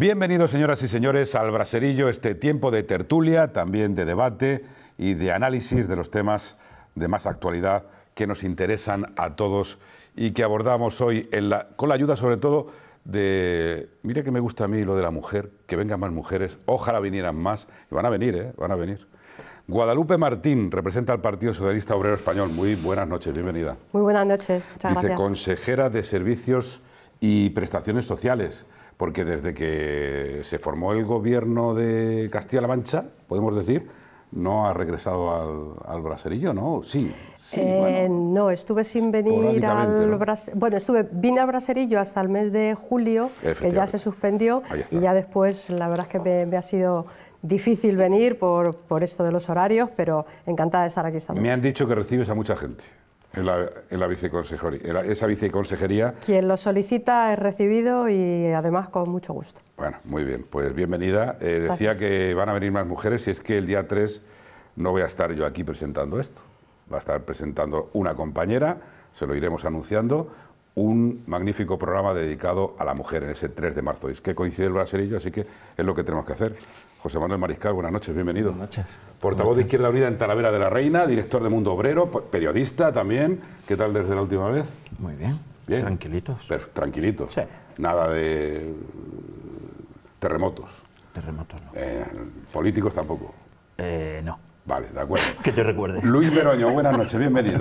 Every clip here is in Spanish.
Bienvenidos, señoras y señores, al Braserillo, este tiempo de tertulia, también de debate y de análisis de los temas de más actualidad que nos interesan a todos y que abordamos hoy con la ayuda sobre todo de, mire que me gusta a mí lo de la mujer, que vengan más mujeres, ojalá vinieran más, y van a venir, ¿eh? van a venir. Guadalupe Martín representa al Partido Socialista Obrero Español. Muy buenas noches, bienvenida. Muy buenas noches, muchas gracias. Viceconsejera de Servicios y Prestaciones Sociales porque desde que se formó el gobierno de Castilla-La Mancha, podemos decir, no ha regresado al, braserillo, ¿no? Sí. Eh, no, estuve sin venir al braserillo. Bueno, estuve, vine al braserillo hasta el mes de julio, que ya se suspendió, y ya después la verdad es que me, ha sido difícil venir por, por, esto de los horarios, pero encantada de estar aquí esta Me han dicho que recibes a mucha gente en la, en la viceconsejería, esa viceconsejería. Quien lo solicita es recibido y además con mucho gusto. Bueno, muy bien, pues bienvenida. Eh, decía que van a venir más mujeres y es que el día 3 no voy a estar yo aquí presentando esto. Va a estar presentando una compañera, se lo iremos anunciando, un magnífico programa dedicado a la mujer en ese 3 de marzo. Es que coincide el braserillo, así que es lo que tenemos que hacer. José Manuel Mariscal, buenas noches, bienvenido. Buenas noches. Portavoz de Izquierda Unida en Talavera de la Reina, director de Mundo Obrero, periodista también. ¿Qué tal desde la última vez? Muy bien. Bien. Tranquilitos. tranquilitos. Sí. Nada de terremotos. Terremotos no. Eh, políticos tampoco. Eh, no. Vale, de acuerdo. que te recuerde. Luis Meroño, buenas noches, bienvenido.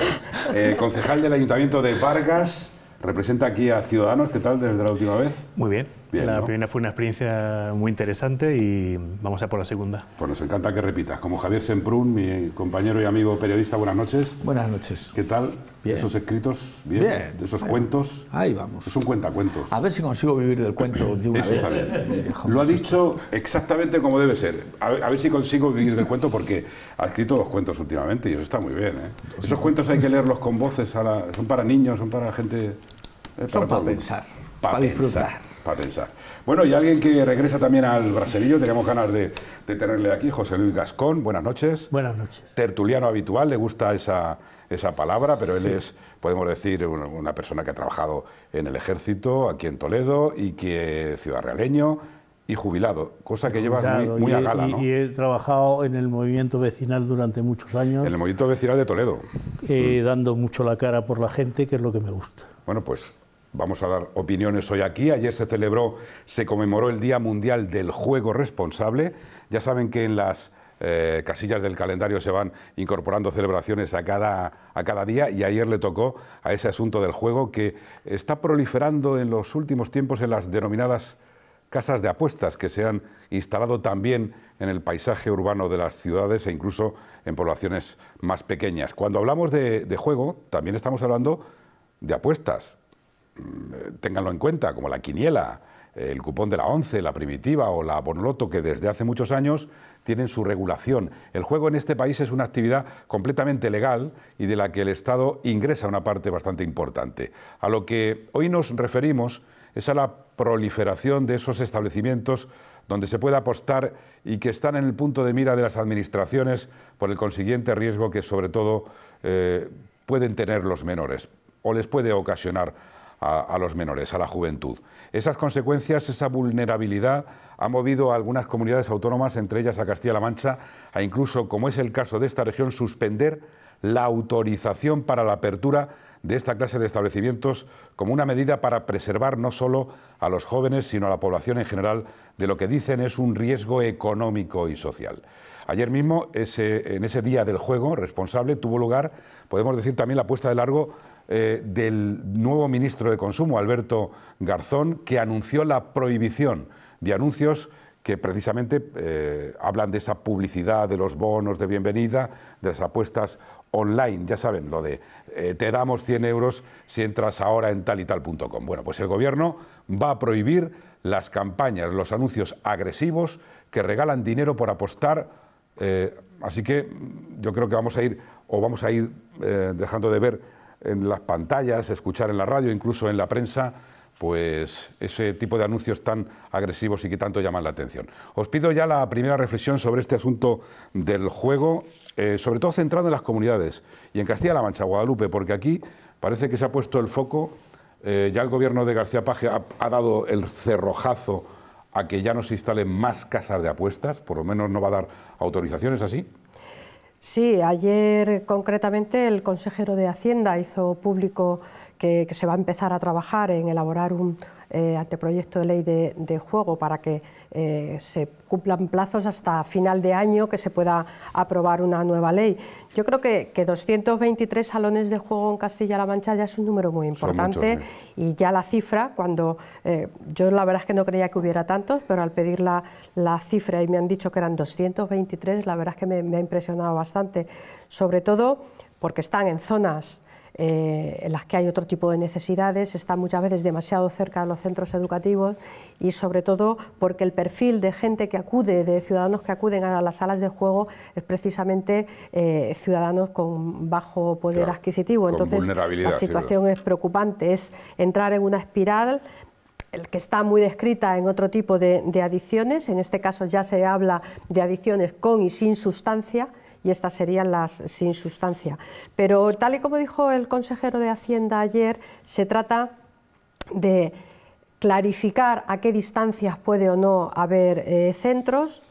Eh, concejal del Ayuntamiento de Vargas, representa aquí a Ciudadanos. ¿Qué tal desde la última vez? Muy bien la primera fue una experiencia muy interesante y vamos a por la segunda. Pues nos encanta que repitas. Como Javier Semprún, mi compañero y amigo periodista, buenas noches. Buenas noches. ¿Qué tal? Bien. ¿Esos escritos? Bien. bien. ¿Esos cuentos? Ahí vamos. Es un cuentacuentos. A ver si consigo vivir del cuento de una Eso Está bien. Lo ha dicho exactamente como debe ser. A ver, si consigo vivir del cuento porque ha escrito dos cuentos últimamente y eso está muy bien. ¿eh? Esos cuentos hay que leerlos con voces. son para niños, son para gente... Eh, son para, pensar, para, disfrutar para pensar. Bueno, y alguien que regresa también al braserillo, tenemos ganas de, tenerle aquí, José Luis Gascón. Buenas noches. Buenas noches. Tertuliano habitual, le gusta esa, esa palabra, pero él es, podemos decir, una, persona que ha trabajado en el ejército, aquí en Toledo, y que es ciudad realeño y jubilado, cosa que llevas muy, a gala, ¿no? Y he trabajado en el movimiento vecinal durante muchos años. En el movimiento vecinal de Toledo. Eh, dando mucho la cara por la gente, que es lo que me gusta. Bueno, pues Vamos a dar opiniones hoy aquí. Ayer se celebró, se conmemoró el Día Mundial del Juego Responsable. Ya saben que en las eh, casillas del calendario se van incorporando celebraciones a cada, a cada día y ayer le tocó a ese asunto del juego que está proliferando en los últimos tiempos en las denominadas casas de apuestas que se han instalado también en el paisaje urbano de las ciudades e incluso en poblaciones más pequeñas. Cuando hablamos de, juego, también estamos hablando de apuestas, ténganlo en cuenta, como la quiniela, el cupón de la once, la primitiva o la bonoloto, que desde hace muchos años tienen su regulación. El juego en este país es una actividad completamente legal y de la que el Estado ingresa una parte bastante importante. A lo que hoy nos referimos es a la proliferación de esos establecimientos donde se puede apostar y que están en el punto de mira de las administraciones por el consiguiente riesgo que sobre todo eh, pueden tener los menores o les puede ocasionar a, los menores, a la juventud. Esas consecuencias, esa vulnerabilidad ha movido a algunas comunidades autónomas, entre ellas a Castilla-La Mancha, a incluso, como es el caso de esta región, suspender la autorización para la apertura de esta clase de establecimientos como una medida para preservar no solo a los jóvenes, sino a la población en general de lo que dicen es un riesgo económico y social. Ayer mismo, en ese día del juego responsable, tuvo lugar, podemos decir también, la puesta de largo eh, del nuevo ministro de Consumo, Alberto Garzón, que anunció la prohibición de anuncios que precisamente eh, hablan de esa publicidad de los bonos de bienvenida, de las apuestas online. Ya saben, lo de eh, te damos 100 euros si entras ahora en tal y tal.com. Bueno, pues el gobierno va a prohibir las campañas, los anuncios agresivos que regalan dinero por apostar. así que yo creo que vamos a ir, o vamos a ir dejando de ver en las pantallas, escuchar en la radio, incluso en la prensa, pues ese tipo de anuncios tan agresivos y que tanto llaman la atención. Os pido ya la primera reflexión sobre este asunto del juego, eh, sobre todo centrado en las comunidades y en Castilla-La Mancha, Guadalupe, porque aquí parece que se ha puesto el foco, eh, ya el gobierno de García Paje ha, dado el cerrojazo a que ya no se instalen más casas de apuestas? Por lo menos no va a dar autorizaciones así. Sí, ayer concretamente el consejero de Hacienda hizo público que, se va a empezar a trabajar en elaborar un eh, anteproyecto de ley de, juego para que eh, se cumplan plazos hasta final de año, que se pueda aprobar una nueva ley. Yo creo que, 223 salones de juego en Castilla-La Mancha ya es un número muy importante y ya la cifra, cuando eh, yo la verdad es que no creía que hubiera tantos, pero al pedir la, cifra y me han dicho que eran 223, la verdad es que me ha impresionado bastante, sobre todo porque están en zonas eh, en las que hay otro tipo de necesidades, están muchas veces demasiado cerca de los centros educativos y sobre todo porque el perfil de gente que acude, de ciudadanos que acuden a las salas de juego es precisamente eh, ciudadanos con bajo poder adquisitivo. Entonces la situación es preocupante, es entrar en una espiral que está muy descrita en otro tipo de, de adicciones, en este caso ya se habla de adicciones con y sin sustancia, y estas serían las sin sustancia. Pero tal y como dijo el consejero de Hacienda ayer, se trata de clarificar a qué distancias puede o no haber eh, centros,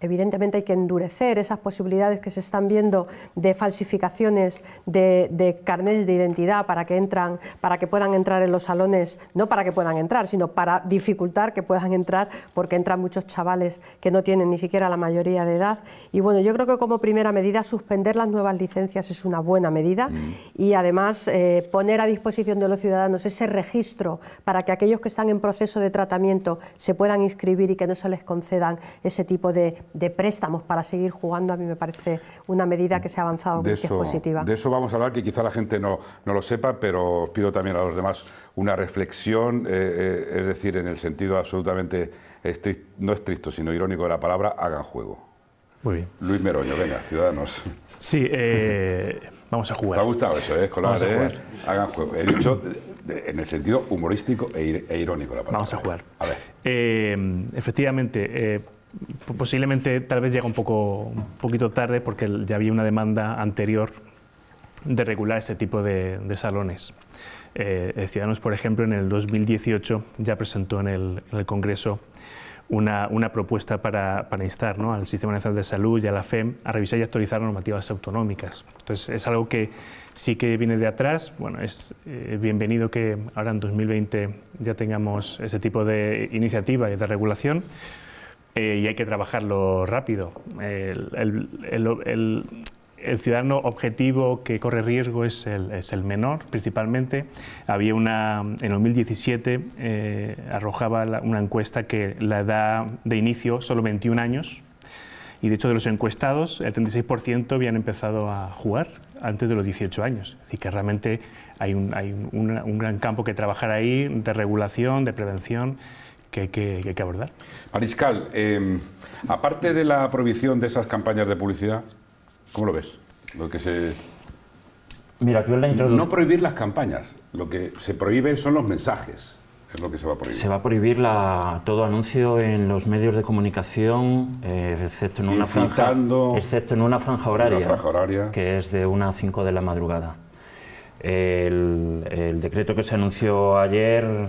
Evidentemente hay que endurecer esas posibilidades que se están viendo de falsificaciones de, de carnets de identidad para que, entran, para que puedan entrar en los salones, no para que puedan entrar, sino para dificultar que puedan entrar porque entran muchos chavales que no tienen ni siquiera la mayoría de edad. Y bueno, yo creo que como primera medida suspender las nuevas licencias es una buena medida mm. y además eh, poner a disposición de los ciudadanos ese registro para que aquellos que están en proceso de tratamiento se puedan inscribir y que no se les concedan ese tipo de de préstamos para seguir jugando, a mí me parece una medida que se ha avanzado de eso, positiva. De eso vamos a hablar, que quizá la gente no, no lo sepa, pero pido también a los demás una reflexión, eh, eh, es decir, en el sentido absolutamente no estricto, sino irónico de la palabra, hagan juego. Muy bien. Luis Meroño, venga, ciudadanos. Sí, eh, vamos a jugar. ¿Te ha gustado eso, eh? Escolar, eh? Hagan juego. He dicho en el sentido humorístico e, e, irónico la palabra. Vamos a jugar. A ver. efectivamente, posiblemente tal vez llega un, poco, un poquito tarde porque ya había una demanda anterior de regular este tipo de, salones. Eh, Ciudadanos, por ejemplo, en el 2018 ya presentó en el, Congreso una, una, propuesta para, para instar ¿no? al Sistema Nacional de Salud y a la FEM a revisar y actualizar normativas autonómicas. Entonces, es algo que sí que viene de atrás. Bueno, es eh, bienvenido que ahora en 2020 ya tengamos ese tipo de iniciativa y de regulación. Eh, y hay que trabajarlo rápido. El, ciudadano objetivo que corre riesgo es el, menor, principalmente. Había una, en 2017 eh, arrojaba una encuesta que la edad de inicio solo 21 años, y de hecho de los encuestados, el 36% habían empezado a jugar antes de los 18 años. Así que realmente hay un, hay un gran campo que trabajar ahí de regulación, de prevención que hay que, abordar. Mariscal, em, aparte de la prohibición de esas campañas de publicidad, ¿cómo lo ves? Lo que se... Mira, yo la No prohibir las campañas, lo que se prohíbe son los mensajes. Es lo que se va a prohibir. Se va a prohibir la, todo anuncio en los medios de comunicación, eh, excepto, en una franja, excepto en una franja horaria, franja horaria, que es de 1 a 5 de la madrugada. El, el decreto que se anunció ayer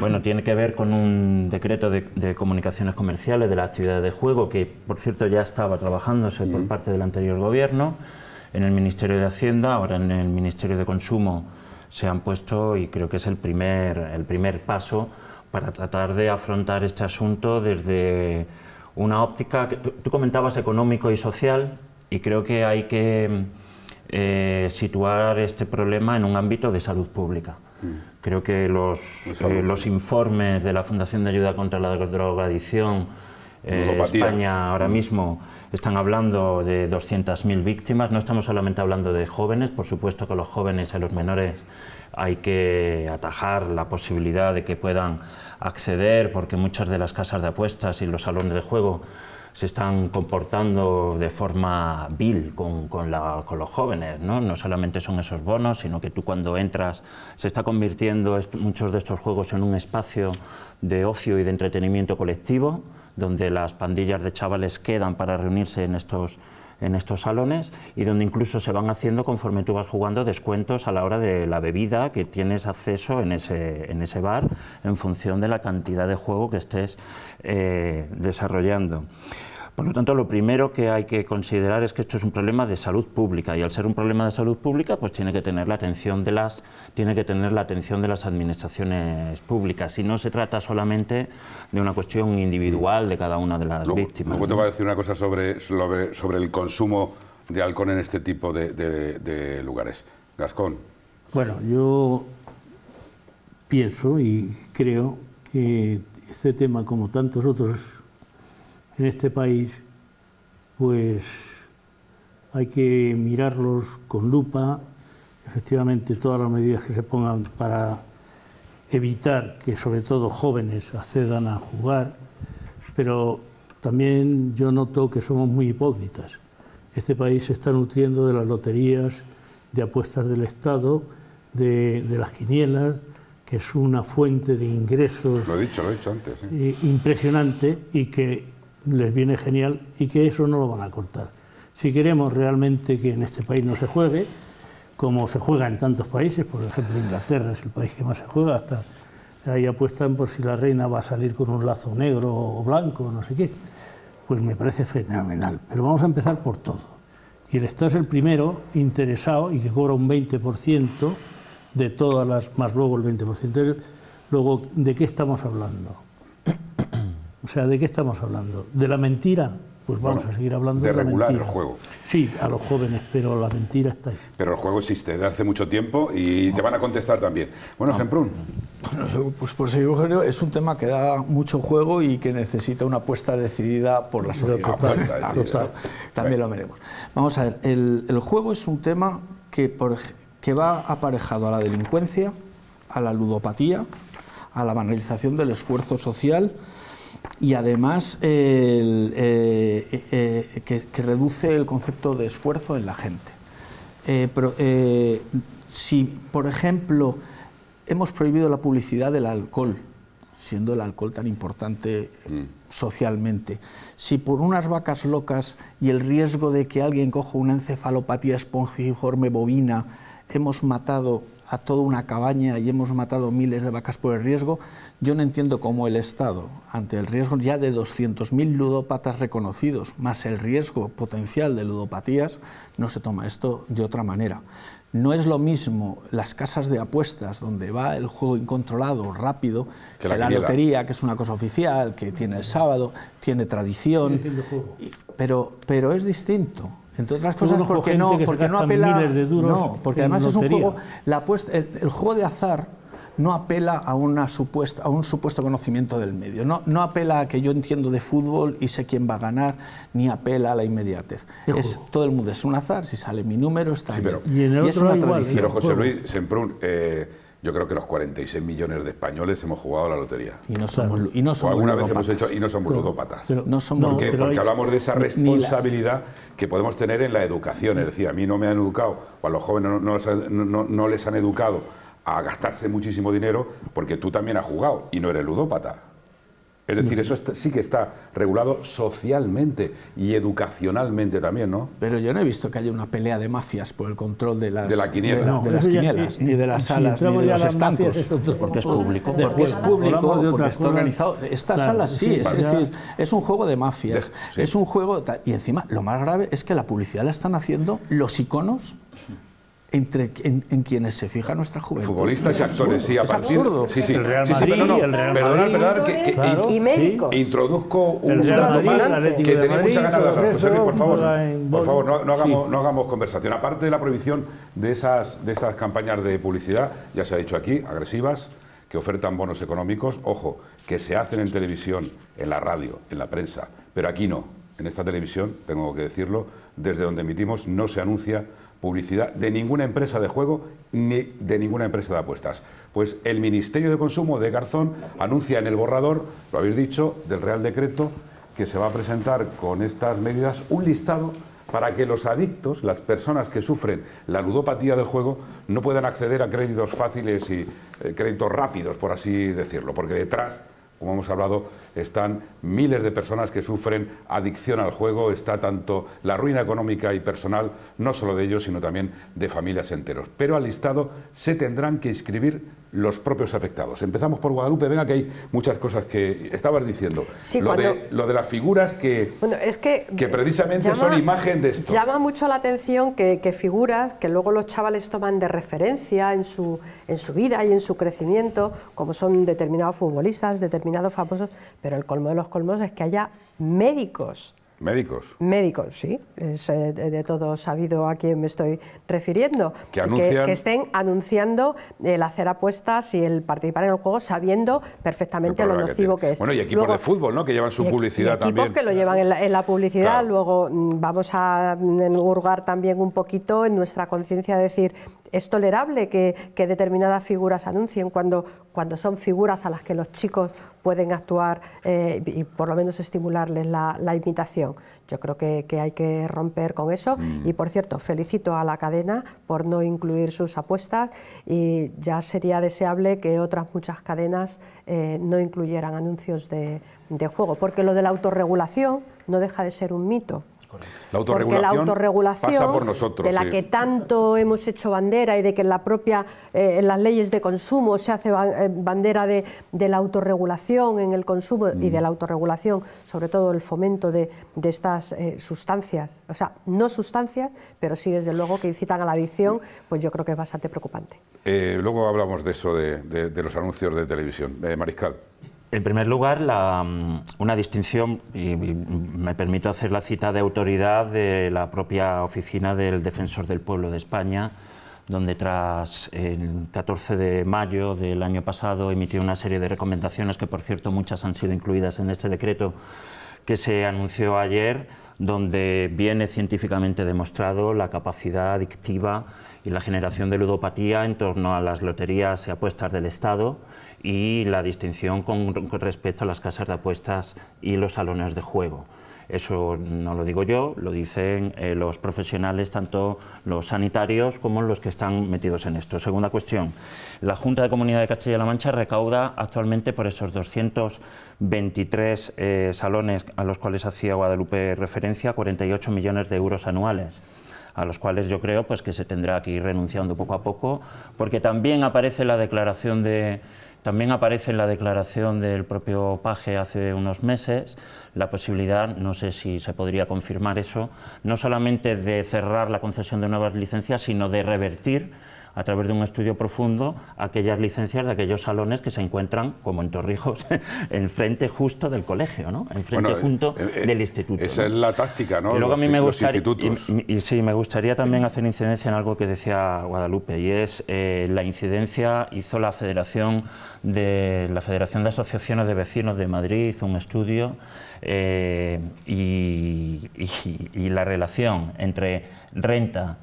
bueno, tiene que ver con un decreto de, comunicaciones comerciales de la actividad de juego que, por cierto, ya estaba trabajándose por parte del anterior gobierno. En el Ministerio de Hacienda, ahora en el Ministerio de Consumo se han puesto y creo que es el primer, el primer paso para tratar de afrontar este asunto desde una óptica, que tú, comentabas económico y social, y creo que hay que eh, situar este problema en un ámbito de salud pública. Mm. Creo que los, eh, los informes de la Fundación de Ayuda contra la Drogadicción en eh, España ahora mismo están hablando de 200.000 víctimas. No estamos solamente hablando de jóvenes, por supuesto que los jóvenes y los menores hay que atajar la posibilidad de que puedan acceder, porque muchas de las casas de apuestas y los salones de juego se están comportando de forma vil con, con, los jóvenes. ¿no? no solamente son esos bonos, sino que tú cuando entras se está convirtiendo muchos de estos juegos en un espacio de ocio y de entretenimiento colectivo, donde las pandillas de chavales quedan para reunirse en estos en estos salones y donde incluso se van haciendo conforme tú vas jugando descuentos a la hora de la bebida que tienes acceso en ese, en ese bar en función de la cantidad de juego que estés eh, desarrollando. Por lo tanto, lo primero que hay que considerar es que esto es un problema de salud pública y al ser un problema de salud pública, pues tiene que tener la atención de las, tiene que tener la atención de las administraciones públicas. Y no se trata solamente de una cuestión individual de cada una de las víctimas. Luego te voy a decir una cosa sobre, sobre, el consumo de alcohol en este tipo de, de lugares. Gascón. Bueno, yo pienso y creo que este tema, como tantos otros en este país, pues hay que mirarlos con lupa, efectivamente todas las medidas que se pongan para evitar que sobre todo jóvenes accedan a jugar, pero también yo noto que somos muy hipócritas. Este país se está nutriendo de las loterías, de apuestas del Estado, de, las quinielas, que es una fuente de ingresos lo he dicho, lo he dicho antes, eh, impresionante y que les viene genial y que eso no lo van a cortar. Si queremos realmente que en este país no se juegue, como se juega en tantos países, por ejemplo Inglaterra es el país que más se juega, hasta ahí apuestan por si la reina va a salir con un lazo negro o blanco, no sé qué, pues me parece fenomenal. Pero vamos a empezar por todo. Y el Estado es el primero interesado y que cobra un 20% de todas las, más luego el 20%. Luego, ¿de qué estamos hablando? O sea, ¿de qué estamos hablando? ¿De la mentira? Pues vamos a seguir hablando de, de regular el juego. Sí, a los jóvenes, pero la mentira está ahí. Pero el juego existe desde hace mucho tiempo y te van a contestar también. Bueno, Semprún. Bueno, pues por eso Eugenio, es un tema que da mucho juego y que necesita una apuesta decidida por la sociedad. Total, También lo veremos. Vamos a ver, el, el juego es un tema que, por, que va aparejado a la delincuencia, a la ludopatía, a la banalización del esfuerzo social y además eh, eh, que, reduce el concepto de esfuerzo en la gente. Eh, pero, si, por ejemplo, hemos prohibido la publicidad del alcohol, siendo el alcohol tan importante mm. socialmente, si por unas vacas locas y el riesgo de que alguien coja una encefalopatía espongiforme bovina, hemos matado a toda una cabaña y hemos matado miles de vacas por el riesgo, yo no entiendo cómo el Estado, ante el riesgo ya de 200.000 ludópatas reconocidos, más el riesgo potencial de ludopatías, no se toma esto de otra manera. No es lo mismo las casas de apuestas, donde va el juego incontrolado, rápido, que, la, lotería, que es una cosa oficial, que tiene el sábado, tiene tradición, pero, pero es distinto. Entre otras cosas porque no, porque no apela, no, porque además es un juego, la apuesta, el, juego de azar no apela a, una supuesta, a un supuesto conocimiento del medio, no, no apela a que yo entiendo de fútbol y sé quién va a ganar, ni apela a la inmediatez. Es, todo el mundo es un azar, si sale mi número está sí, pero, y, es una tradición. Pero José Luis Semprún, eh, yo creo que los 46 millones de españoles hemos jugado a la lotería. Y no somos, y no somos alguna vez hemos hecho y no somos ludópatas. no somos, porque, porque hablamos de esa responsabilidad que podemos tener en la educación. Es decir, a mí no me han educado, o a los jóvenes no les han educado a gastarse muchísimo dinero porque tú también has jugado y no eres ludópata. Es decir, eso sí que está regulado socialmente y educacionalmente también, ¿no? Pero yo no he visto que haya una pelea de mafias por el control de las, de la quiniela. de, las quinielas, ni de las salas, ni de los estancos. Porque es público. Porque es público, porque está organizado. Estas salas sí, es, decir, es un juego de mafias. Es un juego... Y encima, lo más grave es que la publicidad la están haciendo los iconos entre en, quienes se fija nuestra juventud. Futbolistas y actores, sí, a es absurdo. Sí, sí. El Real Madrid, sí, el Real Madrid, perdonad, que, y médicos. Introduzco un dato más que tenéis muchas ganas de hablar. José por favor, por favor no, no, hagamos, no hagamos conversación. Aparte de la prohibición de esas, de esas campañas de publicidad, ya se ha dicho aquí, agresivas, que ofertan bonos económicos, ojo, que se hacen en televisión, en la radio, en la prensa, pero aquí no. En esta televisión, tengo que decirlo, desde donde emitimos no se anuncia publicidad de ninguna empresa de juego ni de ninguna empresa de apuestas. Pues el Ministerio de Consumo de Garzón anuncia en el borrador, lo habéis dicho, del Real Decreto, que se va a presentar con estas medidas un listado para que los adictos, las personas que sufren la ludopatía del juego, no puedan acceder a créditos fáciles y eh, créditos rápidos, por así decirlo, porque detrás, como hemos hablado, están miles de personas que sufren adicción al juego, está tanto la ruina económica y personal, no solo de ellos, sino también de familias enteros. Pero al listado se tendrán que inscribir los propios afectados. Empezamos por Guadalupe, venga que hay muchas cosas que estabas diciendo. lo, de, lo de las figuras que, es que, que precisamente son imagen de esto. Llama mucho la atención que, figuras que luego los chavales toman de referencia en su, en su vida y en su crecimiento, como son determinados futbolistas, determinados famosos, pero el colmo de los colmos es que haya médicos Médicos. Médicos, sí. Es eh, de todo sabido a quién me estoy refiriendo. Que, que, estén anunciando el hacer apuestas y el participar en el juego sabiendo perfectamente lo nocivo que, es. Bueno, y equipos de fútbol, ¿no? Que llevan su publicidad y equipos que lo llevan en la, publicidad. Luego mm, vamos a mm, hurgar también un poquito en nuestra conciencia de decir, es tolerable que, determinadas figuras anuncien cuando, cuando son figuras a las que los chicos pueden actuar eh, y por lo menos estimularles la, imitación. Yo creo que, hay que romper con eso mm. y por cierto felicito a la cadena por no incluir sus apuestas y ya sería deseable que otras muchas cadenas eh, no incluyeran anuncios de juego, porque lo de la autorregulación no deja de ser un mito. La autorregulación, la autorregulación por nosotros, de la que tanto hemos hecho bandera y de que en la propia eh, en las leyes de consumo se hace eh, bandera de, la autorregulación en el consumo y de la autorregulación, sobre todo el fomento de, estas eh, sustancias, o sea, no sustancias, pero sí desde luego que incitan a la adicción, pues yo creo que es bastante preocupante. luego hablamos de eso, de, de los anuncios de televisión. Mariscal. En primer lugar, mm, una distinción, y, me permito hacer la cita de autoridad de la propia oficina del Defensor del Pueblo de España, donde tras el 14 de mayo del año pasado emitió una serie de recomendaciones, que por cierto muchas han sido incluidas en este decreto que se anunció ayer, donde viene científicamente demostrado la capacidad adictiva y la generación de ludopatía en torno a las loterías y apuestas del Estado y la distinción con, respecto a las casas de apuestas y los salones de juego. Eso no lo digo yo, lo dicen eh, los profesionales, tanto los sanitarios como los que están metidos en esto. Segunda cuestión, la Junta de Comunidad de Castilla-La Mancha recauda actualmente por esos 223 eh, salones a los cuales hacía Guadalupe referencia 48 millones de euros anuales a los cuales yo creo pues, que se tendrá que ir renunciando poco a poco, porque también aparece la declaración de, también aparece en la declaración del propio Paje hace unos meses la posibilidad, no sé si se podría confirmar eso, no solamente de cerrar la concesión de nuevas licencias, sino de revertir a través de un estudio profundo aquellas licencias de aquellos salones que se encuentran, como en Torrijos, enfrente justo del colegio, ¿no? enfrente junto eh, eh, del instituto. Esa es la táctica, ¿no? Y luego a mí me gustaría, y, sí, me gustaría también hacer incidencia en algo que decía Guadalupe, y es eh, la incidencia, hizo la Federación de la Federación de Asociaciones de Vecinos de Madrid, hizo un estudio y, y la relación entre renta,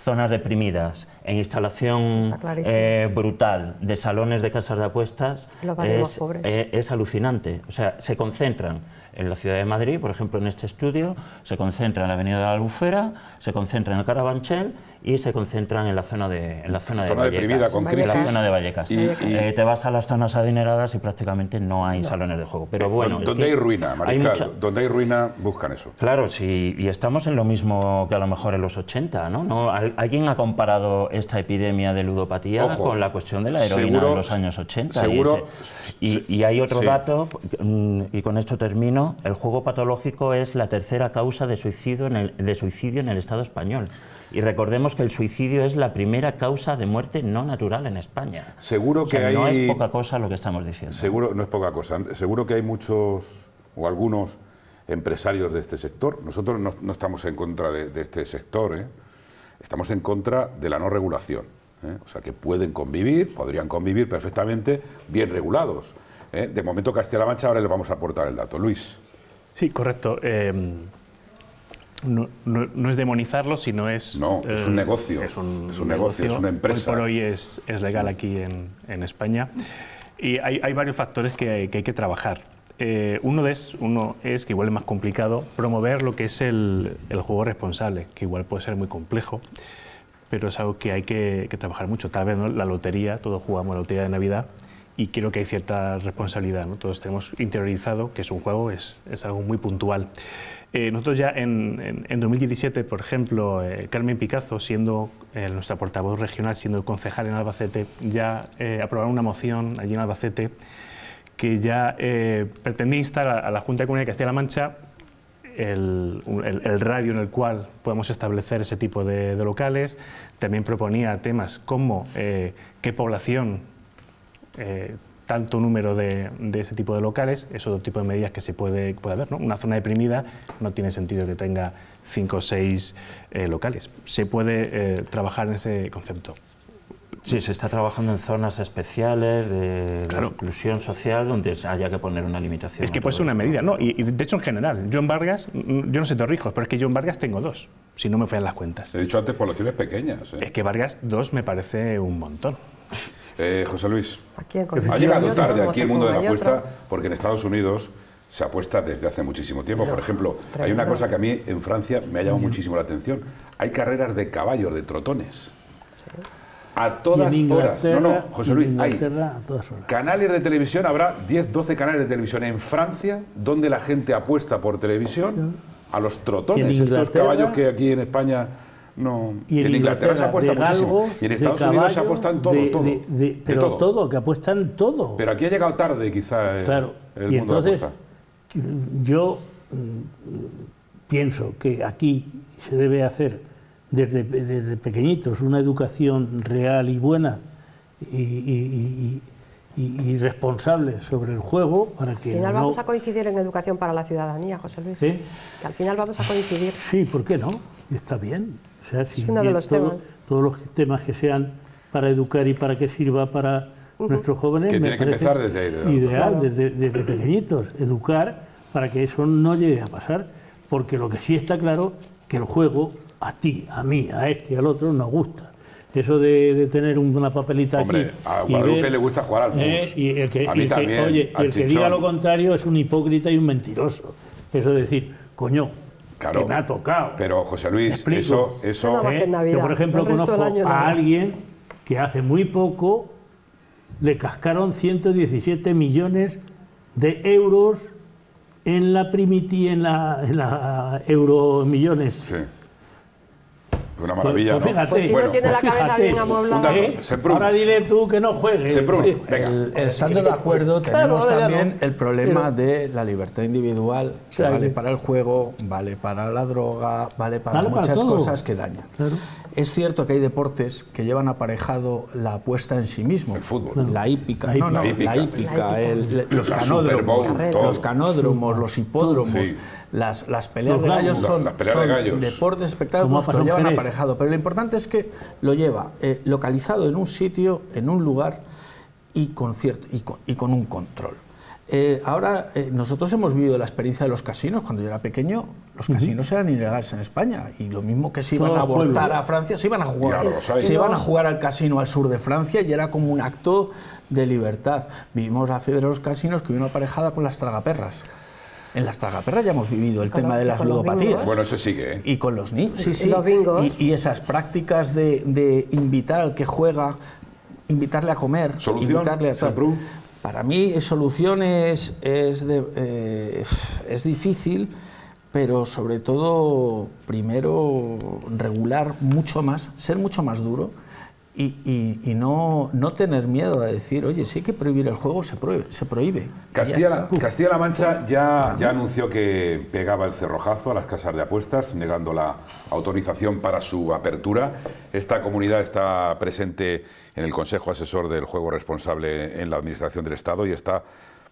zonas deprimidas e instalación eh, brutal de salones de casas de apuestas es, eh, es, alucinante. O sea, se concentran en la ciudad de Madrid, por ejemplo, en este estudio, se concentran en la avenida de la Albufera, se concentran en el Carabanchel y se concentran en la zona de, en la zona, de Vallecas. con crisis. La zona de Vallecas. Y, eh, te vas a las zonas adineradas y prácticamente no hay salones de juego. Pero bueno, donde hay ruina, Mariscal, donde hay ruina buscan eso. Claro, sí, y estamos en lo mismo que a lo mejor en los 80, ¿no? ¿No? ¿Alguien ha comparado esta epidemia de ludopatía con la cuestión de la heroína de los años 80? Seguro. Y, hay otro dato, mm, y con esto termino, el juego patológico es la tercera causa de suicidio en el, de suicidio en el Estado español. Y recordemos que el suicidio es la primera causa de muerte no natural en España. Seguro que No es poca cosa lo que estamos diciendo. Seguro, no es poca cosa. Seguro que hay muchos o algunos empresarios de este sector. Nosotros no, estamos en contra de, este sector, ¿eh? estamos en contra de la no regulación. ¿eh? O sea, que pueden convivir, podrían convivir perfectamente bien regulados. ¿eh? De momento Castilla-La Mancha, ahora les vamos a aportar el dato. Luis. Sí, correcto no, no, es demonizarlo, sino es... No, es un eh, negocio. Es un, negocio, es una empresa. Hoy por hoy es, es legal aquí en, en, España. Y hay, hay varios factores que hay que, hay que trabajar. Eh, uno, es, uno es, que igual es más complicado, promover lo que es el, el, juego responsable, que igual puede ser muy complejo, pero es algo que hay que, que trabajar mucho. Tal vez ¿no? la lotería, todos jugamos la lotería de Navidad, y creo que hay cierta responsabilidad. ¿no? Todos tenemos interiorizado que es un juego, es, es algo muy puntual. Eh, nosotros ya en, en, 2017, por ejemplo, eh, Carmen Picazo, siendo eh, nuestra portavoz regional, siendo concejal en Albacete, ya aprobaron una moción allí en Albacete que ya pretendía instar a, la Junta de Comunidad de Castilla-La Mancha el, el, radio en el cual podemos establecer ese tipo de, de locales. También proponía temas como qué población tanto número de, ese tipo de locales, es otro tipo de medidas que se puede, puede haber. ¿no? Una zona deprimida no tiene sentido que tenga cinco o seis eh, locales. Se puede eh, trabajar en ese concepto. Sí, se está trabajando en zonas especiales de, inclusión social donde haya que poner una limitación. Es que puede ser una medida, ¿no? Y, de hecho en general, John Vargas, mm, yo no sé Torrijos, pero es que John Vargas tengo dos, si no me fallan las cuentas. He dicho antes poblaciones pequeñas. ¿eh? Es que Vargas dos me parece un montón. Eh, José Luis, ha llegado tarde aquí el mundo de la apuesta porque en Estados Unidos se apuesta desde hace muchísimo tiempo. Por ejemplo, hay una cosa que a mí en Francia me ha llamado muchísimo la atención. Hay carreras de caballos, de trotones. A todas horas. No, no, José Luis, hay canales de televisión, habrá 10, 12 canales de televisión en Francia donde la gente apuesta por televisión a los trotones, estos caballos que aquí en España no. Y en, Inglaterra, se apuesta muchísimo. Y en Estados Unidos se apuestan todo, todo. pero todo. que apuestan todo. Pero aquí ha llegado tarde, quizá, el, claro. el y entonces, Yo mm, pienso que aquí se debe hacer desde, desde pequeñitos una educación real y buena y, y, y, responsable sobre el juego para que al final vamos a coincidir en educación para la ciudadanía José Luis ¿Sí? que al final vamos a coincidir sí por qué no está bien es uno de los temas. Todos los temas que sean para educar y para que sirva para nuestros jóvenes que me que empezar desde ideal, desde, desde pequeñitos, educar para que eso no llegue a pasar, porque lo que sí está claro que el juego a ti, a mí, a este y al otro nos gusta. Eso de, tener una papelita Hombre, aquí. A Guadalupe le gusta jugar al eh, y el que, oye, el que diga lo contrario es un hipócrita y un mentiroso. Eso de decir, coño, que me ha tocado. Pero José Luis, eso, eso ¿Eh? yo por ejemplo conozco a alguien que hace muy poco le cascaron 117 millones de euros en la primiti en la, en la euromillones. Sí. Una maravilla. Pues, fíjate, pues si no tiene la pues cabeza bien amueblada. ¿Eh? Ahora dile tú que no juegues. El, estando de acuerdo, tenemos también el problema de la libertad individual, que vale para el juego, vale para la droga, vale para muchas cosas que dañan. Es cierto que hay deportes que llevan aparejado la apuesta en sí mismo. El fútbol. La hípica. No, no, la hípica. los, canódromos, los canódromos, los hipódromos, las, las peleas de gallos son, deportes espectáculos que lo llevan aparejado. Pero lo importante es que lo lleva eh, localizado en un sitio, en un lugar y con, cierto, y con un control. Eh, ahora, eh, nosotros hemos vivido la experiencia de los casinos. Cuando yo era pequeño, los casinos eran ilegales en España. Y lo mismo que se iban a abortar a Francia, se iban a jugar. Se iban a jugar al casino al sur de Francia y era como un acto de libertad. Vivimos la fiebre de los casinos que vino aparejada con las tragaperras. En las tragaperras ya hemos vivido el tema de las ludopatías. Bueno, eso sigue. ¿eh? Y con los niños. Sí, sí. Y, y, esas prácticas de, de, invitar al que juega, invitarle a comer, invitarle a para mí solución es, es, eh, es difícil, pero sobre todo primero regular mucho más, ser mucho más duro y, y, no, no, tener miedo a decir, oye, si hay que prohibir el juego, se prohíbe. Se prohíbe Castilla-La Mancha ya, ya anunció que pegaba el cerrojazo a las casas de apuestas, negando la autorización para su apertura. Esta comunidad está presente en el Consejo Asesor del Juego Responsable en la Administración del Estado y está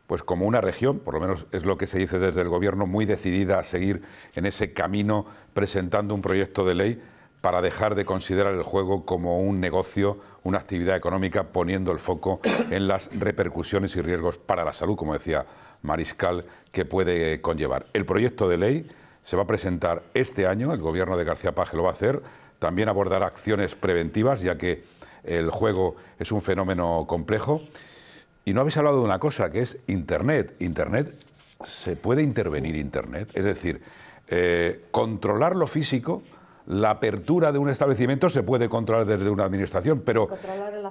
pues como una región, por lo menos es lo que se dice desde el Gobierno, muy decidida a seguir en ese camino presentando un proyecto de ley para dejar de considerar el juego como un negocio, una actividad económica, poniendo el foco en las repercusiones y riesgos para la salud, como decía Mariscal, que puede conllevar. El proyecto de ley se va a presentar este año, el gobierno de García Paje lo va a hacer, también abordará acciones preventivas, ya que el juego es un fenómeno complejo. Y no habéis hablado de una cosa, que es Internet. Internet, ¿se puede intervenir Internet? Es decir, eh, controlar lo físico la apertura de un establecimiento se puede controlar desde una administración, pero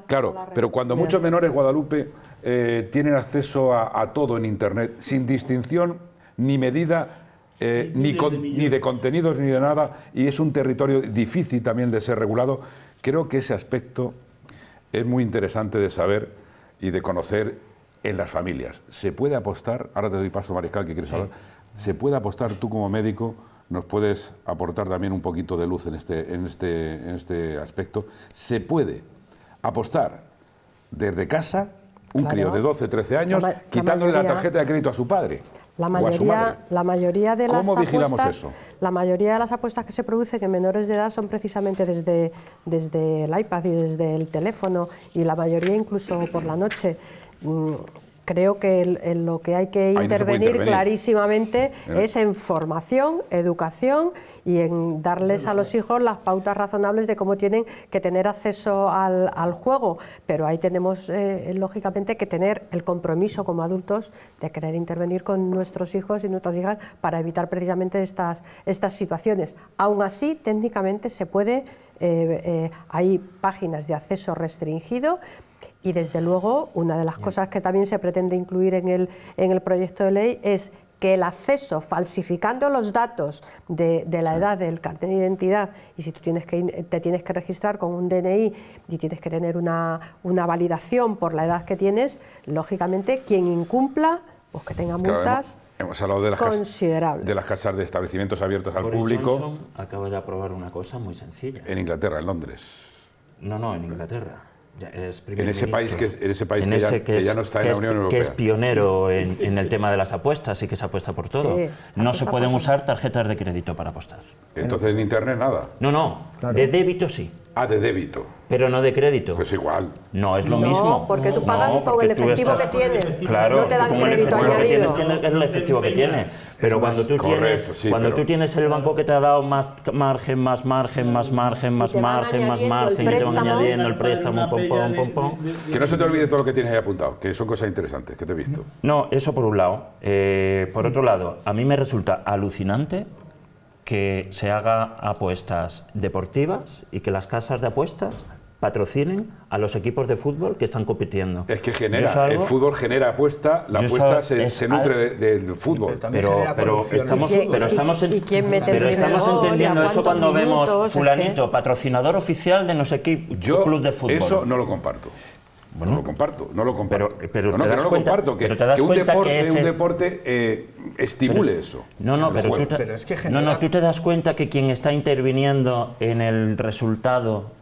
claro, pero cuando muchos menores Guadalupe eh, tienen acceso a, todo en Internet sin distinción ni medida eh, ni, ni, de contenidos ni de nada y es un territorio difícil también de ser regulado, creo que ese aspecto es muy interesante de saber y de conocer en las familias. ¿Se puede apostar, ahora te doy paso Mariscal que quieres hablar, ¿se puede apostar tú como médico? nos puedes aportar también un poquito de luz en este, en este, en este aspecto. Se puede apostar desde casa un crío de 12, 13 años quitándole la, tarjeta de crédito a su padre. La mayoría, la mayoría de las apuestas, eso? La mayoría de las apuestas que se producen en menores de edad son precisamente desde, desde el iPad y desde el teléfono y la mayoría incluso por la noche. Creo que en lo que hay que intervenir, clarísimamente eh. es en formación, educación y en darles a los hijos las pautas razonables de cómo tienen que tener acceso al, juego. Pero ahí tenemos, eh, lógicamente, que tener el compromiso como adultos de querer intervenir con nuestros hijos y nuestras hijas para evitar precisamente estas, estas situaciones. Aún así, técnicamente se puede, eh, hay páginas de acceso restringido y desde luego, una de las cosas que también se pretende incluir en el, en el proyecto de ley es que el acceso falsificando los datos de, la edad del cartel de identidad y si tú tienes que, te tienes que registrar con un DNI y tienes que tener una, validación por la edad que tienes, lógicamente quien incumpla, pues que tenga multas. hemos, hablado de las considerables. de las casas de establecimientos abiertos al público. Johnson acaba de aprobar una cosa muy sencilla. En Inglaterra, en Londres. No, no, en Inglaterra en ese país que, en ese país que, ya, no está en la Unión Europea. Que es pionero en, el tema de las apuestas y que se apuesta por todo. no se pueden usar tarjetas de crédito para apostar. Entonces en Internet nada. No, no. De débito sí. Ah, de débito. Pero no de crédito. Pues igual. No, es lo mismo. porque tú pagas con el efectivo que tienes. Claro, no te dan crédito añadido. tienes, es el efectivo que tienes. Pero cuando tú tienes, cuando tú tienes el banco que te ha dado más margen, más margen, más margen, más margen, más margen, y te van añadiendo el préstamo, pom, pom, pom, pom. Que no se te olvide todo lo que tienes ahí apuntado, que son cosas interesantes que te he visto. No, eso por un lado. Eh, por otro lado, a mí me resulta alucinante que se haga apuestas deportivas y que las casas de apuestas patrocinen a los equipos de fútbol que están compitiendo. Es que genera, el fútbol genera apuesta, la apuesta se, nutre del fútbol. Pero, pero, estamos, pero estamos, pero estamos entendiendo eso cuando vemos fulanito, patrocinador oficial de no sé qué club de fútbol. Eso no lo comparto no lo comparto, no lo comparto. Pero, no, no, lo comparto, que, un deporte, un deporte eh, estimule eso. No, no, pero, tú te, es que no, no, tú te das cuenta que quien está interviniendo en el resultado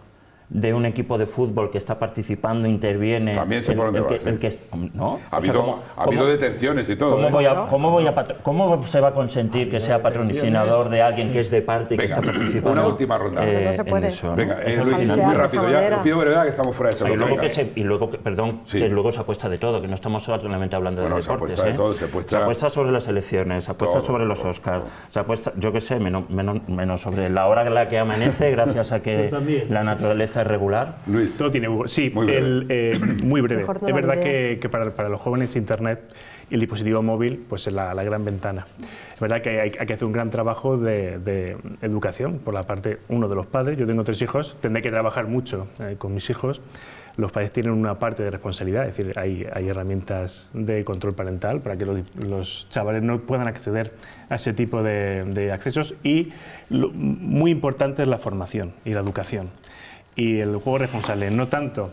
de un equipo de fútbol que está participando interviene también se el, el, que, el que no ha habido, ha habido detenciones y todo ¿cómo, ¿eh? voy a, ¿cómo, voy a ¿cómo, se va a consentir que sea patrocinador de alguien que es de parte y que está participando una última ronda. eh, no se puede. venga es muy rápido ya pido verdad que estamos fuera de ese y luego, que se, y luego perdón que luego se apuesta de todo que no estamos solamente hablando de deportes se apuesta de ¿eh? todo se apuesta, se apuesta sobre las elecciones se apuesta sobre los Oscars se apuesta yo qué sé menos, menos, menos sobre la hora en la que amanece gracias a que la naturaleza es regular todo tiene Sí, muy breve. Eh, muy breve. es verdad que, para, los jóvenes Internet y el dispositivo móvil pues es la, gran ventana. Es verdad que hay, que hacer un gran trabajo de, educación por la parte, uno de los padres. Yo tengo tres hijos, tendré que trabajar mucho eh, con mis hijos. Los padres tienen una parte de responsabilidad, es decir, hay, herramientas de control parental para que los, chavales no puedan acceder a ese tipo de, accesos y muy importante es la formación y la educación y el juego responsable, no tanto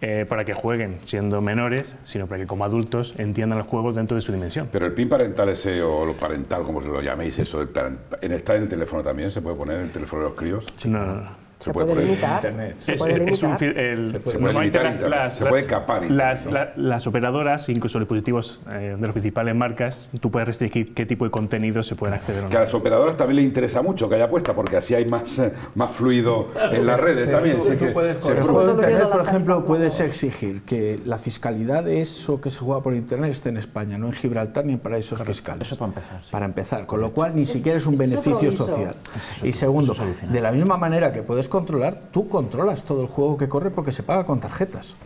eh, para que jueguen siendo menores, sino para que como adultos entiendan los juegos dentro de su dimensión. Pero el PIN parental ese, o lo parental, como se lo llaméis, eso, en estar en el teléfono también, ¿se puede poner en el teléfono de los críos? No, no, no. Se, puede, limitar. Se puede limitar. se puede, limitar las, se puede escapar. Las, las, operadoras, incluso los dispositivos eh, de las principales marcas, tú puedes restringir qué tipo de contenidos se pueden acceder. O no. Que a las operadoras también les interesa mucho que haya apuesta, porque así hay más, eh, más fluido en las redes también. Tú, tú puedes, por, internet, por ejemplo, puedes exigir que la fiscalidad de eso que se juega por Internet esté en España, no en Gibraltar ni en paraísos fiscales. Eso para empezar. Para empezar, con lo cual ni siquiera es un beneficio social. Y segundo, de la misma manera que puedes controlar, tú controlas todo el juego que corre porque se paga con tarjetas.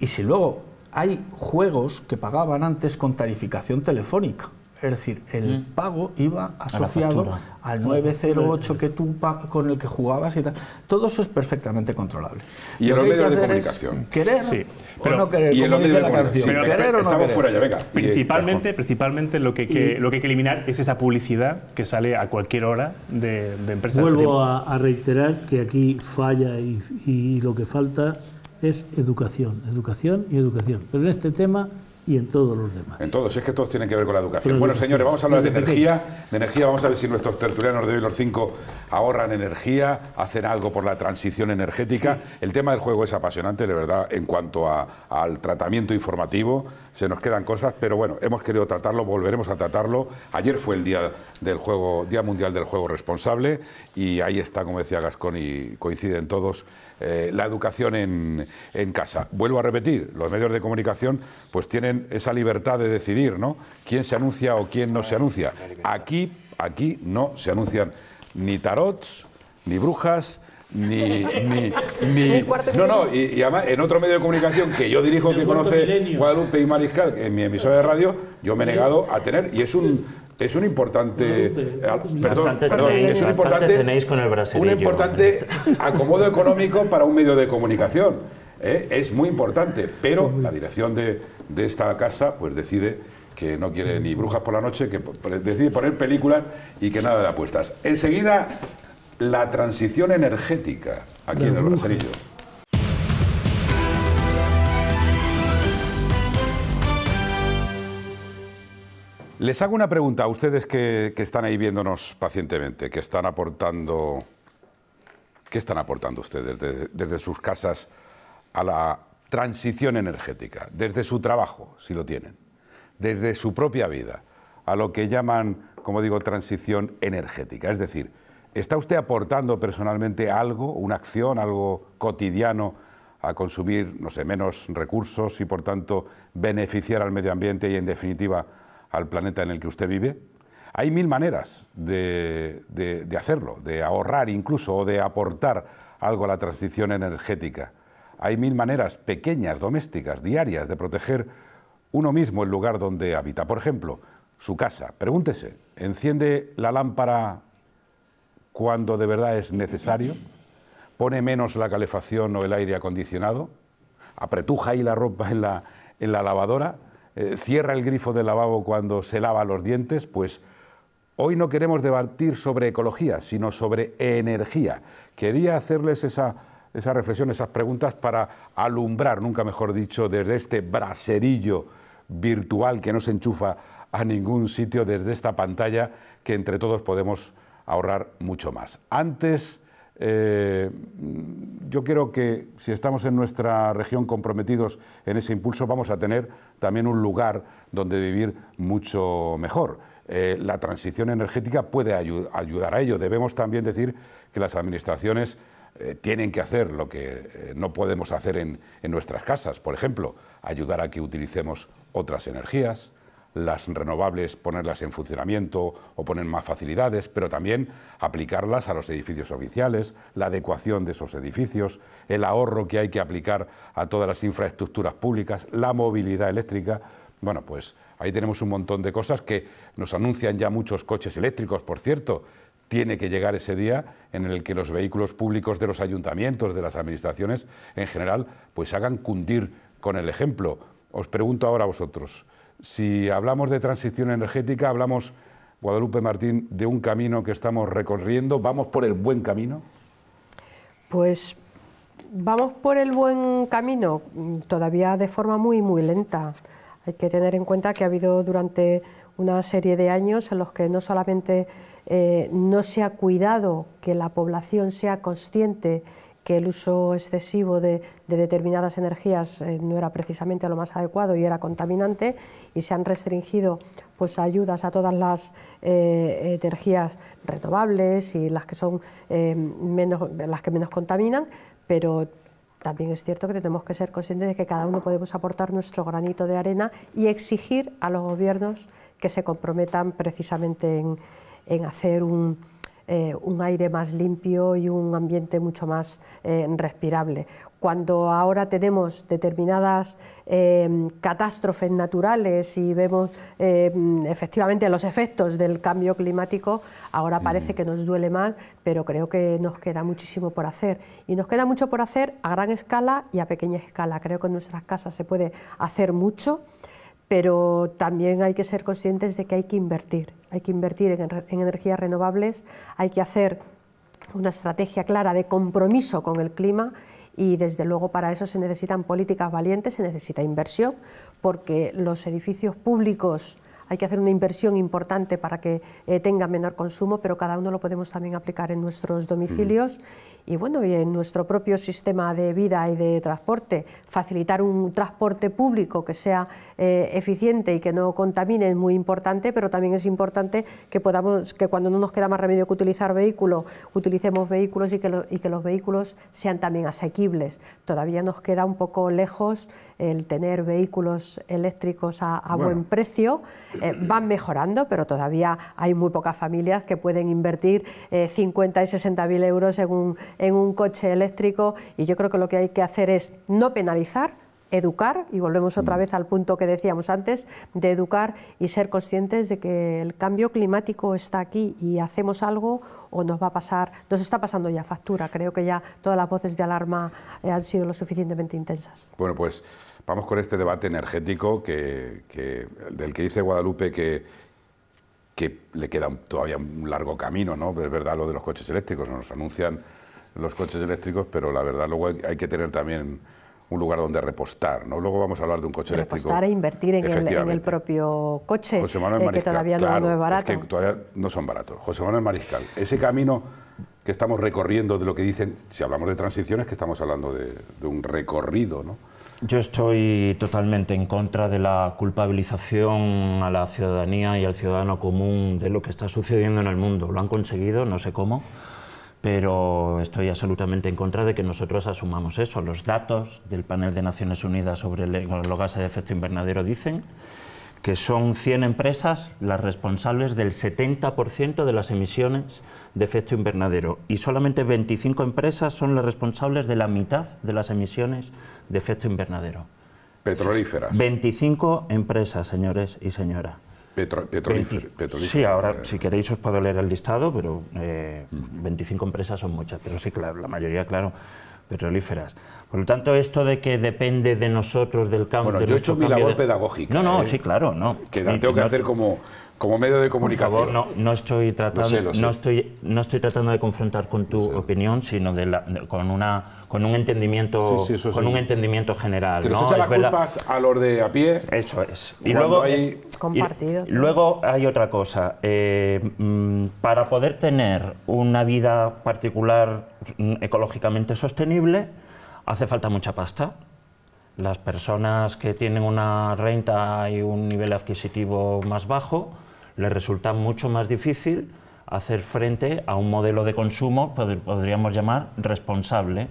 Y si luego hay juegos que pagaban antes con tarificación telefónica, Es decir, el mm. pago iba asociado al 908 que tú con el que jugabas y tal. Todo eso es perfectamente controlable. Y en los medios de comunicación. Querer sí. o no querer, y como dice la canción. querer o no querer. Fuera ya, venga. Principalmente, principalmente lo, que, que, lo que hay que eliminar es esa publicidad que sale a cualquier hora de, de empresas. Vuelvo a, reiterar que aquí falla y, y lo que falta es educación, educación y educación. Pero en este tema y en todos los demás. En todos, es que todos tienen que ver con la educación. bueno, señores, vamos a hablar de energía. De energía, vamos a ver si nuestros tertulianos de hoy, los cinco, ahorran energía, hacen algo por la transición energética. El tema del juego es apasionante, de verdad, en cuanto al tratamiento informativo. Se nos quedan cosas, pero bueno, hemos querido tratarlo, volveremos a tratarlo. Ayer fue el día del juego, Día Mundial del Juego Responsable, y ahí está, como decía Gascón, y coinciden todos eh, la educación en, en, casa. Vuelvo a repetir, los medios de comunicación pues tienen esa libertad de decidir, ¿no? Quién se anuncia o quién no se anuncia. Aquí, aquí no se anuncian ni tarots, ni brujas, ni, ni, ni no, no, y, además en otro medio de comunicación que yo dirijo que conoce Guadalupe y Mariscal, en mi emisora de radio, yo me he negado a tener, y es un es un importante eh, perdón, perdón es un importante tenéis con el un importante acomodo económico para un medio de comunicación ¿eh? es muy importante pero la dirección de, de, esta casa pues decide que no quiere ni brujas por la noche que decide poner películas y que nada de apuestas. Enseguida la transición energética aquí en el braserillo Les hago una pregunta a ustedes que, están ahí viéndonos pacientemente, que están aportando. ¿Qué están aportando ustedes desde, sus casas a la transición energética? Desde su trabajo, si lo tienen, desde su propia vida, a lo que llaman, como digo, transición energética. Es decir, ¿está usted aportando personalmente algo, una acción, algo cotidiano a consumir, no sé, menos recursos y por tanto beneficiar al medio ambiente y en definitiva al planeta en el que usted vive? Hay mil maneras de, hacerlo, de ahorrar incluso o de aportar algo a la transición energética. Hay mil maneras pequeñas, domésticas, diarias, de proteger uno mismo el lugar donde habita. Por ejemplo, su casa. Pregúntese, ¿enciende la lámpara cuando de verdad es necesario? ¿Pone menos la calefacción o el aire acondicionado? ¿Apretuja ahí la ropa en la, en la lavadora? Eh, cierra el grifo del lavabo cuando se lava los dientes, pues hoy no queremos debatir sobre ecología, sino sobre energía. Quería hacerles esa, esa reflexión, esas preguntas para alumbrar, nunca mejor dicho, desde este braserillo virtual que no se enchufa a ningún sitio, desde esta pantalla que entre todos podemos ahorrar mucho más. Antes eh, yo creo que si estamos en nuestra región comprometidos en ese impulso, vamos a tener también un lugar donde vivir mucho mejor. Eh, la transición energética puede ayudar a ello. Debemos también decir que las administraciones eh, tienen que hacer lo que no podemos hacer en nuestras casas. Por ejemplo, ayudar a que utilicemos otras energías, las renovables ponerlas en funcionamiento o poner más facilidades, pero también aplicarlas a los edificios oficiales, la adecuación de esos edificios, el ahorro que hay que aplicar a todas las infraestructuras públicas, la movilidad eléctrica. Bueno, pues ahí tenemos un montón de cosas que nos anuncian ya muchos coches eléctricos, por cierto. Tiene que llegar ese día en el que los vehículos públicos de los ayuntamientos, de las administraciones en general, pues hagan cundir con el ejemplo. Os pregunto ahora a vosotros, si hablamos de transición energética, hablamos, Guadalupe Martín, de un camino que estamos recorriendo. ¿Vamos por el buen camino? Pues vamos por el buen camino, todavía de forma muy, muy lenta. Hay que tener en cuenta que ha habido durante una serie de años en los que no solamente eh, no se ha cuidado que la población sea consciente que el uso excesivo de, determinadas energías eh, no era precisamente lo más adecuado y era contaminante y se han restringido pues, ayudas a todas las eh, energías renovables y las que, son, eh, menos, las que menos contaminan, pero también es cierto que tenemos que ser conscientes de que cada uno podemos aportar nuestro granito de arena y exigir a los gobiernos que se comprometan precisamente en, en hacer un eh, un aire más limpio y un ambiente mucho más eh, respirable. Cuando ahora tenemos determinadas eh, catástrofes naturales y vemos efectivamente los efectos del cambio climático, ahora parece mm. que nos duele más, pero creo que nos queda muchísimo por hacer. Y nos queda mucho por hacer a gran escala y a pequeña escala. Creo que en nuestras casas se puede hacer mucho pero también hay que ser conscientes de que hay que invertir, hay que invertir en, energías renovables, hay que hacer una estrategia clara de compromiso con el clima y desde luego para eso se necesitan políticas valientes, se necesita inversión, porque los edificios públicos hay que hacer una inversión importante para que eh, tenga menor consumo, pero cada uno lo podemos también aplicar en nuestros domicilios y bueno, y en nuestro propio sistema de vida y de transporte, facilitar un transporte público que sea eh, eficiente y que no contamine es muy importante, pero también es importante que podamos, que cuando no nos queda más remedio que utilizar vehículos, utilicemos vehículos y que, y que los vehículos sean también asequibles. Todavía nos queda un poco lejos el tener vehículos eléctricos a, buen precio. Eh, van mejorando, pero todavía hay muy pocas familias que pueden invertir 50 eh, y 60 mil euros en un, en un coche eléctrico y yo creo que lo que hay que hacer es no penalizar, educar, y volvemos otra mm. vez al punto que decíamos antes, de educar y ser conscientes de que el cambio climático está aquí y hacemos algo o nos va a pasar, nos está pasando ya factura. Creo que ya todas las voces de alarma eh, han sido lo suficientemente intensas. Bueno, pues vamos con este debate energético que, del que dice Guadalupe que, que le queda todavía un largo camino, ¿no? Es verdad lo de los coches eléctricos, nos anuncian los coches eléctricos, pero la verdad luego hay, que tener también un lugar donde repostar, ¿no? Luego vamos a hablar de un coche eléctrico. Repostar e invertir en el, propio coche, José Manuel Mariscal, eh, que todavía no, es barato. que todavía no son baratos. José Manuel Mariscal, ese camino que estamos recorriendo de lo que dicen, si hablamos de transiciones, que estamos hablando de, de un recorrido, ¿no? Yo estoy totalmente en contra de la culpabilización a la ciudadanía y al ciudadano común de lo que está sucediendo en el mundo. Lo han conseguido, no sé cómo, pero estoy absolutamente en contra de que nosotros asumamos eso. Los datos del panel de Naciones Unidas sobre los gases de efecto invernadero dicen que son 100 empresas las responsables del 70% de las emisiones de efecto invernadero y solamente 25 empresas son las responsables de la mitad de las emisiones de efecto invernadero. Petrolíferas. 25 empresas, señores y señoras. petrolíferas. Sí, ahora si queréis os puedo leer el listado, pero 25 eh, empresas son muchas, pero sí, claro, la mayoría, claro, petrolíferas. Por lo tanto, esto de que depende de nosotros, del cambio... Bueno, yo he hecho mi labor pedagógica. No, no, ¿eh? sí, claro, no. Que tengo que hacer como como medio de comunicación. Por favor, no, no estoy tratando, No, estoy, no estoy tratando de confrontar con tu opinión, sino de con una con un entendimiento con un entendimiento general. Que nos echa las culpas a los de a pie. Eso es. Y luego hay... compartido. luego hay otra cosa. Eh, mm, para poder tener una vida particular mm, ecológicamente sostenible, hace falta mucha pasta las personas que tienen una renta y un nivel adquisitivo más bajo les resulta mucho más difícil hacer frente a un modelo de consumo, podríamos llamar, responsable.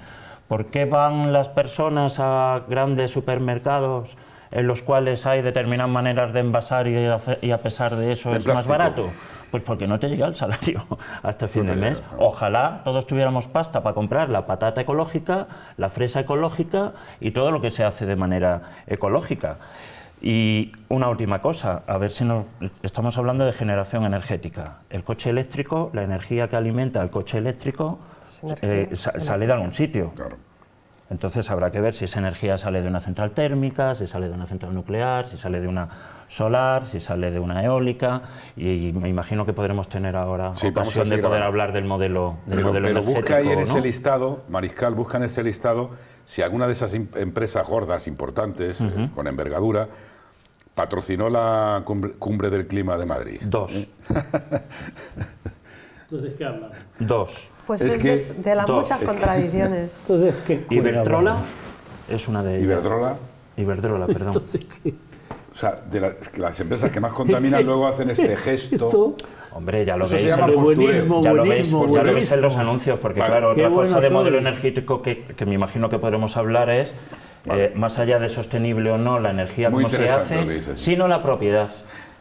¿Por qué van las personas a grandes supermercados en los cuales hay determinadas maneras de envasar y a, pesar de eso es más barato? Pues porque no te llega el salario hasta fin de mes. Ojalá todos tuviéramos pasta para comprar la patata ecológica, la fresa ecológica y todo lo que se hace de manera ecológica. Y una última cosa, a ver si nos estamos hablando de generación energética. El coche eléctrico, la energía que alimenta el coche eléctrico eh, sale de algún sitio. Entonces habrá que ver si esa energía sale de una central térmica, si sale de una central nuclear, si sale de una solar, si sale de una eólica, y, me imagino que podremos tener ahora ocasión de poder hablar del modelo, del pero, modelo pero busca ahí en ese listado, Mariscal, busca en ese listado si alguna de esas empresas gordas, importantes, eh, con envergadura, patrocinó la cumbre, del clima de Madrid. Dos. ¿Eh? Entonces, ¿qué hablan? Dos. Pues es, de, las muchas contradicciones. Entonces, ¿qué Iberdrola es una de ellas. Iberdrola. Iberdrola, perdón. o sea, de las empresas que más contaminan luego hacen este gesto. Hombre, ya lo veis. ya, lo veis ya lo veis en los anuncios, porque claro, otra cosa de modelo energético que, que me imagino que podremos hablar es eh, más allá de sostenible o no la energía, como se hace, sino la propiedad.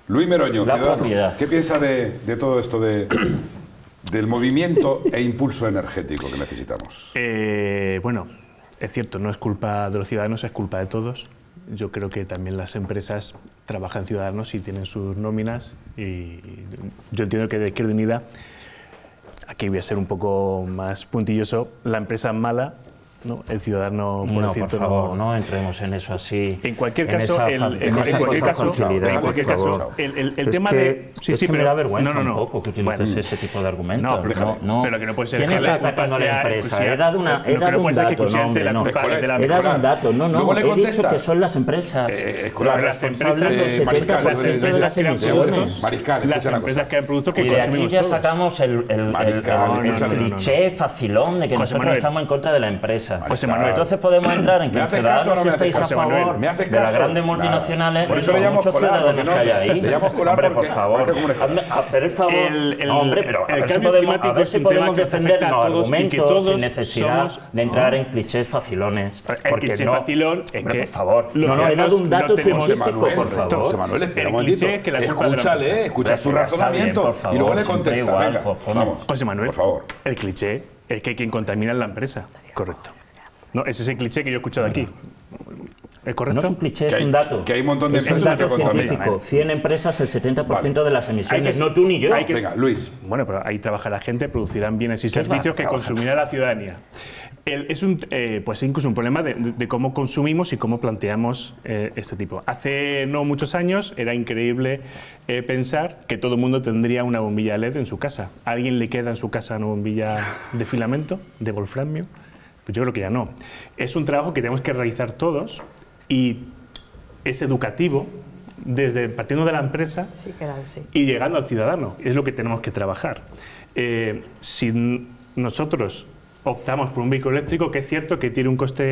Luis Meroño, la propiedad. ¿qué piensa de, todo esto de, del movimiento e impulso energético que necesitamos? Eh, bueno, es cierto, no es culpa de los ciudadanos, es culpa de todos. Yo creo que también las empresas trabajan ciudadanos y tienen sus nóminas y yo entiendo que de Izquierda Unida, aquí voy a ser un poco más puntilloso, la empresa mala ¿no? El ciudadano, por no, por favor, no... entremos en eso así. En cualquier caso, el, en, cualquier caso, en cualquier caso, el, el tema de... Sí, sí, pero... me da vergüenza no, no, no. un poco que utilices ese tipo de argumentos. No, pero, no, pero que no puede ser... ¿Quién está atacando a la empresa? He dado, una, he dado un dato, no, hombre, no. He dado un dato, no, no. He dicho que son las empresas las empresas del 70% de las emisiones. Las empresas que han productos que consumimos Y de aquí ya sacamos el cliché facilón de que nosotros estamos en contra de la empresa. José Manuel. Entonces podemos entrar en que los ciudadanos no estáis a favor de las grandes multinacionales. Por eso le llamo ciudadanos que hay ahí. Le llamo colar hombre, por favor, hacer el favor. hombre, pero a ver si podemos, a ver si podemos defender los argumentos sin necesidad de entrar en clichés facilones. Porque no, facilón es que, por favor, no, no, he dado un dato científico, por favor. José Manuel, espera un momentito. Escúchale, escucha su razonamiento y luego le contesta. José Manuel, por favor. El cliché es que quien contamina es la empresa. Correcto. No, ese es el cliché que yo he escuchado aquí. ¿Es correcto? No es un cliché, es un dato. Que hay un montón de es un dato científico. 100 empresas, el 70% de las emisiones. no tú ni yo. Venga, Luis. Bueno, pero ahí trabaja la gente, producirán bienes y servicios que consumirá la ciudadanía. es un, eh, pues incluso un problema de, cómo consumimos y cómo planteamos eh, este tipo. Hace no muchos años era increíble eh, pensar que todo el mundo tendría una bombilla LED en su casa. ¿A alguien le queda en su casa una bombilla de filamento, de wolframio? Pues yo creo que ya no. Es un trabajo que tenemos que realizar todos y es educativo desde partiendo de la empresa y llegando al ciudadano. Es lo que tenemos que trabajar. Eh, si nosotros optamos por un vehículo eléctrico que es cierto que tiene un coste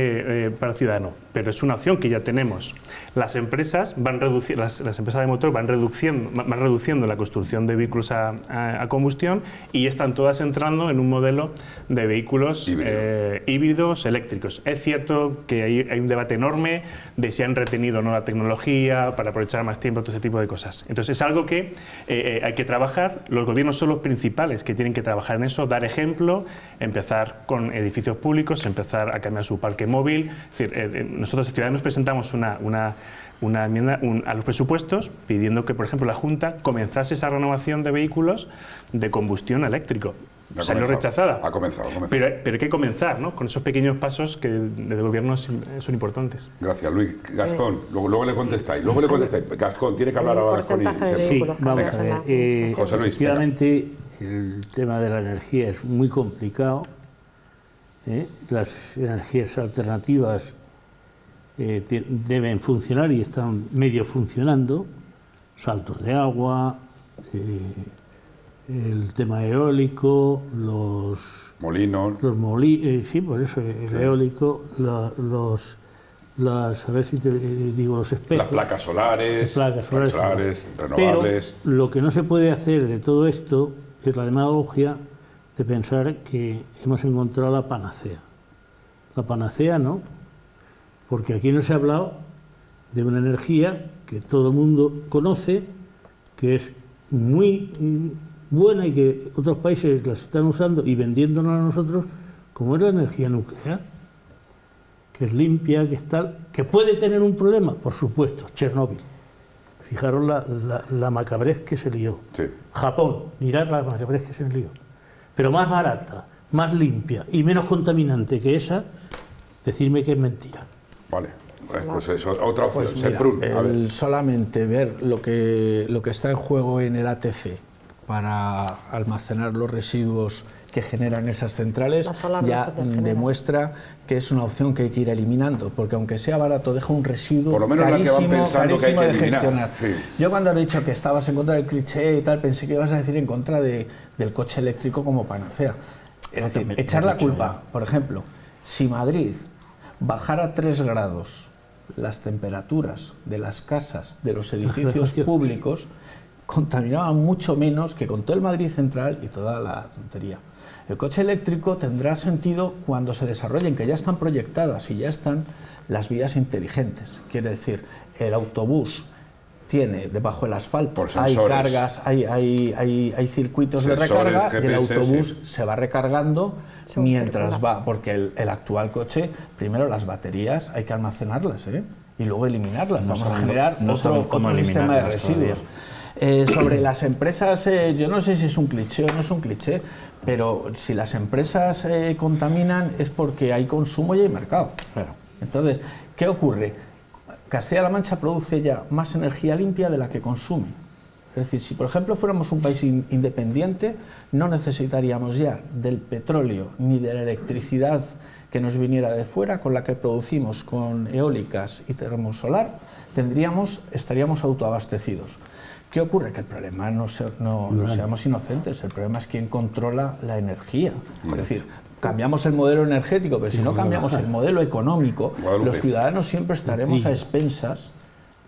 eh, para el ciudadano, pero es una opción que ya tenemos. Las empresas van las, las, empresas de motor van reduciendo, van reduciendo la construcción de vehículos a, combustión y están todas entrando en un modelo de vehículos eh, híbridos eléctricos. Es cierto que hay, hay, un debate enorme de si han retenido o no la tecnología para aprovechar más tiempo, todo ese tipo de cosas. Entonces es algo que eh, hay que trabajar. Los gobiernos son los principales que tienen que trabajar en eso, dar ejemplo, empezar con edificios públicos, empezar a cambiar su parque móvil. Eh, eh, nosotros, ciudadanos, presentamos una, una, una enmienda a los presupuestos pidiendo que, por ejemplo, la Junta comenzase esa renovación de vehículos de combustión eléctrico. Salió rechazada. Ha comenzado, Pero, pero, hay que comenzar ¿no? con esos pequeños pasos que desde el gobierno son importantes. Gracias, Luis. Gascón, luego, luego le contestáis. Luego le contestáis. Gascón, tiene que hablar ahora Gascón y Sí, vamos a ver. Eh, José Luis. Efectivamente, el tema de la energía es muy complicado ¿eh? las energías alternativas eh, deben funcionar y están medio funcionando, saltos de agua, eh, el tema eólico, los molinos, los sí, por eso el eólico, los las, a ver si te digo los espejos, las placas solares, placas solares, renovables. Pero lo que no se puede hacer de todo esto es la demagogia de pensar que hemos encontrado la panacea. La panacea no, porque aquí no se ha hablado de una energía que todo el mundo conoce, que es muy buena y que otros países las están usando y vendiéndonos a nosotros, como es la energía nuclear, que es limpia, que es tal, que puede tener un problema, por supuesto, Chernóbil. Fijaros la, la, macabrez que se lió. Japón, mirad la macabrez que se lió pero más barata, más limpia y menos contaminante que esa, decirme que es mentira. Vale. Pues eso, otra opción, pues solamente ver lo que, lo que está en juego en el ATC para almacenar los residuos que generan esas centrales ya demuestra que es una opción que hay que ir eliminando, porque aunque sea barato deja un residuo carísimo, carísimo de gestionar. Yo cuando he dicho que estabas en contra del cliché y tal, pensé que ibas a decir en contra de, del coche eléctrico como panacea. Es decir, echar la culpa, por ejemplo, si Madrid bajara 3 grados las temperaturas de las casas, de los edificios públicos, contaminaban mucho menos que con todo el Madrid central y toda la tontería. El coche eléctrico tendrá sentido cuando se desarrollen, que ya están proyectadas y ya están las vías inteligentes. Quiere decir, el autobús tiene debajo del asfalto, hay cargas, hay, hay, hay, circuitos de recarga y el autobús se va recargando mientras va, porque el, actual coche, primero las baterías hay que almacenarlas ¿eh? y luego eliminarlas, vamos a generar otro, sistema de residuos. Eh, sobre las empresas, eh, yo no sé si es un cliché o no es un cliché, pero si las empresas contaminan es porque hay consumo y hay mercado. Entonces, ¿qué ocurre? Castilla-La Mancha produce ya más energía limpia de la que consume. Es decir, si por ejemplo fuéramos un país independiente, no necesitaríamos ya del petróleo ni de la electricidad que nos viniera de fuera, con la que producimos con eólicas y termosolar, tendríamos, estaríamos autoabastecidos. ¿Qué ocurre? Que el problema no, no, seamos inocentes, el problema es quién controla la energía. Es decir, cambiamos el modelo energético, pero si no cambiamos el modelo económico, los ciudadanos siempre estaremos a expensas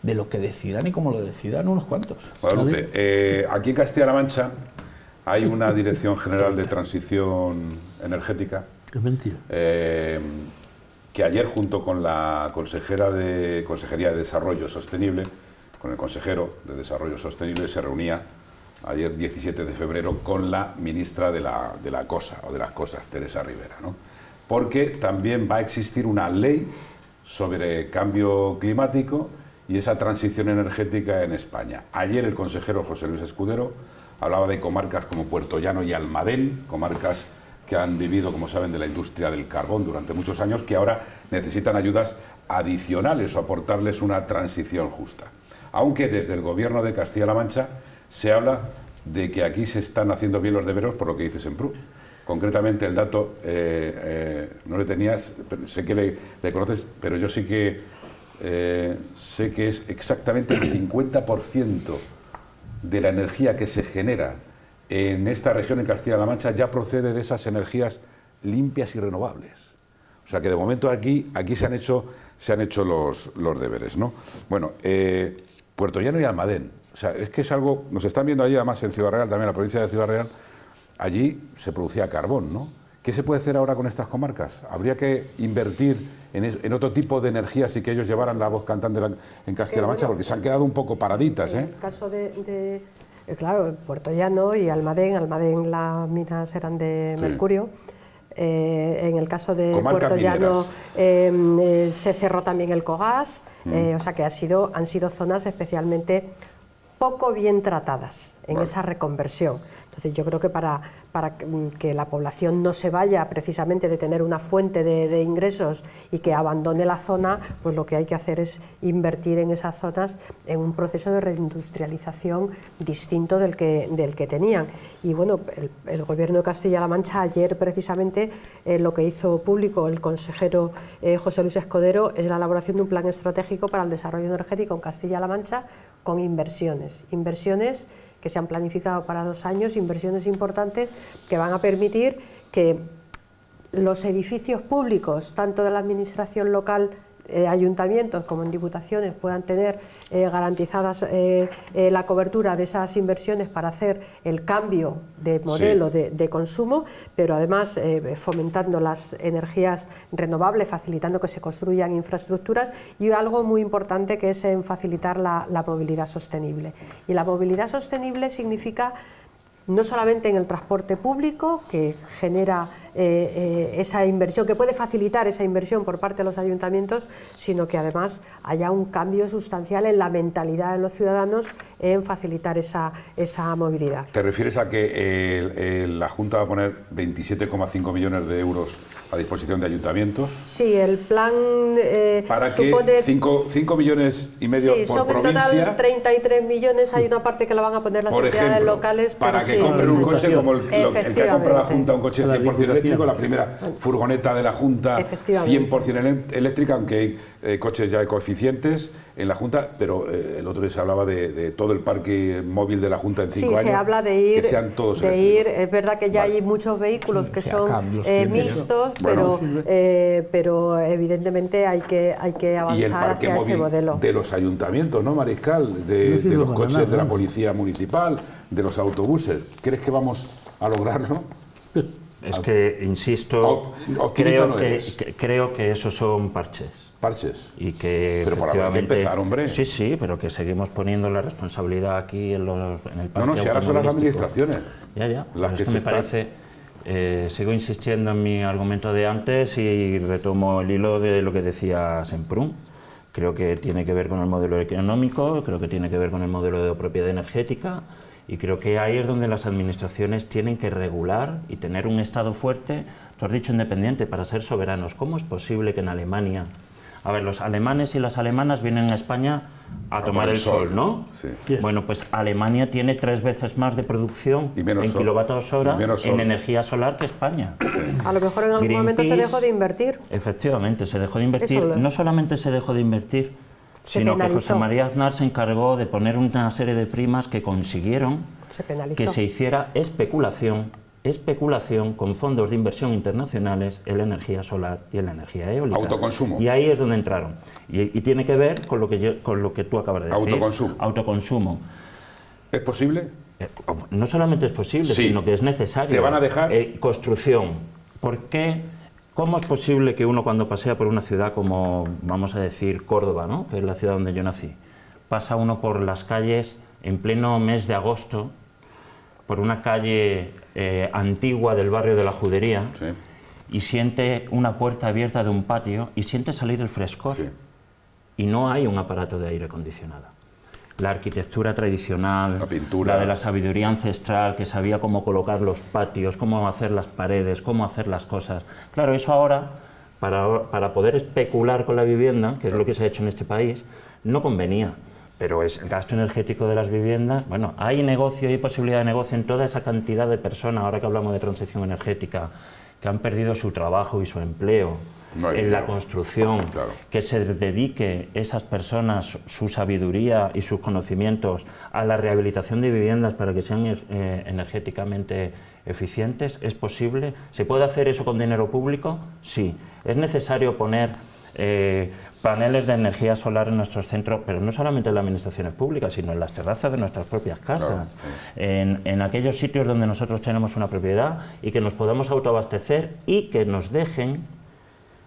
de lo que decidan y cómo lo decidan unos cuantos. Eh, aquí en Castilla-La Mancha hay una Dirección General de Transición Energética. Eh, que ayer junto con la consejera de Consejería de Desarrollo Sostenible, con el consejero de Desarrollo Sostenible, se reunía ayer 17 de febrero, con la ministra de la, de la Cosa, o de las Cosas, Teresa Rivera, ¿no? porque también va a existir una ley sobre cambio climático y esa transición energética en España. Ayer el consejero José Luis Escudero hablaba de comarcas como Puerto Llano y Almadén, comarcas que han vivido, como saben, de la industria del carbón durante muchos años, que ahora necesitan ayudas adicionales o aportarles una transición justa. Aunque desde el gobierno de Castilla-La Mancha se habla de que aquí se están haciendo bien los deberes por lo que dices en PRU. Concretamente el dato, eh, eh, no le tenías, sé que le, conoces, pero yo sí que eh, sé que es exactamente el 50% de la energía que se genera en esta región, en Castilla-La Mancha, ya procede de esas energías limpias y renovables. O sea que de momento aquí, aquí se han hecho, se han hecho los, los deberes. ¿no? Bueno, Puerto Llano y Almadén, o sea, es que es algo, nos están viendo allí además en Ciudad Real, también en la provincia de Ciudad Real, allí se producía carbón, ¿no? ¿Qué se puede hacer ahora con estas comarcas? ¿Habría que invertir en, otro tipo de energías y que ellos llevaran la voz cantante en Castilla-La Mancha? Porque se han quedado un poco paraditas, ¿eh? En el caso de, eh, claro, Puerto Llano y Almadén, Almadén las minas eran de mercurio. Eh, en el caso de Puerto Llano eh, se cerró también el COGAS, mm. o sea que ha sido, han sido zonas especialmente poco bien tratadas en esa reconversión. Entonces yo creo que para, para que la población no se vaya precisamente de tener una fuente de, ingresos y que abandone la zona, pues lo que hay que hacer es invertir en esas zonas en un proceso de reindustrialización distinto del que, del que tenían. Y bueno, el, gobierno de Castilla-La Mancha ayer precisamente eh, lo que hizo público el consejero eh, José Luis Escodero es la elaboración de un plan estratégico para el desarrollo energético en Castilla-La Mancha con inversiones. Inversiones que se han planificado para dos años, inversiones importantes que van a permitir que los edificios públicos, tanto de la administración local eh, ayuntamientos como en diputaciones puedan tener eh, garantizadas eh, la cobertura de esas inversiones para hacer el cambio de modelo de, consumo, pero además fomentando las energías renovables, facilitando que se construyan infraestructuras y algo muy importante que es en facilitar la movilidad sostenible. Y la movilidad sostenible significa no solamente en el transporte público, que genera eh, eh, esa inversión, que puede facilitar esa inversión por parte de los ayuntamientos, sino que además haya un cambio sustancial en la mentalidad de los ciudadanos en facilitar esa, esa movilidad. ¿Te refieres a que la Junta va a poner 27,5 millones de euros a disposición de ayuntamientos? Sí, el plan ¿Para supone... 5, millones y medio sí, por son provincia? en total 33 millones, hay una parte que la van a poner las entidades locales. Para que compren un coche como el, que ha comprado la Junta, un coche 100% eléctrico, la primera furgoneta de la Junta 100% eléctrica, aunque hay eh, coches ya ecoeficientes en la Junta, pero eh, el otro día se hablaba de, todo el parque móvil de la Junta en cinco sí, años. se habla de ir, que sean todos de ir, es verdad que ya hay muchos vehículos que son eh, mixtos, pero, pero evidentemente hay que, hay que avanzar hacia ese modelo. De los ayuntamientos, ¿no, Mariscal? De, los coches de la policía municipal, de los autobuses. ¿Crees que vamos a lograrlo? Es que, insisto, creo, que, creo que esos son parches. Parches. Y que pero por que empezar, hombre. Sí, sí, pero que seguimos poniendo la responsabilidad aquí en, los, en el parque No, no, si ahora son las administraciones. Ya, ya. Las que, me parece... Eh, sigo insistiendo en mi argumento de antes y retomo el hilo de lo que decía Semprún. Creo que tiene que ver con el modelo económico, creo que tiene que ver con el modelo de propiedad energética y creo que ahí es donde las administraciones tienen que regular y tener un Estado fuerte, tú has dicho independiente, para ser soberanos. ¿Cómo es posible que en Alemania a ver, los alemanes y las alemanas vienen a España a, tomar el sol, ¿no? Sí. Bueno, pues Alemania tiene tres veces más de producción en kilovatios hora en energía solar que España. A lo mejor en algún momento se dejó de invertir. Efectivamente, se dejó de invertir. No solamente se dejó de invertir, sino que José María Aznar se encargó de poner una serie de primas que consiguieron que se hiciera especulación especulación con fondos de inversión internacionales en la energía solar y en la energía eólica. Autoconsumo. Y ahí es donde entraron. Y, tiene que ver con lo que, con lo que tú acabas de decir. Autoconsumo. Autoconsumo. ¿Es posible? Eh, no solamente es posible, sino que es necesario. ¿Te van a dejar? Eh, construcción. ¿Por qué? ¿Cómo es posible que uno cuando pasea por una ciudad como, vamos a decir, Córdoba, ¿no? que es la ciudad donde yo nací, pasa uno por las calles en pleno mes de agosto, por una calle eh, antigua del barrio de la Judería y siente una puerta abierta de un patio y siente salir el frescor. Y no hay un aparato de aire acondicionado. La arquitectura tradicional, la, pintura. la de la sabiduría ancestral, que sabía cómo colocar los patios, cómo hacer las paredes, cómo hacer las cosas. Claro, eso ahora, para, para poder especular con la vivienda, que es lo que se ha hecho en este país, no convenía pero es el gasto energético de las viviendas, bueno, hay negocio, hay posibilidad de negocio en toda esa cantidad de personas, ahora que hablamos de transición energética, que han perdido su trabajo y su empleo en la construcción, que se dedique esas personas su sabiduría y sus conocimientos a la rehabilitación de viviendas para que sean eh, energéticamente eficientes, ¿es posible? ¿Se puede hacer eso con dinero público? Sí. ¿Es necesario poner... Eh, paneles de energía solar en nuestros centros, pero no solamente en las administraciones públicas, sino en las terrazas de nuestras propias casas, en, aquellos sitios donde nosotros tenemos una propiedad y que nos podamos autoabastecer y que nos dejen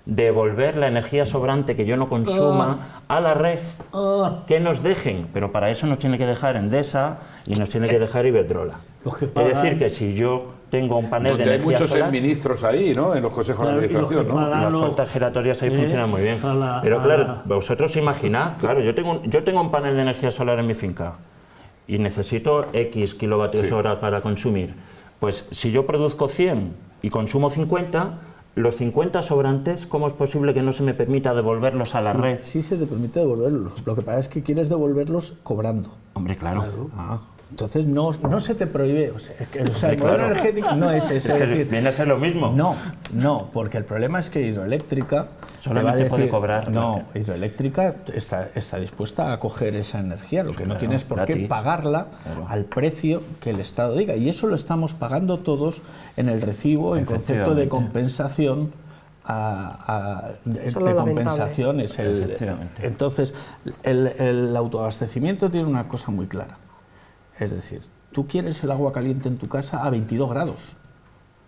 devolver la energía sobrante que yo no consuma ah. a la red, ah. que nos dejen, pero para eso nos tiene que dejar Endesa y nos tiene que dejar Iberdrola. Es decir, que si yo tengo un panel de energía hay muchos ministros ahí, ¿no? En los consejos de administración, ¿no? Las puertas giratorias ahí ¿eh? funcionan muy bien. Pero claro, vosotros imaginad, claro, yo tengo, yo tengo un panel de energía solar en mi finca y necesito X kilovatios hora para consumir. Pues si yo produzco 100 y consumo 50, los 50 sobrantes, ¿cómo es posible que no se me permita devolverlos a la red? Sí se te permite devolverlos. Lo que pasa es que quieres devolverlos cobrando. Hombre, claro. Ah. Entonces no, no se te prohíbe, o sea, el modelo energético no es ese. Es viene a ser lo mismo. No, no, porque el problema es que hidroeléctrica solamente puede cobrar. No, hidroeléctrica está, está dispuesta a coger esa energía, lo que no tienes por qué pagarla al precio que el Estado diga. Y eso lo estamos pagando todos en el recibo, en concepto de compensación. A, de, compensación es el, entonces el, el autoabastecimiento tiene una cosa muy clara es decir, tú quieres el agua caliente en tu casa a 22 grados.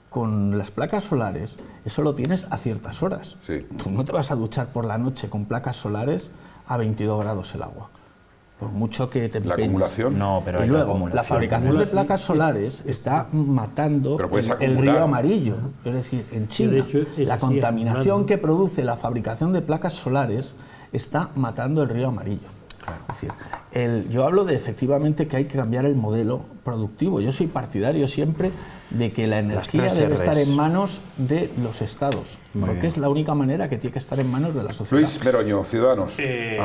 Con las placas solares, eso lo tienes a ciertas horas. Tú no te vas a duchar por la noche con placas solares a 22 grados el agua. Por mucho que te La acumulación. No, pero y luego, la fabricación de placas solares está matando el, río amarillo. Es decir, en China, la contaminación que produce la fabricación de placas solares está matando el río amarillo. Es decir, yo hablo de efectivamente que hay que cambiar el modelo productivo. Yo soy partidario siempre de que la energía debe estar en manos de los estados, porque es la única manera que tiene que estar en manos de la sociedad. Luis Meroño, Ciudadanos. Eh,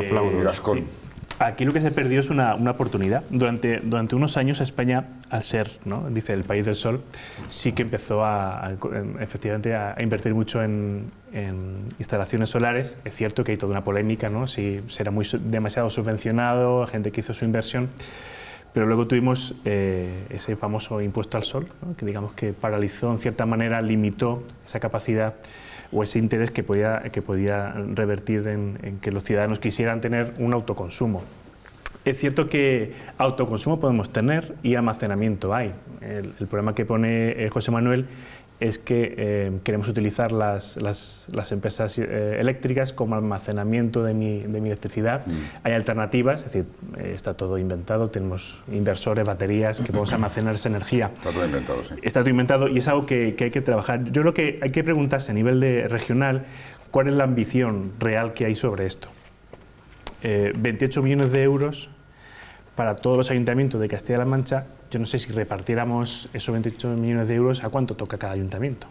Aquí lo que se perdió es una, oportunidad. Durante, durante unos años España, al ser, ¿no? dice, el país del sol, sí que empezó a, efectivamente a, invertir mucho en, instalaciones solares. Es cierto que hay toda una polémica, ¿no? si será muy demasiado subvencionado, gente que hizo su inversión. Pero luego tuvimos eh, ese famoso impuesto al sol, que digamos que paralizó, en cierta manera, limitó esa capacidad o ese interés que podía, que podía revertir en, que los ciudadanos quisieran tener un autoconsumo. Es cierto que autoconsumo podemos tener y almacenamiento hay. El, problema que pone eh, José Manuel es que eh, queremos utilizar las, las, empresas eh, eléctricas como almacenamiento de mi, de mi electricidad. Mm. Hay alternativas, es decir, eh, está todo inventado, tenemos inversores, baterías, que podemos almacenar esa energía. Está todo inventado, sí. Está todo inventado y es algo que, que hay que trabajar. Yo creo que hay que preguntarse a nivel de regional cuál es la ambición real que hay sobre esto. 28 millones de euros para todos los ayuntamientos de Castilla-La Mancha yo no sé si repartiéramos esos 28 millones de euros, ¿a cuánto toca cada ayuntamiento?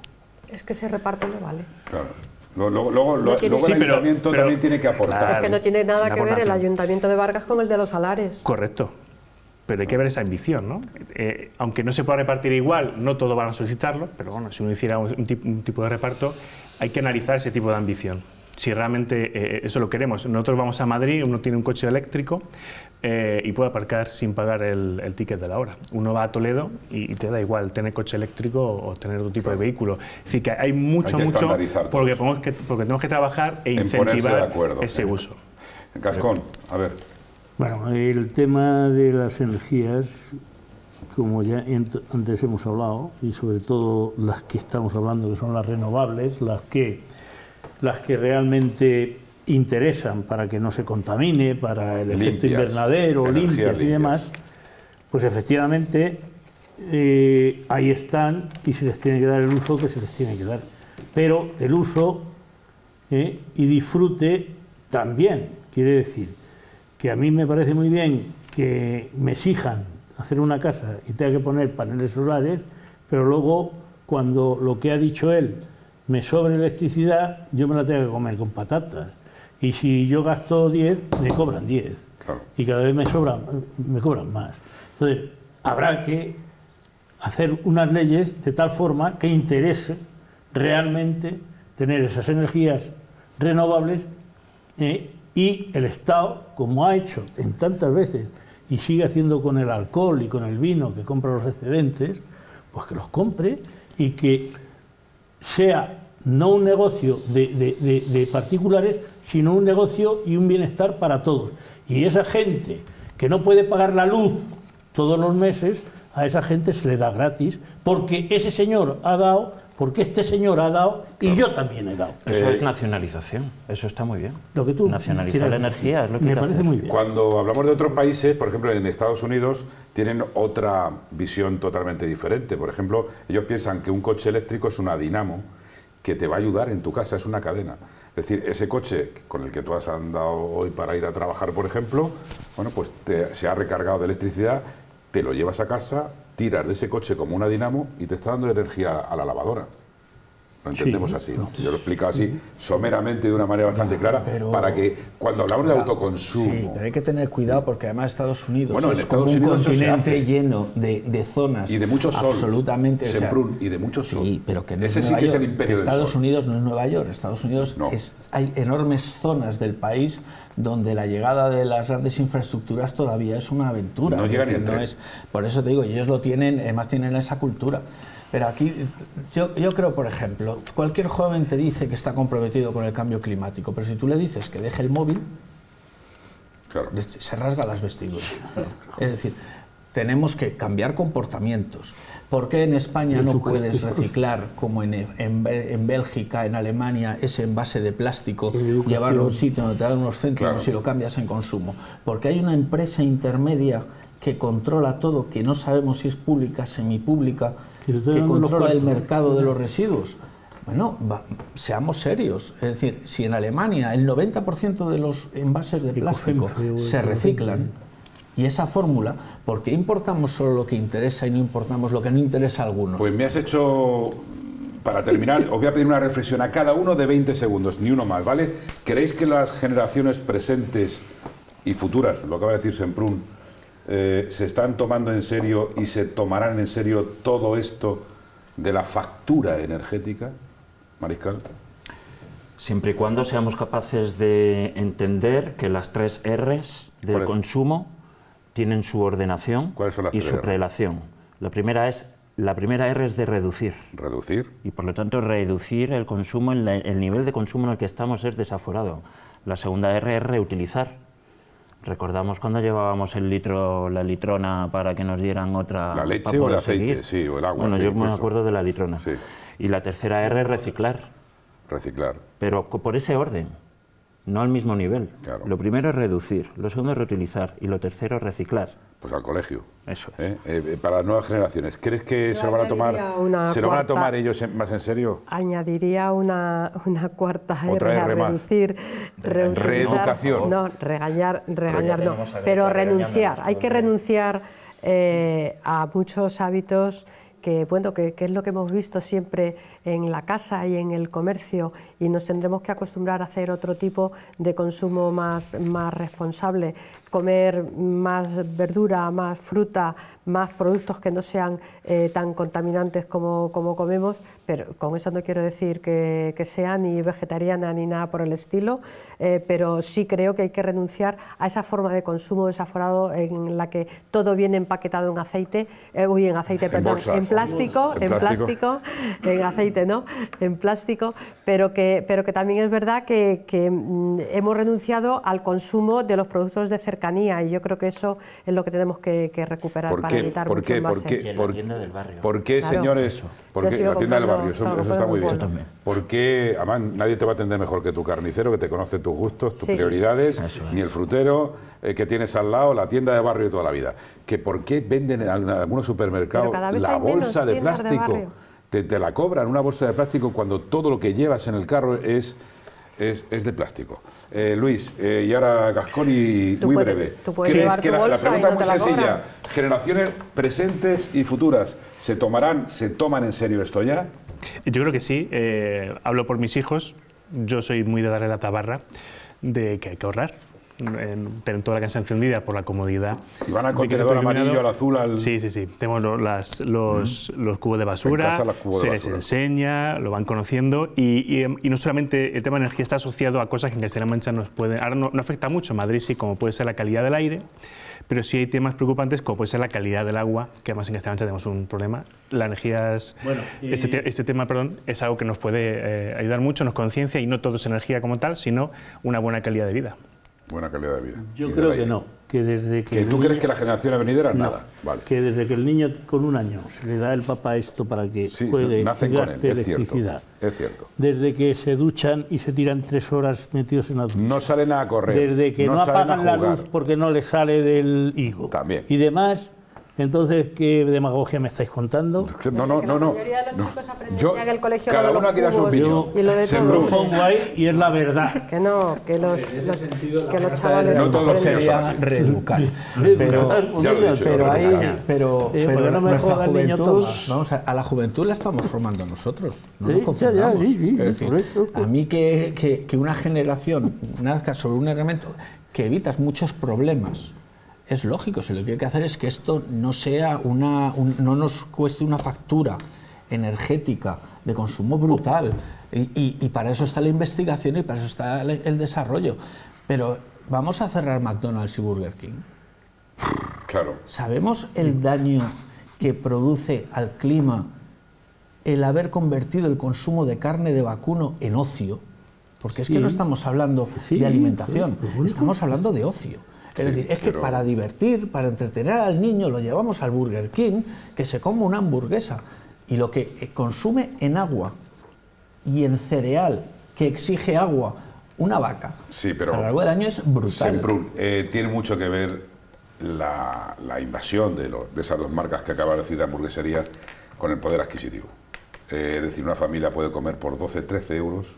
Es que ese reparto no vale. Claro. Luego, luego, luego el ayuntamiento también tiene que aportar. es que no tiene nada que ver el ayuntamiento de Vargas con el de los Salares. Correcto. Pero hay que ver esa ambición, ¿no? Eh, aunque no se pueda repartir igual, no todos van a solicitarlo, pero bueno, si uno hiciera un tipo de reparto, hay que analizar ese tipo de ambición si realmente eh, eso lo queremos. Nosotros vamos a Madrid, uno tiene un coche eléctrico eh, y puede aparcar sin pagar el, ticket de la hora. Uno va a Toledo y, te da igual tener coche eléctrico o tener otro tipo de vehículo. Es decir, que hay mucho, mucho porque, que, porque tenemos que trabajar e incentivar ese uso. Cascón, a ver. Bueno, el tema de las energías, como ya antes hemos hablado, y sobre todo las que estamos hablando, que son las renovables, las que las que realmente interesan para que no se contamine, para el efecto invernadero, limpias, y demás, pues efectivamente eh, ahí están y se les tiene que dar el uso que se les tiene que dar. Pero el uso eh, y disfrute también, quiere decir que a mí me parece muy bien que me exijan hacer una casa y tenga que poner paneles solares, pero luego cuando lo que ha dicho él me sobra electricidad, yo me la tengo que comer con patatas. Y si yo gasto 10, me cobran 10. Y cada vez me sobran, me cobran más. Entonces, habrá que hacer unas leyes de tal forma que interese realmente tener esas energías renovables eh, y el Estado, como ha hecho en tantas veces y sigue haciendo con el alcohol y con el vino que compra los excedentes, pues que los compre y que sea no un negocio de, particulares, sino un negocio y un bienestar para todos. Y esa gente que no puede pagar la luz todos los meses, a esa gente se le da gratis, porque ese señor ha dado, porque este señor ha dado y yo también he dado. Eso es nacionalización, eso está muy bien. Lo que tú Nacionalizar la energía es lo que me parece muy bien. Cuando hablamos de otros países, por ejemplo en Estados Unidos, tienen otra visión totalmente diferente. Por ejemplo, ellos piensan que un coche eléctrico es una dinamo que te va a ayudar en tu casa, es una cadena. Es decir, ese coche con el que tú has andado hoy para ir a trabajar, por ejemplo, bueno, pues se ha recargado de electricidad, te lo llevas a casa, tiras de ese coche como una dinamo y te está dando energía a la lavadora. Lo entendemos así, ¿no? Yo lo he explicado así, someramente, de una manera bastante clara, para que cuando hablamos de autoconsumo... Sí, pero hay que tener cuidado porque además Estados Unidos es como un continente lleno de, zonas... Y de muchos sol. Absolutamente. y de muchos sol. Sí, pero que no Ese es sí que es el imperio Estados Unidos no es Nueva York. Estados Unidos es, hay enormes zonas del país donde la llegada de las grandes infraestructuras todavía es una aventura. No llega no es, Por eso te digo, ellos lo tienen, además tienen esa cultura. Pero aquí, yo, creo, por ejemplo, cualquier joven te dice que está comprometido con el cambio climático, pero si tú le dices que deje el móvil, se rasga las vestiduras. Es decir, tenemos que cambiar comportamientos. ¿Por qué en España no puedes reciclar como en, en, Bélgica, en Alemania, ese envase de plástico, llevarlo a un sitio donde te dan unos céntimos y lo cambias en consumo? Porque hay una empresa intermedia que controla todo, que no sabemos si es pública, semipública, que controla el mercado de los residuos. Bueno, seamos serios. Es decir, si en Alemania el 90% de los envases de plástico se reciclan, y esa fórmula, ¿por qué importamos solo lo que interesa y no importamos lo que no interesa a algunos? Pues me has hecho, para terminar, os voy a pedir una reflexión a cada uno de 20 segundos, ni uno más, ¿vale? ¿Creéis que las generaciones presentes y futuras, lo acaba de decir Semprún, eh, se están tomando en serio y se tomarán en serio todo esto de la factura energética, Mariscal? Siempre y cuando seamos capaces de entender que las tres R's del consumo tienen su ordenación y su relación. La primera es la primera R es de reducir. Reducir. Y por lo tanto reducir el consumo, el nivel de consumo en el que estamos es desaforado. La segunda R es reutilizar Recordamos cuando llevábamos el litro, la litrona para que nos dieran otra. La leche o el aceite, sí, o el agua. Bueno, yo me acuerdo de la litrona. Sí. Y la tercera R, reciclar. Reciclar. Pero por ese orden, no al mismo nivel. Lo primero es reducir, lo segundo es reutilizar y lo tercero es reciclar. Pues al colegio. Eso. ¿Eh? Eh, eh, para las nuevas generaciones. ¿Crees que se lo van a tomar, se lo van a tomar ellos más en serio? Añadiría una, una cuarta R, a reducir, reeducación. No, regañar, regañar no, pero renunciar. Hay que renunciar a muchos hábitos que, bueno, que, es lo que hemos visto siempre en la casa y en el comercio y nos tendremos que acostumbrar a hacer otro tipo de consumo más, más responsable comer más verdura, más fruta, más productos que no sean eh, tan contaminantes como, como, comemos, pero con eso no quiero decir que, que sea ni vegetariana ni nada por el estilo, eh, pero sí creo que hay que renunciar a esa forma de consumo desaforado en la que todo viene empaquetado en aceite, eh, uy, en aceite, perdón, en, plástico, en, plástico, en aceite, ¿no? En plástico, pero que, pero que también es verdad que, que mm, hemos renunciado al consumo de los productos de cercanía y yo creo que eso es lo que tenemos que, recuperar para evitar ¿por qué, ¿por qué, por, la tienda del barrio. ¿Por qué, señores? ¿Por qué, la tienda del barrio, eso, está muy bien. ¿Por qué, además, nadie te va a atender mejor que tu carnicero, que te conoce tus gustos, tus prioridades, ni el frutero eh, que tienes al lado, la tienda de barrio toda la vida? ¿Que ¿Por qué venden en algunos supermercados la bolsa de plástico? te, te, la cobran una bolsa de plástico cuando todo lo que llevas en el carro es, es, es de plástico. Eh, Luis, eh, y ahora Gasconi, muy breve. ¿Crees que la, pregunta es muy sencilla? ¿Generaciones presentes y futuras se tomarán, se toman en serio esto ya? Yo creo que sí. Eh, hablo por mis hijos. Yo soy muy de darle la tabarra de que hay que ahorrar en, tener toda la casa encendida por la comodidad. ¿Y van al contenedor amarillo, al azul, al...? Sí, sí, sí. Tenemos los, los, los, cubos de basura, se les enseña, lo van conociendo y, y, no solamente el tema de energía está asociado a cosas que en Castilla-La Mancha nos pueden... Ahora no, afecta mucho Madrid, sí, como puede ser la calidad del aire, pero sí hay temas preocupantes como puede ser la calidad del agua, que además en Castilla-La Mancha tenemos un problema. La energía es... Bueno, este, este, tema, perdón, es algo que nos puede eh, ayudar mucho, nos conciencia y no todo es energía como tal, sino una buena calidad de vida buena calidad de vida. Yo creo que no, que desde que... ¿Que tú crees que la generación venidera? No, nada. Vale. Que desde que el niño con un año se le da el papá esto para que juegue y gaste electricidad. es cierto. Desde que se duchan y se tiran tres horas metidos en la ducha. No salen a correr. Desde que no, apagan la luz porque no les sale del higo. También. Y demás entonces, ¿qué demagogia me estáis contando? No, no, no. no. La mayoría de los chicos aprenden en el colegio cada uno queda su opinión. Y lo de Se lo pongo ahí y es la verdad. Que no, que los, los, que los chavales... No todos sería reeducar. Pero, pero, ahí, pero, eh, pero no me joda el niño vamos a, a, la juventud la estamos formando nosotros. No nos ya, ya, sí, sí, a mí que, que, que una generación nazca sobre un elemento que evitas muchos problemas es lógico, si lo que hay que hacer es que esto no sea una, no nos cueste una factura energética de consumo brutal. Y, para eso está la investigación y para eso está el, desarrollo. Pero vamos a cerrar McDonald's y Burger King. Claro. ¿Sabemos el daño que produce al clima el haber convertido el consumo de carne de vacuno en ocio? Porque es que no estamos hablando de alimentación, estamos hablando de ocio. Es decir, es que para divertir, para entretener al niño, lo llevamos al Burger King, que se come una hamburguesa. Y lo que eh, consume en agua y en cereal, que exige agua, una vaca, sí, pero a lo largo del año es brutal. Eh, tiene mucho que ver la, invasión de, de, esas dos marcas que acaba de decir de hamburgueserías con el poder adquisitivo. Eh, es decir, una familia puede comer por 12, 13 euros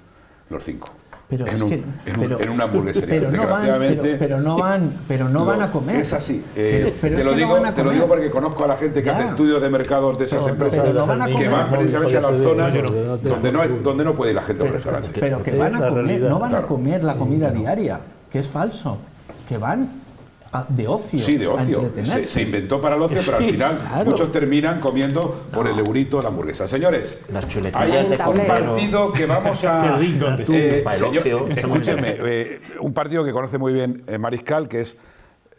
los cinco. Pero en, es que, en, una hamburguesería. Pero no, van, pero, no van, pero no, van a comer. Es así. Eh, te, lo digo, te lo digo porque conozco a la gente que hace estudios de mercados de esas empresas que van precisamente a las zonas donde no, donde no puede ir la gente al restaurante. Pero que van a comer, no van a comer la comida diaria, que es falso. Que van de ocio. Sí, de ocio. Se, inventó para el ocio, pero al final muchos terminan comiendo por el eurito la hamburguesa. Señores, hay un partido que vamos a. eh, escúchenme, eh, un partido que conoce muy bien eh, Mariscal, que es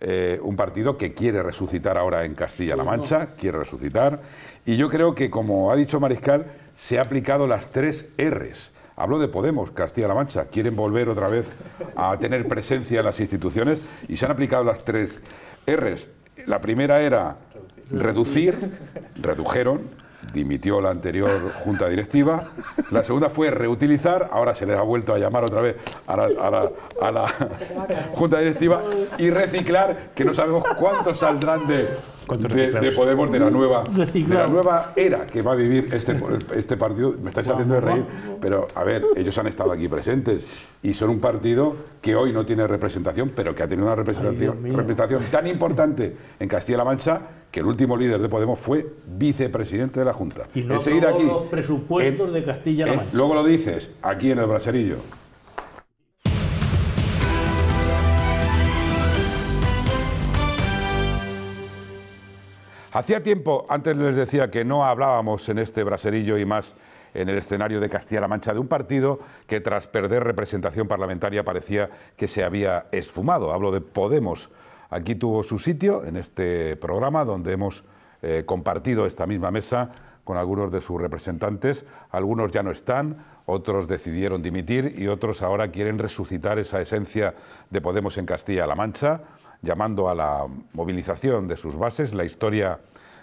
eh, un partido que quiere resucitar ahora en Castilla-La Mancha, quiere resucitar. Y yo creo que, como ha dicho Mariscal, se ha aplicado las tres R's Hablo de Podemos, Castilla-La Mancha. Quieren volver otra vez a tener presencia en las instituciones y se han aplicado las tres R's. La primera era reducir, redujeron, dimitió la anterior junta directiva. La segunda fue reutilizar, ahora se les ha vuelto a llamar otra vez a la, junta directiva, y reciclar, que no sabemos cuántos saldrán de, de, Podemos de la nueva de la nueva era que va a vivir este, este partido. Me estáis haciendo de reír, pero a ver, ellos han estado aquí presentes y son un partido que hoy no tiene representación, pero que ha tenido una representación, representación tan importante en Castilla-La Mancha que el último líder de Podemos fue vicepresidente de la Junta. Y no aquí, los presupuestos de Castilla-La Mancha. luego lo dices aquí en el Braserillo. Hacía tiempo, antes les decía que no hablábamos en este braserillo y más en el escenario de Castilla-La Mancha de un partido que tras perder representación parlamentaria parecía que se había esfumado. Hablo de Podemos. Aquí tuvo su sitio en este programa donde hemos eh, compartido esta misma mesa con algunos de sus representantes. Algunos ya no están, otros decidieron dimitir y otros ahora quieren resucitar esa esencia de Podemos en Castilla-La Mancha llamando a la movilización de sus bases. La historia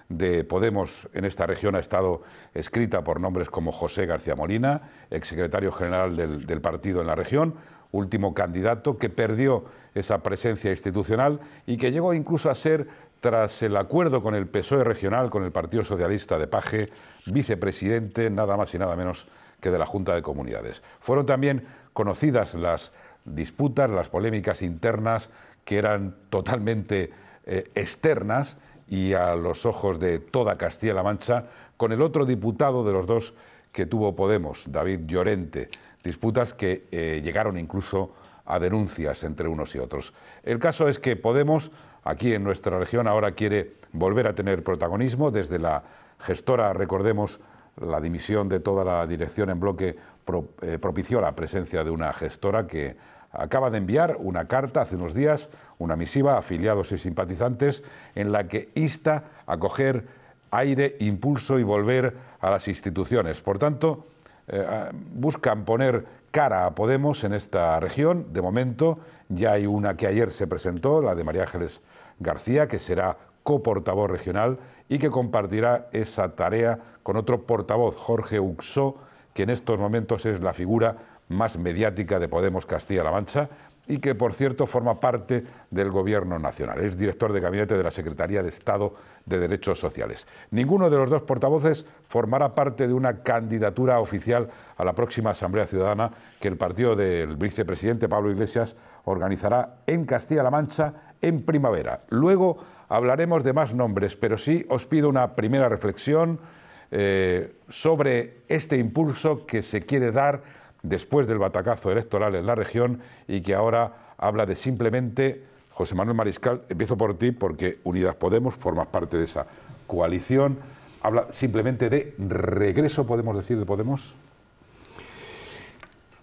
de Podemos en esta región ha estado escrita por nombres como José García Molina, exsecretario general del, partido en la región, último candidato que perdió esa presencia institucional y que llegó incluso a ser, tras el acuerdo con el PSOE regional, con el Partido Socialista de Paje, vicepresidente nada más y nada menos que de la Junta de Comunidades. Fueron también conocidas las disputas, las polémicas internas que eran totalmente eh, externas y a los ojos de toda Castilla-La Mancha, con el otro diputado de los dos que tuvo Podemos, David Llorente, disputas que eh, llegaron incluso a denuncias entre unos y otros. El caso es que Podemos, aquí en nuestra región, ahora quiere volver a tener protagonismo desde la gestora, recordemos, la dimisión de toda la dirección en bloque eh, propició la presencia de una gestora que acaba de enviar una carta hace unos días, una misiva a afiliados y simpatizantes, en la que insta a coger aire, impulso y volver a las instituciones. Por tanto, eh, buscan poner cara a Podemos en esta región. De momento, ya hay una que ayer se presentó, la de María Ángeles García, que será coportavoz regional y que compartirá esa tarea con otro portavoz, Jorge Uxó, que en estos momentos es la figura más mediática de Podemos Castilla-La Mancha y que, por cierto, forma parte del Gobierno Nacional. Es director de gabinete de la Secretaría de Estado de Derechos Sociales. Ninguno de los dos portavoces formará parte de una candidatura oficial a la próxima Asamblea Ciudadana que el partido del vicepresidente Pablo Iglesias organizará en Castilla-La Mancha en primavera. Luego hablaremos de más nombres, pero sí os pido una primera reflexión eh, sobre este impulso que se quiere dar después del batacazo electoral en la región y que ahora habla de simplemente, José Manuel Mariscal, empiezo por ti porque Unidas Podemos, formas parte de esa coalición, habla simplemente de regreso, podemos decir, de Podemos.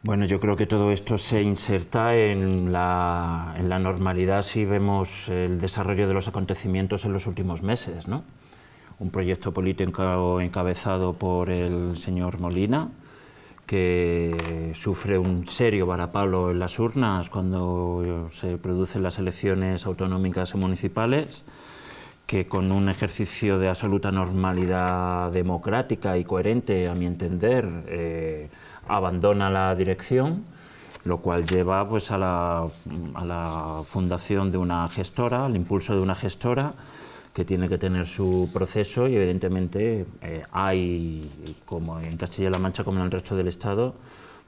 Bueno, yo creo que todo esto se inserta en la, en la, normalidad si vemos el desarrollo de los acontecimientos en los últimos meses. ¿no? Un proyecto político encabezado por el señor Molina, que sufre un serio varapalo en las urnas cuando se producen las elecciones autonómicas y municipales, que con un ejercicio de absoluta normalidad democrática y coherente, a mi entender, eh, abandona la dirección, lo cual lleva pues, a, la, a la fundación de una gestora, al impulso de una gestora, que tiene que tener su proceso y evidentemente eh, hay, como en Castilla-La Mancha como en el resto del Estado,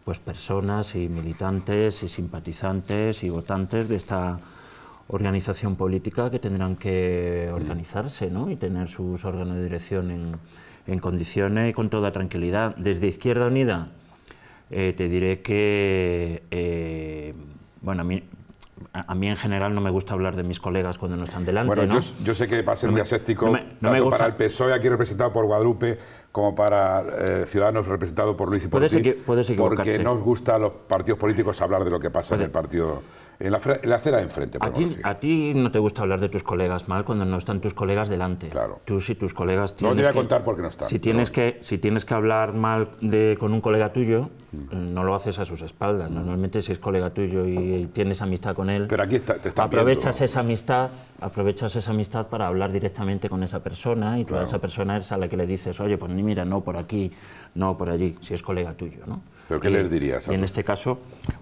pues personas y militantes y simpatizantes y votantes de esta organización política que tendrán que organizarse ¿no? y tener sus órganos de dirección en, en condiciones y con toda tranquilidad. Desde Izquierda Unida eh, te diré que, eh, bueno, a mí a mí en general no me gusta hablar de mis colegas cuando no están delante. Bueno, yo, sé que va a ser muy tanto para el PSOE aquí representado por Guadalupe como para eh, Ciudadanos representado por Luis y por ti, porque no os gusta a los partidos políticos hablar de lo que pasa en el partido en la, acera de enfrente. A ti, a ti, no te gusta hablar de tus colegas mal cuando no están tus colegas delante. Claro. Tú si tus colegas No te voy a contar por qué no están. Si tienes, que, si tienes que hablar mal de, con un colega tuyo, mm. no lo haces a sus espaldas. Mm. Normalmente si es colega tuyo y, tienes amistad con él, Pero aquí te aprovechas esa amistad, aprovechas esa amistad para hablar directamente con esa persona y toda esa persona es a la que le dices, oye, pues mira, no por aquí, no por allí, si es colega tuyo, ¿no? ¿Pero qué les dirías? Y en este caso,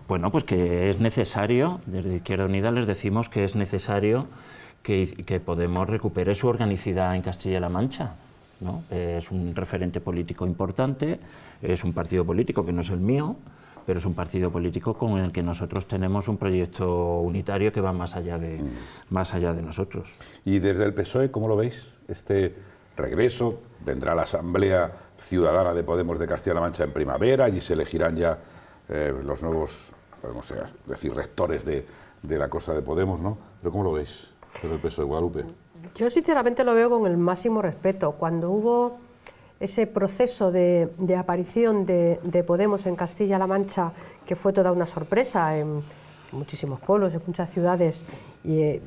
bueno, pues que es necesario, desde Izquierda Unida les decimos que es necesario que, que Podemos recupere su organicidad en Castilla-La Mancha. ¿no? Es un referente político importante, es un partido político que no es el mío, pero es un partido político con el que nosotros tenemos un proyecto unitario que va más allá de, mm. más allá de nosotros. ¿Y desde el PSOE cómo lo veis? Este regreso, vendrá la Asamblea Ciudadana de Podemos de Castilla-La Mancha en primavera, y se elegirán ya eh, los nuevos, podemos decir, rectores de, la cosa de Podemos, ¿no? Pero ¿cómo lo veis desde el PSOE de Guadalupe? Yo sinceramente lo veo con el máximo respeto. Cuando hubo ese proceso de, aparición de, Podemos en Castilla-La Mancha, que fue toda una sorpresa en muchísimos pueblos, en muchas ciudades, y,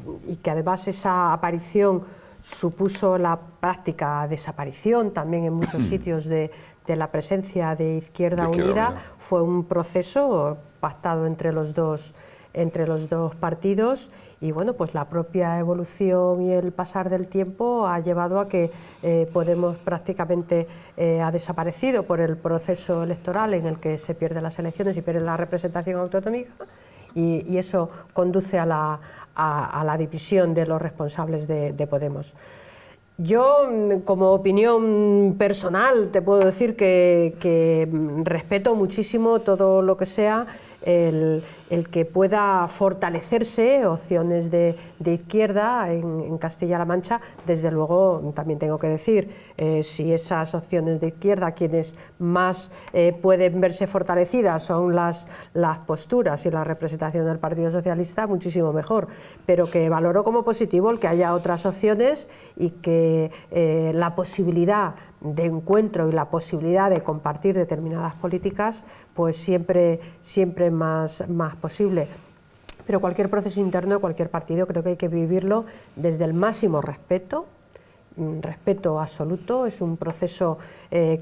que además esa aparición supuso la práctica desaparición también en muchos sitios de, la presencia de Izquierda, Unida, fue un proceso pactado entre los dos entre los dos partidos. Y bueno, pues la propia evolución y el pasar del tiempo ha llevado a que eh, Podemos prácticamente eh, ha desaparecido por el proceso electoral en el que se pierden las elecciones y pierde la representación autonómica. Y, eso conduce a la, a, la, división de los responsables de, de Podemos. Yo, mm, como opinión personal, te puedo decir que, que, respeto muchísimo todo lo que sea el, que pueda fortalecerse opciones de, izquierda en, Castilla-La Mancha, desde luego también tengo que decir, eh, si esas opciones de izquierda quienes más eh, pueden verse fortalecidas son las, las posturas y la representación del Partido Socialista, muchísimo mejor, pero que valoro como positivo el que haya otras opciones y que eh, la posibilidad de encuentro y la posibilidad de compartir determinadas políticas, pues siempre, siempre más, más posible. Pero cualquier proceso interno de cualquier partido creo que hay que vivirlo desde el máximo respeto, mm, respeto absoluto, es un proceso eh,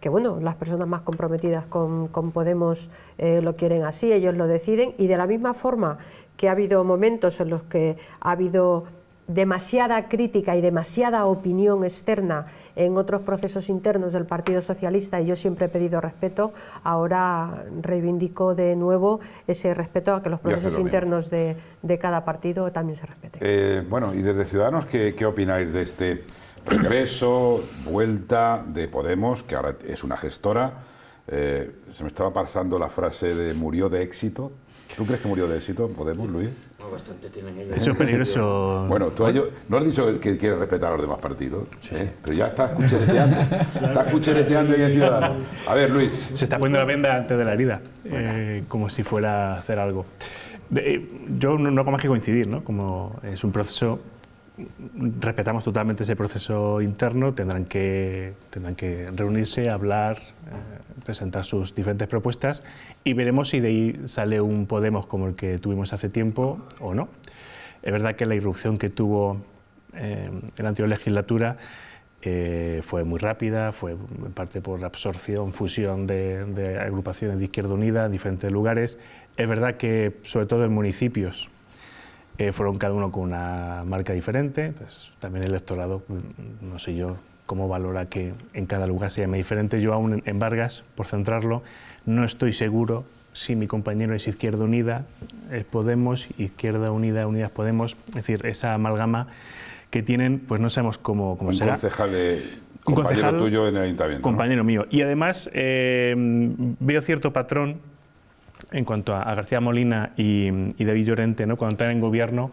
que, bueno, las personas más comprometidas con, Podemos eh, lo quieren así, ellos lo deciden, y de la misma forma que ha habido momentos en los que ha habido demasiada crítica y demasiada opinión externa en otros procesos internos del Partido Socialista y yo siempre he pedido respeto, ahora reivindico de nuevo ese respeto a que los procesos internos de, cada partido también se respeten. Eh, bueno, y desde Ciudadanos, ¿qué, opináis de este regreso, vuelta de Podemos, que ahora es una gestora? Eh, se me estaba pasando la frase de murió de éxito. ¿Tú crees que murió de éxito Podemos, Luis? Bastante tienen ellos. Eso es peligroso. Bueno, tú no has dicho que quieres respetar a los demás partidos, ¿eh? pero ya estás cuchereteando. estás cuchereteando ahí en Ciudadanos. A ver, Luis. Se está poniendo la venda antes de la herida, eh, como si fuera a hacer algo. Eh, yo no, no como que coincidir, ¿no? Como es un proceso respetamos totalmente ese proceso interno, tendrán que, tendrán que reunirse, hablar, presentar sus diferentes propuestas y veremos si de ahí sale un Podemos como el que tuvimos hace tiempo o no. Es verdad que la irrupción que tuvo eh, en la anterior legislatura eh, fue muy rápida, fue en parte por absorción, fusión de, agrupaciones de Izquierda Unida en diferentes lugares. Es verdad que, sobre todo en municipios, eh, fueron cada uno con una marca diferente, entonces también el electorado, no sé yo cómo valora que en cada lugar se llame diferente. Yo aún en Vargas, por centrarlo, no estoy seguro si mi compañero es Izquierda Unida, es Podemos, Izquierda Unida, Unidas Podemos, es decir, esa amalgama que tienen, pues no sabemos cómo, cómo un será. Concejal de, un compañero tuyo en el ayuntamiento. Compañero mío. Y además eh, veo cierto patrón en cuanto a, García Molina y, y David Llorente, ¿no? cuando están en gobierno,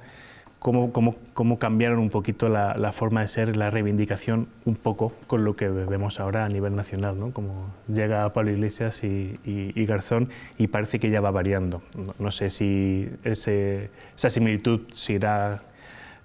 cómo, cómo, cómo cambiaron un poquito la, forma de ser, la reivindicación, un poco con lo que vemos ahora a nivel nacional, ¿no? como llega Pablo Iglesias y, y, Garzón y parece que ya va variando. No, sé si ese, esa similitud se irá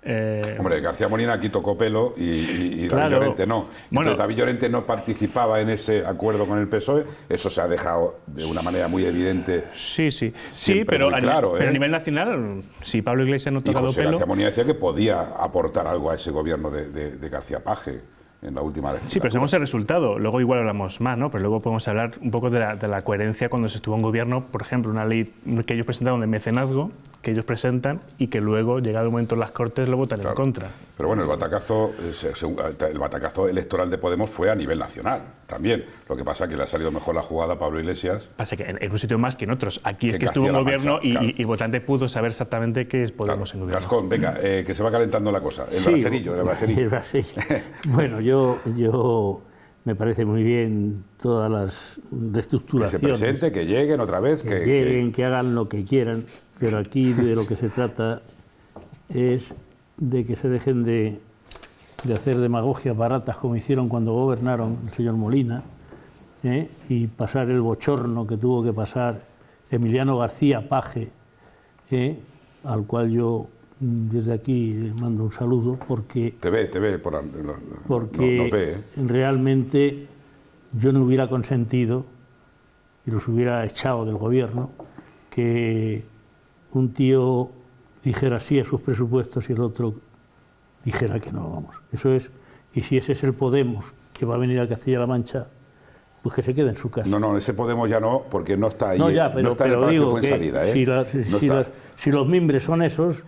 Eh, Hombre, García Molina aquí tocó pelo y, David Llorente no. Bueno, David Llorente no participaba en ese acuerdo con el PSOE, eso se ha dejado de una manera muy evidente. Sí, sí, sí, pero, a, pero a ¿eh? nivel nacional, si Pablo Iglesias no tocaba pelo... García Molina decía que podía aportar algo a ese gobierno de García Paje en la última Sí, pero tenemos el resultado. Luego igual hablamos más, ¿no? Pero luego podemos hablar un poco de la, de la coherencia cuando se estuvo en gobierno, por ejemplo, una ley que ellos presentaron de mecenazgo, que ellos presentan y que luego, llegado el momento en las Cortes, lo votan en contra. Pero bueno, el batacazo, el batacazo electoral de Podemos fue a nivel nacional también. Lo que pasa es que le ha salido mejor la jugada a Pablo Iglesias. Pasa que en un sitio más que en otros. Aquí es que, estuvo en gobierno y, el votante pudo saber exactamente qué es Podemos en gobierno. Cascón, venga, eh, que se va calentando la cosa. El braserillo, el braserillo. bueno, yo, yo me parece muy bien todas las reestructuraciones. Que se presente, que lleguen otra vez. Que, lleguen, que hagan lo que quieran pero aquí de lo que se trata es de que se dejen de, hacer demagogias baratas como hicieron cuando gobernaron el señor Molina ¿eh? y pasar el bochorno que tuvo que pasar Emiliano García Paje, ¿eh? al cual yo desde aquí le mando un saludo porque... Te ve, te ve por... Porque ¿eh? realmente yo no hubiera consentido y los hubiera echado del gobierno que un tío dijera sí a sus presupuestos y el otro dijera que no, vamos. Eso es, y si ese es el Podemos que va a venir a Castilla-La Mancha, pues que se quede en su casa. No, no, ese Podemos ya no, porque no está ahí. No, ya, pero, está en digo que salida, ¿eh? si, los mimbres son esos,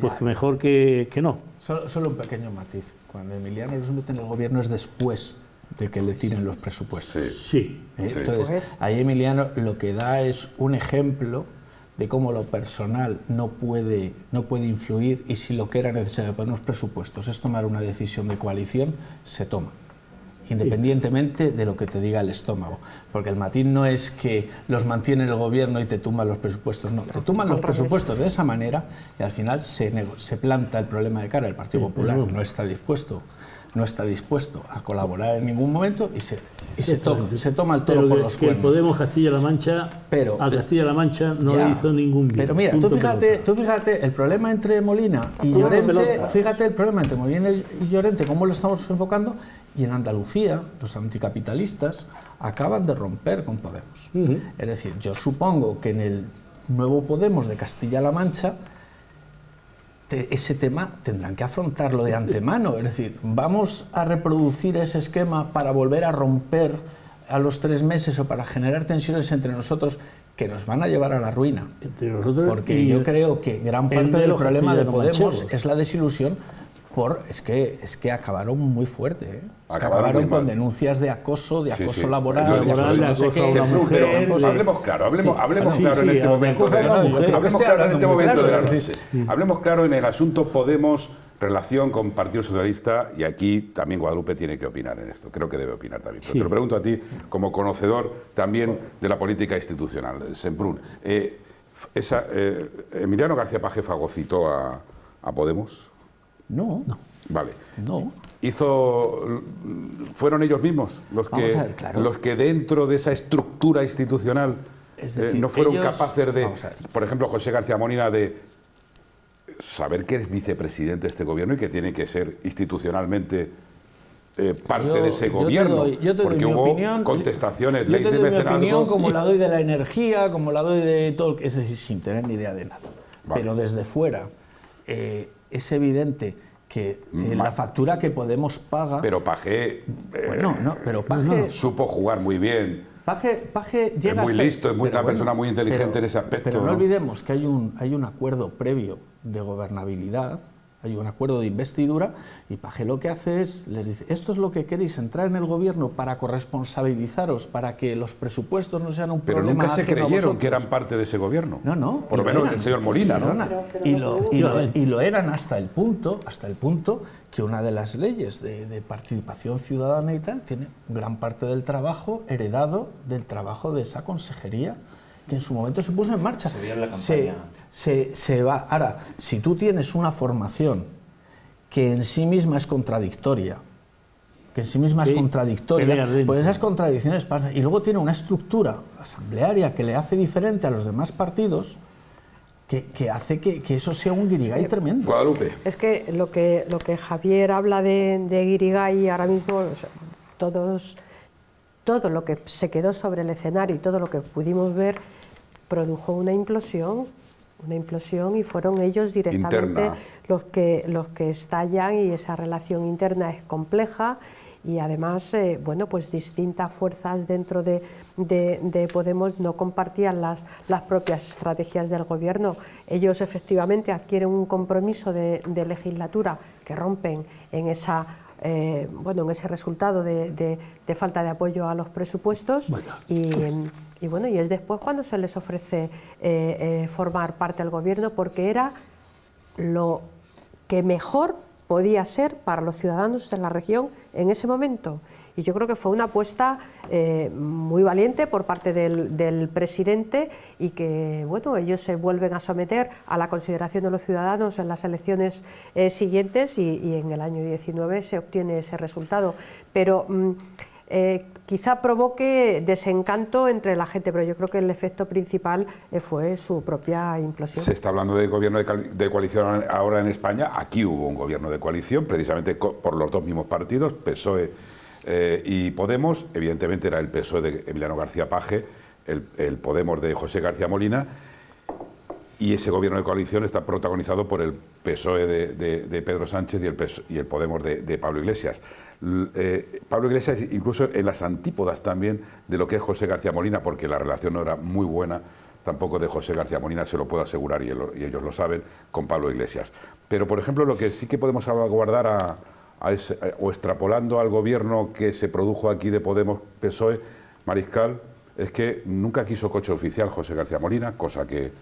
pues mejor que, que no. Solo, un pequeño matiz. Cuando Emiliano los mete en el gobierno es después de que le tiren los presupuestos. Sí. ¿Eh? Entonces, pues ahí Emiliano lo que da es un ejemplo de cómo lo personal no puede, no puede influir y si lo que era necesario para unos presupuestos es tomar una decisión de coalición, se toma independientemente de lo que te diga el estómago. Porque el matín no es que los mantiene el gobierno y te tumban los presupuestos, no, te tumban los presupuestos de esa manera y al final se, se planta el problema de cara. El Partido Popular no está dispuesto no está dispuesto a colaborar en ningún momento y se, y se, se toma el toro por los que cuernos. Podemos Castilla-La Mancha, pero, a Castilla-La Mancha no le hizo ningún bien. Pero mira, tú fíjate, tú fíjate, el problema entre Molina y Llorente, fíjate el problema entre Molina y Llorente, cómo lo estamos enfocando, y en Andalucía los anticapitalistas acaban de romper con Podemos. Es decir, yo supongo que en el nuevo Podemos de Castilla-La Mancha ese tema tendrán que afrontarlo de antemano. Es decir, vamos a reproducir ese esquema para volver a romper a los tres meses o para generar tensiones entre nosotros que nos van a llevar a la ruina. Porque yo creo que gran parte del problema de Podemos es la desilusión por es que es que acabaron muy fuerte. ¿eh? acabaron, con denuncias de acoso, de acoso laboral, de acoso, no sé qué. hablemos claro, hablemos, hablemos claro en este momento. Hablemos claro en este momento de la noche. Hablemos claro en el asunto Podemos relación con Partido Socialista y aquí también Guadalupe tiene que opinar en esto. Creo que debe opinar también. Pero te lo pregunto a ti como conocedor también de la política institucional, Semprún. Eh, esa, eh, Emiliano García Paje fagocitó a, a Podemos. No. no. Vale. No. Hizo, fueron ellos mismos los que, los que dentro de esa estructura institucional eh, no fueron capaces de, por ejemplo, José García Molina, de saber que es vicepresidente de este gobierno y que tiene que ser institucionalmente eh, parte de ese gobierno. yo te porque hubo opinión, contestaciones, ley de mi opinión como la doy de la energía, como la doy de todo, es decir, sin tener ni idea de nada. Pero desde fuera, eh, es evidente que eh, la factura que Podemos paga... Pero Paje... Eh, bueno, no, pero Paje... Supo jugar muy bien. Paje, Paje llega es muy listo, es una persona muy inteligente en ese aspecto. Pero no, olvidemos que hay un, hay un acuerdo previo de gobernabilidad hay un acuerdo de investidura y Paje lo que hace es, les dice, esto es lo que queréis, entrar en el gobierno para corresponsabilizaros, para que los presupuestos no sean un Pero problema. Pero nunca se creyeron que eran parte de ese gobierno. No, no. Por lo menos el señor Molina, ¿no? Y lo, y, lo, eran hasta el punto, hasta el punto que una de las leyes de, de participación ciudadana y tal tiene gran parte del trabajo heredado del trabajo de esa consejería que en su momento se puso en marcha. Se, se, se, va. Ahora, si tú tienes una formación que en sí misma es contradictoria, que en sí misma es contradictoria, pues esas contradicciones pasan. Y luego tiene una estructura asamblearia que le hace diferente a los demás partidos, que, hace que, eso sea un guirigay tremendo. Guadalupe. Es que lo que, lo que Javier habla de, de guirigay ahora mismo, todos, todo lo que se quedó sobre el escenario y todo lo que pudimos ver produjo una implosión una implosión y fueron ellos directamente los que, los que estallan y esa relación interna es compleja y además, eh, bueno, pues distintas fuerzas dentro de, Podemos no compartían las, las, propias estrategias del gobierno. Ellos efectivamente adquieren un compromiso de, legislatura que rompen en esa eh, bueno, en ese resultado de, falta de apoyo a los presupuestos y, y bueno, y es después cuando se les ofrece eh, eh, formar parte del gobierno porque era lo que mejor podía ser para los ciudadanos de la región en ese momento. Y yo creo que fue una apuesta eh, muy valiente por parte del, presidente y que, bueno, ellos se vuelven a someter a la consideración de los ciudadanos en las elecciones siguientes y, en el año 19 se obtiene ese resultado. Pero mm, quizá provoque desencanto entre la gente, pero yo creo que el efecto principal eh, fue su propia implosión. Se está hablando de gobierno de, coalición ahora en España. Aquí hubo un gobierno de coalición, precisamente por los dos mismos partidos, PSOE eh, y Podemos. Evidentemente era el PSOE de Emiliano García Paje, el, Podemos de José García Molina. Y ese gobierno de coalición está protagonizado por el PSOE de, Pedro Sánchez y el, el Podemos de Pablo Iglesias. Eh, Pablo Iglesias incluso en las antípodas también de lo que es José García Molina, porque la relación no era muy buena tampoco de José García Molina, se lo puedo asegurar y, ellos lo saben, con Pablo Iglesias. Pero, por ejemplo, lo que sí que podemos salvaguardar a, o extrapolando al gobierno que se produjo aquí de Podemos PSOE, Mariscal, es que nunca quiso coche oficial José García Molina, cosa que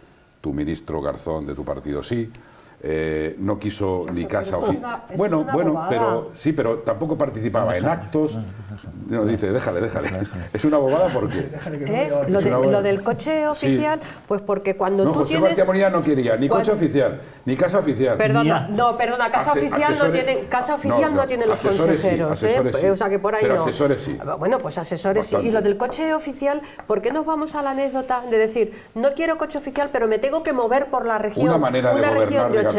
tu ministro Garzón de tu partido sí. Eh, no quiso ni casa oficial. Bueno, bueno, pero sí, pero tampoco participaba en actos. No, dice, déjale, déjale. Es una bobada porque. ¿Eh? Lo, del coche oficial, pues porque cuando no, tú José tienes. García no quería ni coche oficial, ni casa oficial. Perdona, no, perdona, casa oficial no tiene, casa oficial no, tiene los consejeros, ¿eh? O sea que por ahí pero no. asesores sí. Bueno, pues asesores sí. Y lo del coche oficial, ¿por qué nos vamos a la anécdota de decir, no quiero coche oficial, pero me tengo que mover por la región? Una manera de región de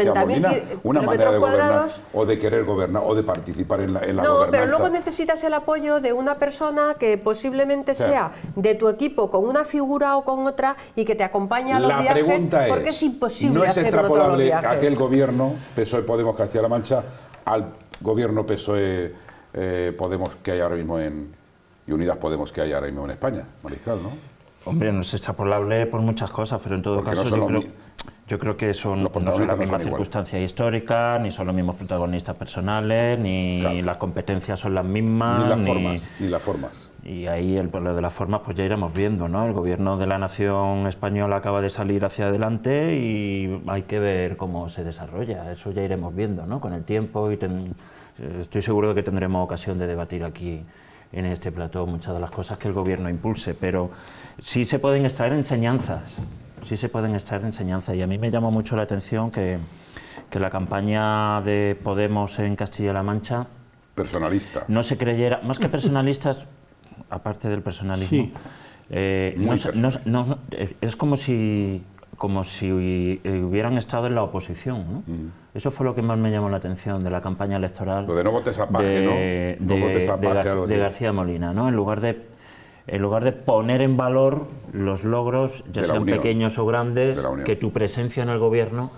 una manera de gobernar o de querer gobernar o de participar en la, en la no, pero luego necesitas el apoyo de una persona que posiblemente sea de tu equipo con una figura o con otra y que te acompañe a los la viajes pregunta porque es, es imposible no es extrapolable aquel gobierno PSOE Podemos Castilla-La Mancha al gobierno PSOE eh, Podemos que hay ahora mismo en y Unidas Podemos que hay ahora mismo en España, Mariscal, ¿no? Hombre, no es extrapolable por muchas cosas, pero en todo caso yo creo, yo creo que son, no son la misma circunstancia histórica, ni son los mismos protagonistas personales, ni las competencias son las mismas. Ni las formas. Ni las formas. Y ahí el lo de las formas pues ya iremos viendo, ¿no? El gobierno de la nación española acaba de salir hacia adelante y hay que ver cómo se desarrolla. Eso ya iremos viendo, ¿no? Con el tiempo y estoy seguro de que tendremos ocasión de debatir aquí en este plató muchas de las cosas que el gobierno impulse, pero sí se pueden extraer enseñanzas sí se pueden extraer enseñanzas. Y a mí me llamó mucho la atención que, que la campaña de Podemos en Castilla-La Mancha... Personalista. No se creyera, más que personalistas, aparte del personalismo, eh, no, es como si como si hubieran estado en la oposición. ¿no? Mm. Eso fue lo que más me llamó la atención de la campaña electoral. Lo de no votes a de, ¿no? de, de García Molina, ¿no? En lugar de en lugar de poner en valor los logros, ya sean pequeños o grandes, que tu presencia en el gobierno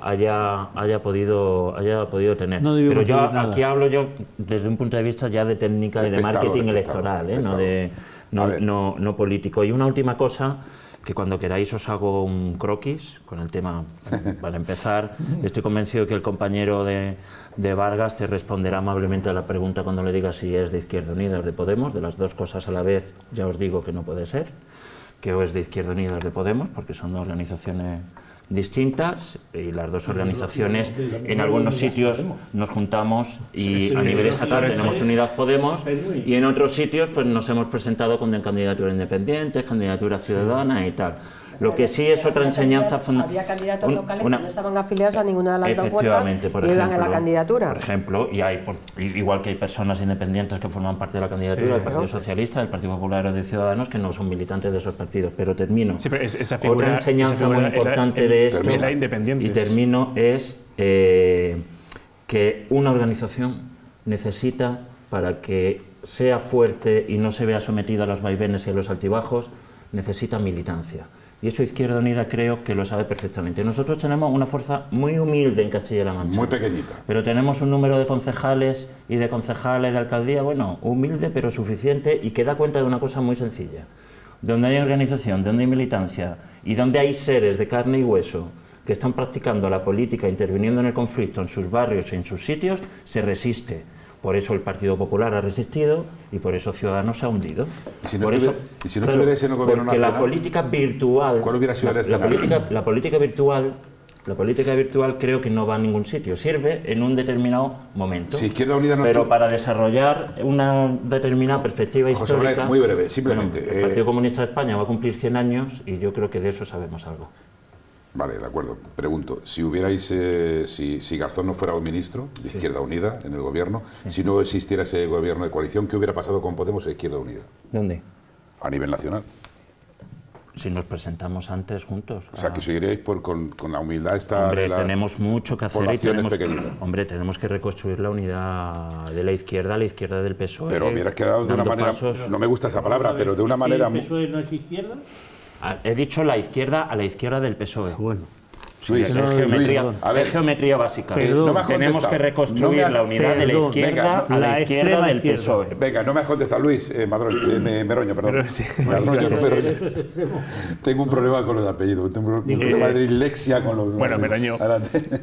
haya, haya, podido, haya podido tener. Pero yo aquí hablo yo desde un punto de vista ya de técnica y de marketing electoral, ¿eh? no, de, no, no, político. Y una última cosa que cuando queráis os hago un croquis con el tema. Para empezar, estoy convencido que el compañero de, de Vargas te responderá amablemente a la pregunta cuando le diga si es de Izquierda Unida o de Podemos. De las dos cosas a la vez, ya os digo que no puede ser, que o es de Izquierda Unida o de Podemos, porque son dos organizaciones distintas y las dos organizaciones en algunos sitios nos juntamos y a nivel estatal tenemos Unidas Podemos y en otros sitios pues nos hemos presentado con candidaturas independientes, candidaturas ciudadanas y tal. Lo que sí es otra enseñanza fundamental. Había candidatos locales que no estaban afiliados a ninguna de las dos fuerzas por y iban en la candidatura. Por ejemplo, y hay, igual que hay personas independientes que forman parte de la candidatura del Partido Socialista, del Partido Popular o de Ciudadanos que no son militantes de esos partidos. Pero termino. otra enseñanza muy importante de esto y termino es eh, que una organización necesita para que sea fuerte y no se vea sometido a los vaivenes y a los altibajos, necesita militancia. Y eso Izquierda Unida creo que lo sabe perfectamente. Nosotros tenemos una fuerza muy humilde en Castilla-La Mancha. Muy pequeñita. Pero tenemos un número de concejales y de concejales de alcaldía, bueno, humilde pero suficiente y que da cuenta de una cosa muy sencilla. Donde hay organización, donde hay militancia y donde hay seres de carne y hueso que están practicando la política, interviniendo en el conflicto en sus barrios y en sus sitios, se resiste. Por eso el Partido Popular ha resistido y por eso Ciudadanos se ha hundido. ¿Y si no, por eso, si no en el gobierno porque la política virtual... ¿Cuál hubiera sido la, la, política, la política virtual la política virtual creo que no va a ningún sitio, sirve en un determinado momento. Si Izquierda Unida no pero para desarrollar una determinada perspectiva histórica... muy breve, simplemente. el Partido eh, Comunista de España va a cumplir 100 años y yo creo que de eso sabemos algo. Vale, de acuerdo. Pregunto, si hubierais, eh, si, si, Garzón no fuera un ministro de Izquierda Unida en el gobierno, si no existiera ese gobierno de coalición, ¿qué hubiera pasado con Podemos e Izquierda Unida? ¿Dónde? A nivel nacional. Si nos presentamos antes juntos. O sea, que seguiríais por, con, con, la humildad esta Hombre, tenemos mucho que hacer. Y tenemos, hombre, tenemos que reconstruir la unidad de la izquierda a la izquierda del PSOE. Pero hubieras quedado de una manera, no me gusta esa palabra, pero de una manera... ¿El PSOE no es izquierda? He dicho la izquierda a la izquierda del PSOE. Bueno. es, geometría, básica. Tenemos que reconstruir la unidad de la izquierda a la, izquierda del PSOE. Venga, no me has contestado, Luis eh, eh Meroño, perdón. Tengo un problema con los apellidos, tengo un problema de dislexia con los. Bueno, Meroño.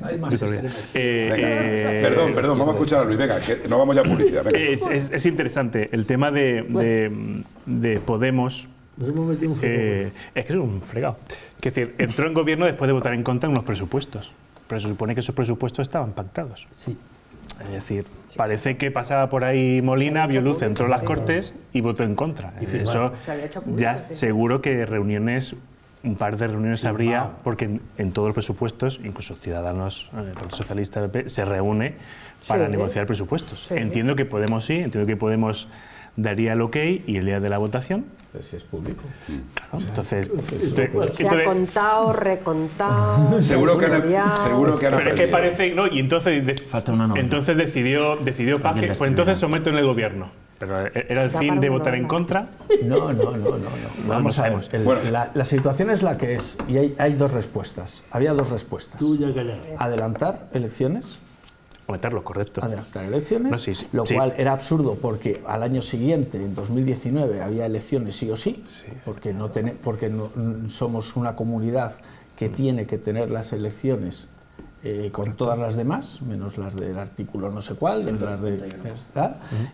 Hay más eh, eh, perdón, perdón, vamos a escuchar a Luis. Venga, que no vamos ya a publicidad. Es, interesante el tema de, de Podemos eh, es que es un fregado. Es decir, entró en gobierno después de votar en contra en unos presupuestos. Pero se supone que esos presupuestos estaban pactados. Sí. Es decir, parece que pasaba por ahí Molina, vio luz, entró a las Cortes y votó en contra. Y eso ya seguro que reuniones, un par de reuniones habría, porque en, todos los presupuestos, incluso Ciudadanos, eh, el Socialista, se reúne para negociar presupuestos. Entiendo que Podemos sí, entiendo que Podemos daría el ok y el día de la votación. Pues si es público. entonces, se ha contado, recontado. seguro que seguro que Pero es que parece, no, y entonces, entonces decidió, decidió Paje, pues entonces someto en el gobierno. Pero era el fin de votar en contra. No, no, no, no. Vamos a ver. la, la, situación es la que es y hay, hay dos respuestas. Había dos respuestas. Adelantar elecciones lo correcto. Adelantar elecciones, lo cual era absurdo porque al año siguiente, en 2019, había elecciones sí o sí, porque, no, porque no, somos una comunidad que tiene que tener las elecciones eh, con todas las demás, menos las del artículo no sé cuál, las de,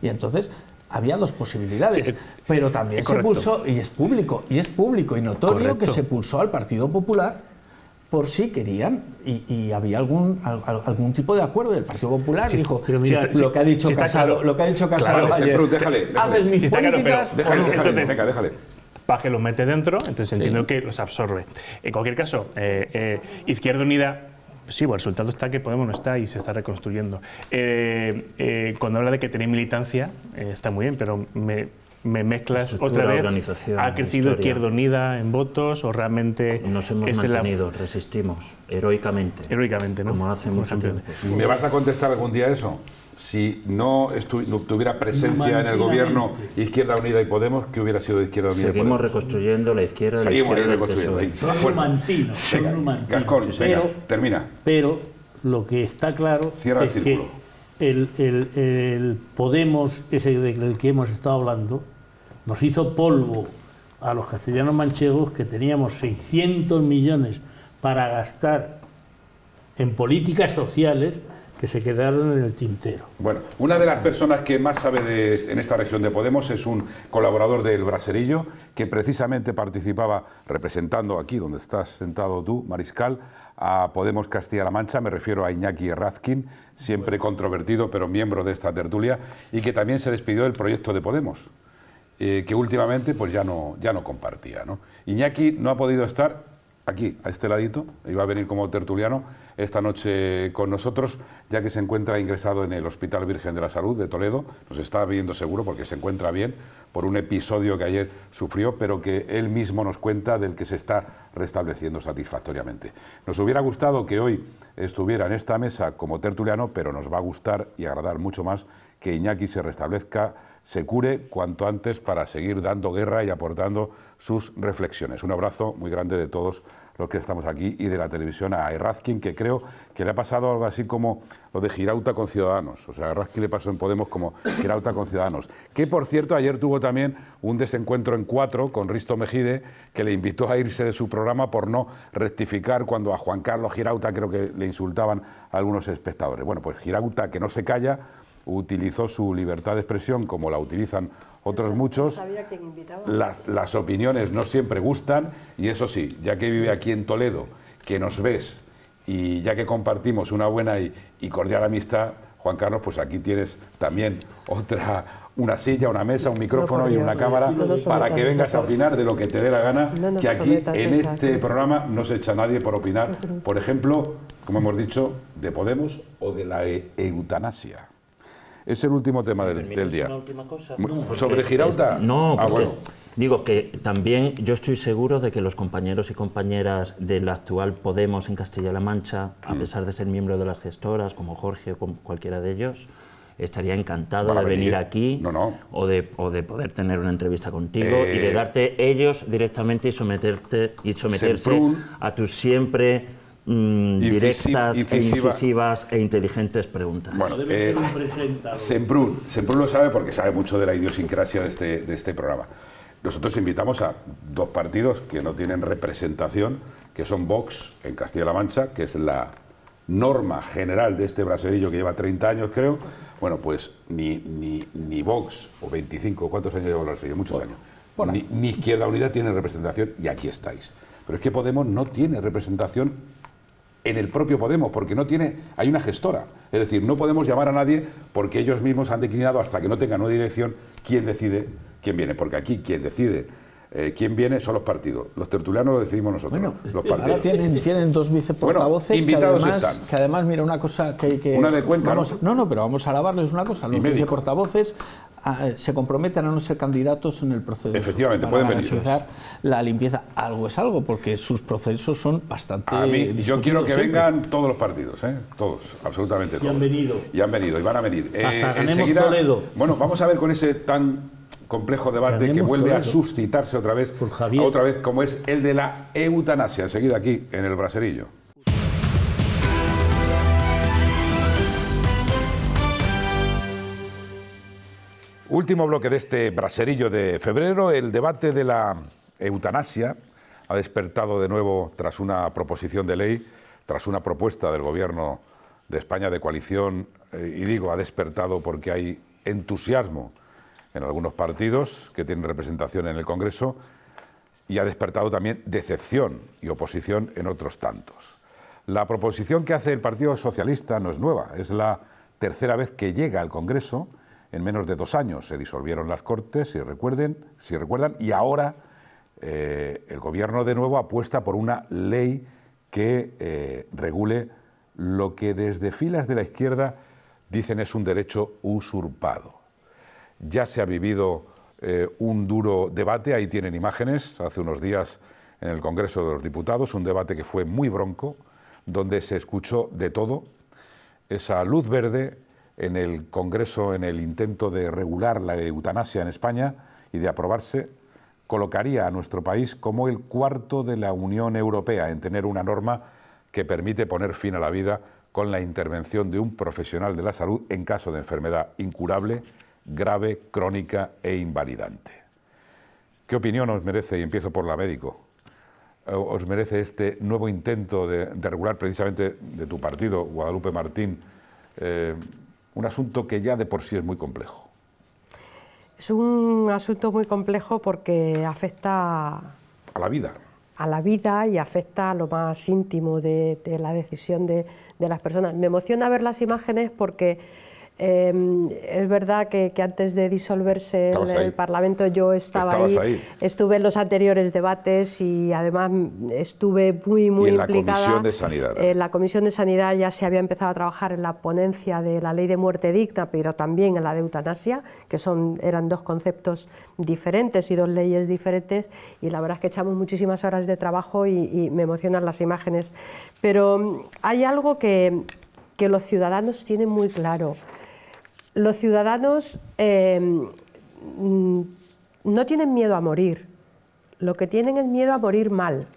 y entonces había dos posibilidades, pero también se pulsó, y es público, y es público y notorio que se pulsó al Partido Popular por si querían y, había algún algún tipo de acuerdo del Partido Popular dijo lo que ha dicho Casado lo que ha dicho Casado ayer déjale, déjale. mis políticas déjale, déjale, venga, déjale. Paje los mete dentro, entonces entiendo que los absorbe. En cualquier caso, eh, eh, Izquierda Unida Sí, bueno, el resultado está que Podemos no está y se está reconstruyendo. Eh, cuando habla de que tiene militancia, está muy bien, pero me, me mezclas otra vez. ¿Ha crecido Izquierda Unida en votos o realmente Nos hemos mantenido, resistimos, heroicamente. Heroicamente, ¿no? Como hace mucho tiempo. ¿Me vas a contestar algún día eso? Si no, tuviera presencia en el gobierno Izquierda Unida y Podemos, ¿qué hubiera sido de Izquierda Unida Seguimos y Podemos? reconstruyendo la izquierda Seguimos la reconstruyendo. Son Gascón, pero, termina. Pero lo que está claro Cierra es el que el, el, el Podemos, ese del que hemos estado hablando, nos hizo polvo a los castellanos manchegos que teníamos 600 millones para gastar en políticas sociales que se quedaron en el tintero. Bueno, una de las personas que más sabe de, en esta región de Podemos es un colaborador del Braserillo que precisamente participaba representando aquí, donde estás sentado tú, Mariscal, a Podemos Castilla-La Mancha, me refiero a Iñaki Razkin, siempre controvertido pero miembro de esta tertulia, y que también se despidió del proyecto de Podemos. Eh, que últimamente pues ya no, ya no compartía. ¿no? Iñaki no ha podido estar aquí, a este ladito, iba a venir como tertuliano esta noche con nosotros, ya que se encuentra ingresado en el Hospital Virgen de la Salud de Toledo. Nos está viendo seguro porque se encuentra bien por un episodio que ayer sufrió, pero que él mismo nos cuenta del que se está restableciendo satisfactoriamente. Nos hubiera gustado que hoy estuviera en esta mesa como tertuliano, pero nos va a gustar y agradar mucho más que Iñaki se restablezca, se cure cuanto antes para seguir dando guerra y aportando sus reflexiones. Un abrazo muy grande de todos los que estamos aquí y de la televisión a Errazkin, que creo que le ha pasado algo así como lo de Girauta con Ciudadanos. O sea, a Errazkin le pasó en Podemos como Girauta con Ciudadanos. Que, por cierto, ayer tuvo también un desencuentro en cuatro con Risto Mejide, que le invitó a irse de su programa por no rectificar cuando a Juan Carlos Girauta creo que le insultaban a algunos espectadores. Bueno, pues Girauta, que no se calla, utilizó su libertad de expresión como la utilizan otros muchos. Las, las, opiniones no siempre gustan y eso sí, ya que vive aquí en Toledo, que nos ves y ya que compartimos una buena y, cordial amistad, Juan Carlos, pues aquí tienes también otra, una silla, una mesa, un micrófono y una cámara para que vengas a opinar de lo que te dé la gana, que aquí en este programa no se echa nadie por opinar, por ejemplo, como hemos dicho, de Podemos o de la e-, eutanasia. Es el último tema del, día. ¿Sobre Girauta? no, ah, digo que también yo estoy seguro de que los compañeros y compañeras del actual Podemos en Castilla-La Mancha, a mm. pesar de ser miembros de las gestoras, como Jorge o cualquiera de ellos, estaría encantado de venir, aquí O, de, o de poder tener una entrevista contigo y de eh, darte ellos directamente y someterte y someterse a tu siempre Mm, directas, e incisivas e inteligentes preguntas. Bueno, eh, Semprún, Semprún lo sabe porque sabe mucho de la idiosincrasia de este, de este programa. Nosotros invitamos a dos partidos que no tienen representación, que son Vox en Castilla-La Mancha, que es la norma general de este braserillo que lleva 30 años, creo. Bueno, pues ni, ni, ni Vox, o 25, ¿cuántos años lleva el braserillo? Muchos años. Ni, ni Izquierda Unida tiene representación y aquí estáis. Pero es que Podemos no tiene representación en el propio Podemos, porque no tiene, hay una gestora. Es decir, no podemos llamar a nadie porque ellos mismos han declinado hasta que no tengan una dirección quién decide quién viene, porque aquí quien decide eh, quién viene son los partidos. Los tertulianos lo decidimos nosotros. Bueno, los partidos. Ahora tienen, tienen dos viceportavoces invitados que, además, que además, mira, una cosa que hay que... Una de Cuenca, ¿no? ¿no? pero vamos a alabarles una cosa. Los viceportavoces Ah, eh, se comprometen a no ser candidatos en el proceso. Efectivamente, pueden venir. la limpieza. Algo es algo, porque sus procesos son bastante. A mí, yo quiero que vengan todos los partidos, ¿eh? todos, absolutamente todos. Y han venido. Y han venido, y van a venir. Hasta eh, Toledo. Bueno, vamos a ver con ese tan complejo debate que vuelve a suscitarse otra vez, otra vez, como es el de la eutanasia. Enseguida aquí, en el braserillo. Último bloque de este braserillo de febrero, el debate de la eutanasia ha despertado de nuevo tras una proposición de ley, tras una propuesta del Gobierno de España de coalición, eh, y digo ha despertado porque hay entusiasmo en algunos partidos que tienen representación en el Congreso y ha despertado también decepción y oposición en otros tantos. La proposición que hace el Partido Socialista no es nueva, es la tercera vez que llega al Congreso en menos de dos años se disolvieron las Cortes, si, recuerden, si recuerdan, y ahora eh, el Gobierno de nuevo apuesta por una ley que eh, regule lo que desde filas de la izquierda dicen es un derecho usurpado. Ya se ha vivido eh, un duro debate, ahí tienen imágenes, hace unos días en el Congreso de los Diputados, un debate que fue muy bronco, donde se escuchó de todo, esa luz verde en el Congreso en el intento de regular la eutanasia en España y de aprobarse, colocaría a nuestro país como el cuarto de la Unión Europea en tener una norma que permite poner fin a la vida con la intervención de un profesional de la salud en caso de enfermedad incurable, grave, crónica e invalidante. ¿Qué opinión os merece, y empiezo por la médico, os merece este nuevo intento de, regular precisamente de tu partido, Guadalupe Martín, eh, un asunto que ya de por sí es muy complejo. Es un asunto muy complejo porque afecta a la vida. A la vida y afecta a lo más íntimo de, la decisión de, las personas. Me emociona ver las imágenes porque Em, es verdad que, antes de disolverse el, Parlamento yo estaba ahí, estuve en los anteriores debates y además estuve muy, muy en implicada. la Comisión de Sanidad. En la Comisión de Sanidad ya se había empezado a trabajar en la ponencia de la ley de muerte digna, pero también en la de eutanasia, que son, eran dos conceptos diferentes y dos leyes diferentes, y la verdad es que echamos muchísimas horas de trabajo y, y me emocionan las imágenes. Pero mm, hay algo que, que los ciudadanos tienen muy claro los ciudadanos em, no tienen miedo a morir, lo que tienen es miedo a morir mal.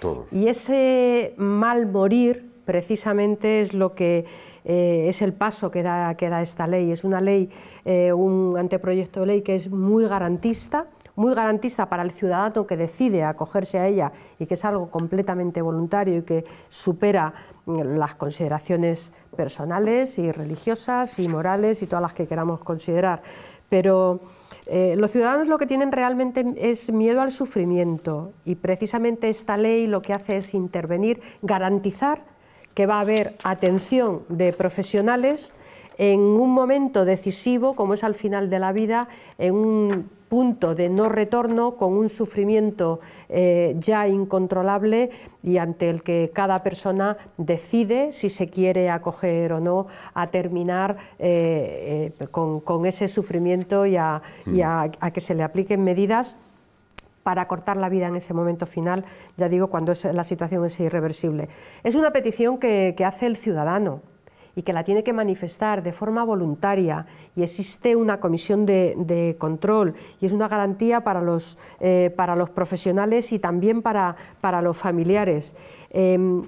Todos. Y ese mal morir precisamente es lo que eh, es el paso que da, que da, esta ley. Es una ley, eh, un anteproyecto de ley que es muy garantista, muy garantista para el ciudadano que decide acogerse a ella y que es algo completamente voluntario y que supera mm, las consideraciones personales y religiosas y morales y todas las que queramos considerar. Pero eh, los ciudadanos lo que tienen realmente es miedo al sufrimiento y precisamente esta ley lo que hace es intervenir, garantizar que va a haber atención de profesionales en un momento decisivo, como es al final de la vida, en un punto de no retorno con un sufrimiento eh, ya incontrolable y ante el que cada persona decide si se quiere acoger o no a terminar eh, eh, con, ese sufrimiento y, a, que se le apliquen medidas para cortar la vida en ese momento final, ya digo, cuando la situación es irreversible. Es una petición que hace el ciudadano, y que la tiene que manifestar de forma voluntaria y existe una comisión de, control y es una garantía para los, eh, para los profesionales y también para, para los familiares. Em,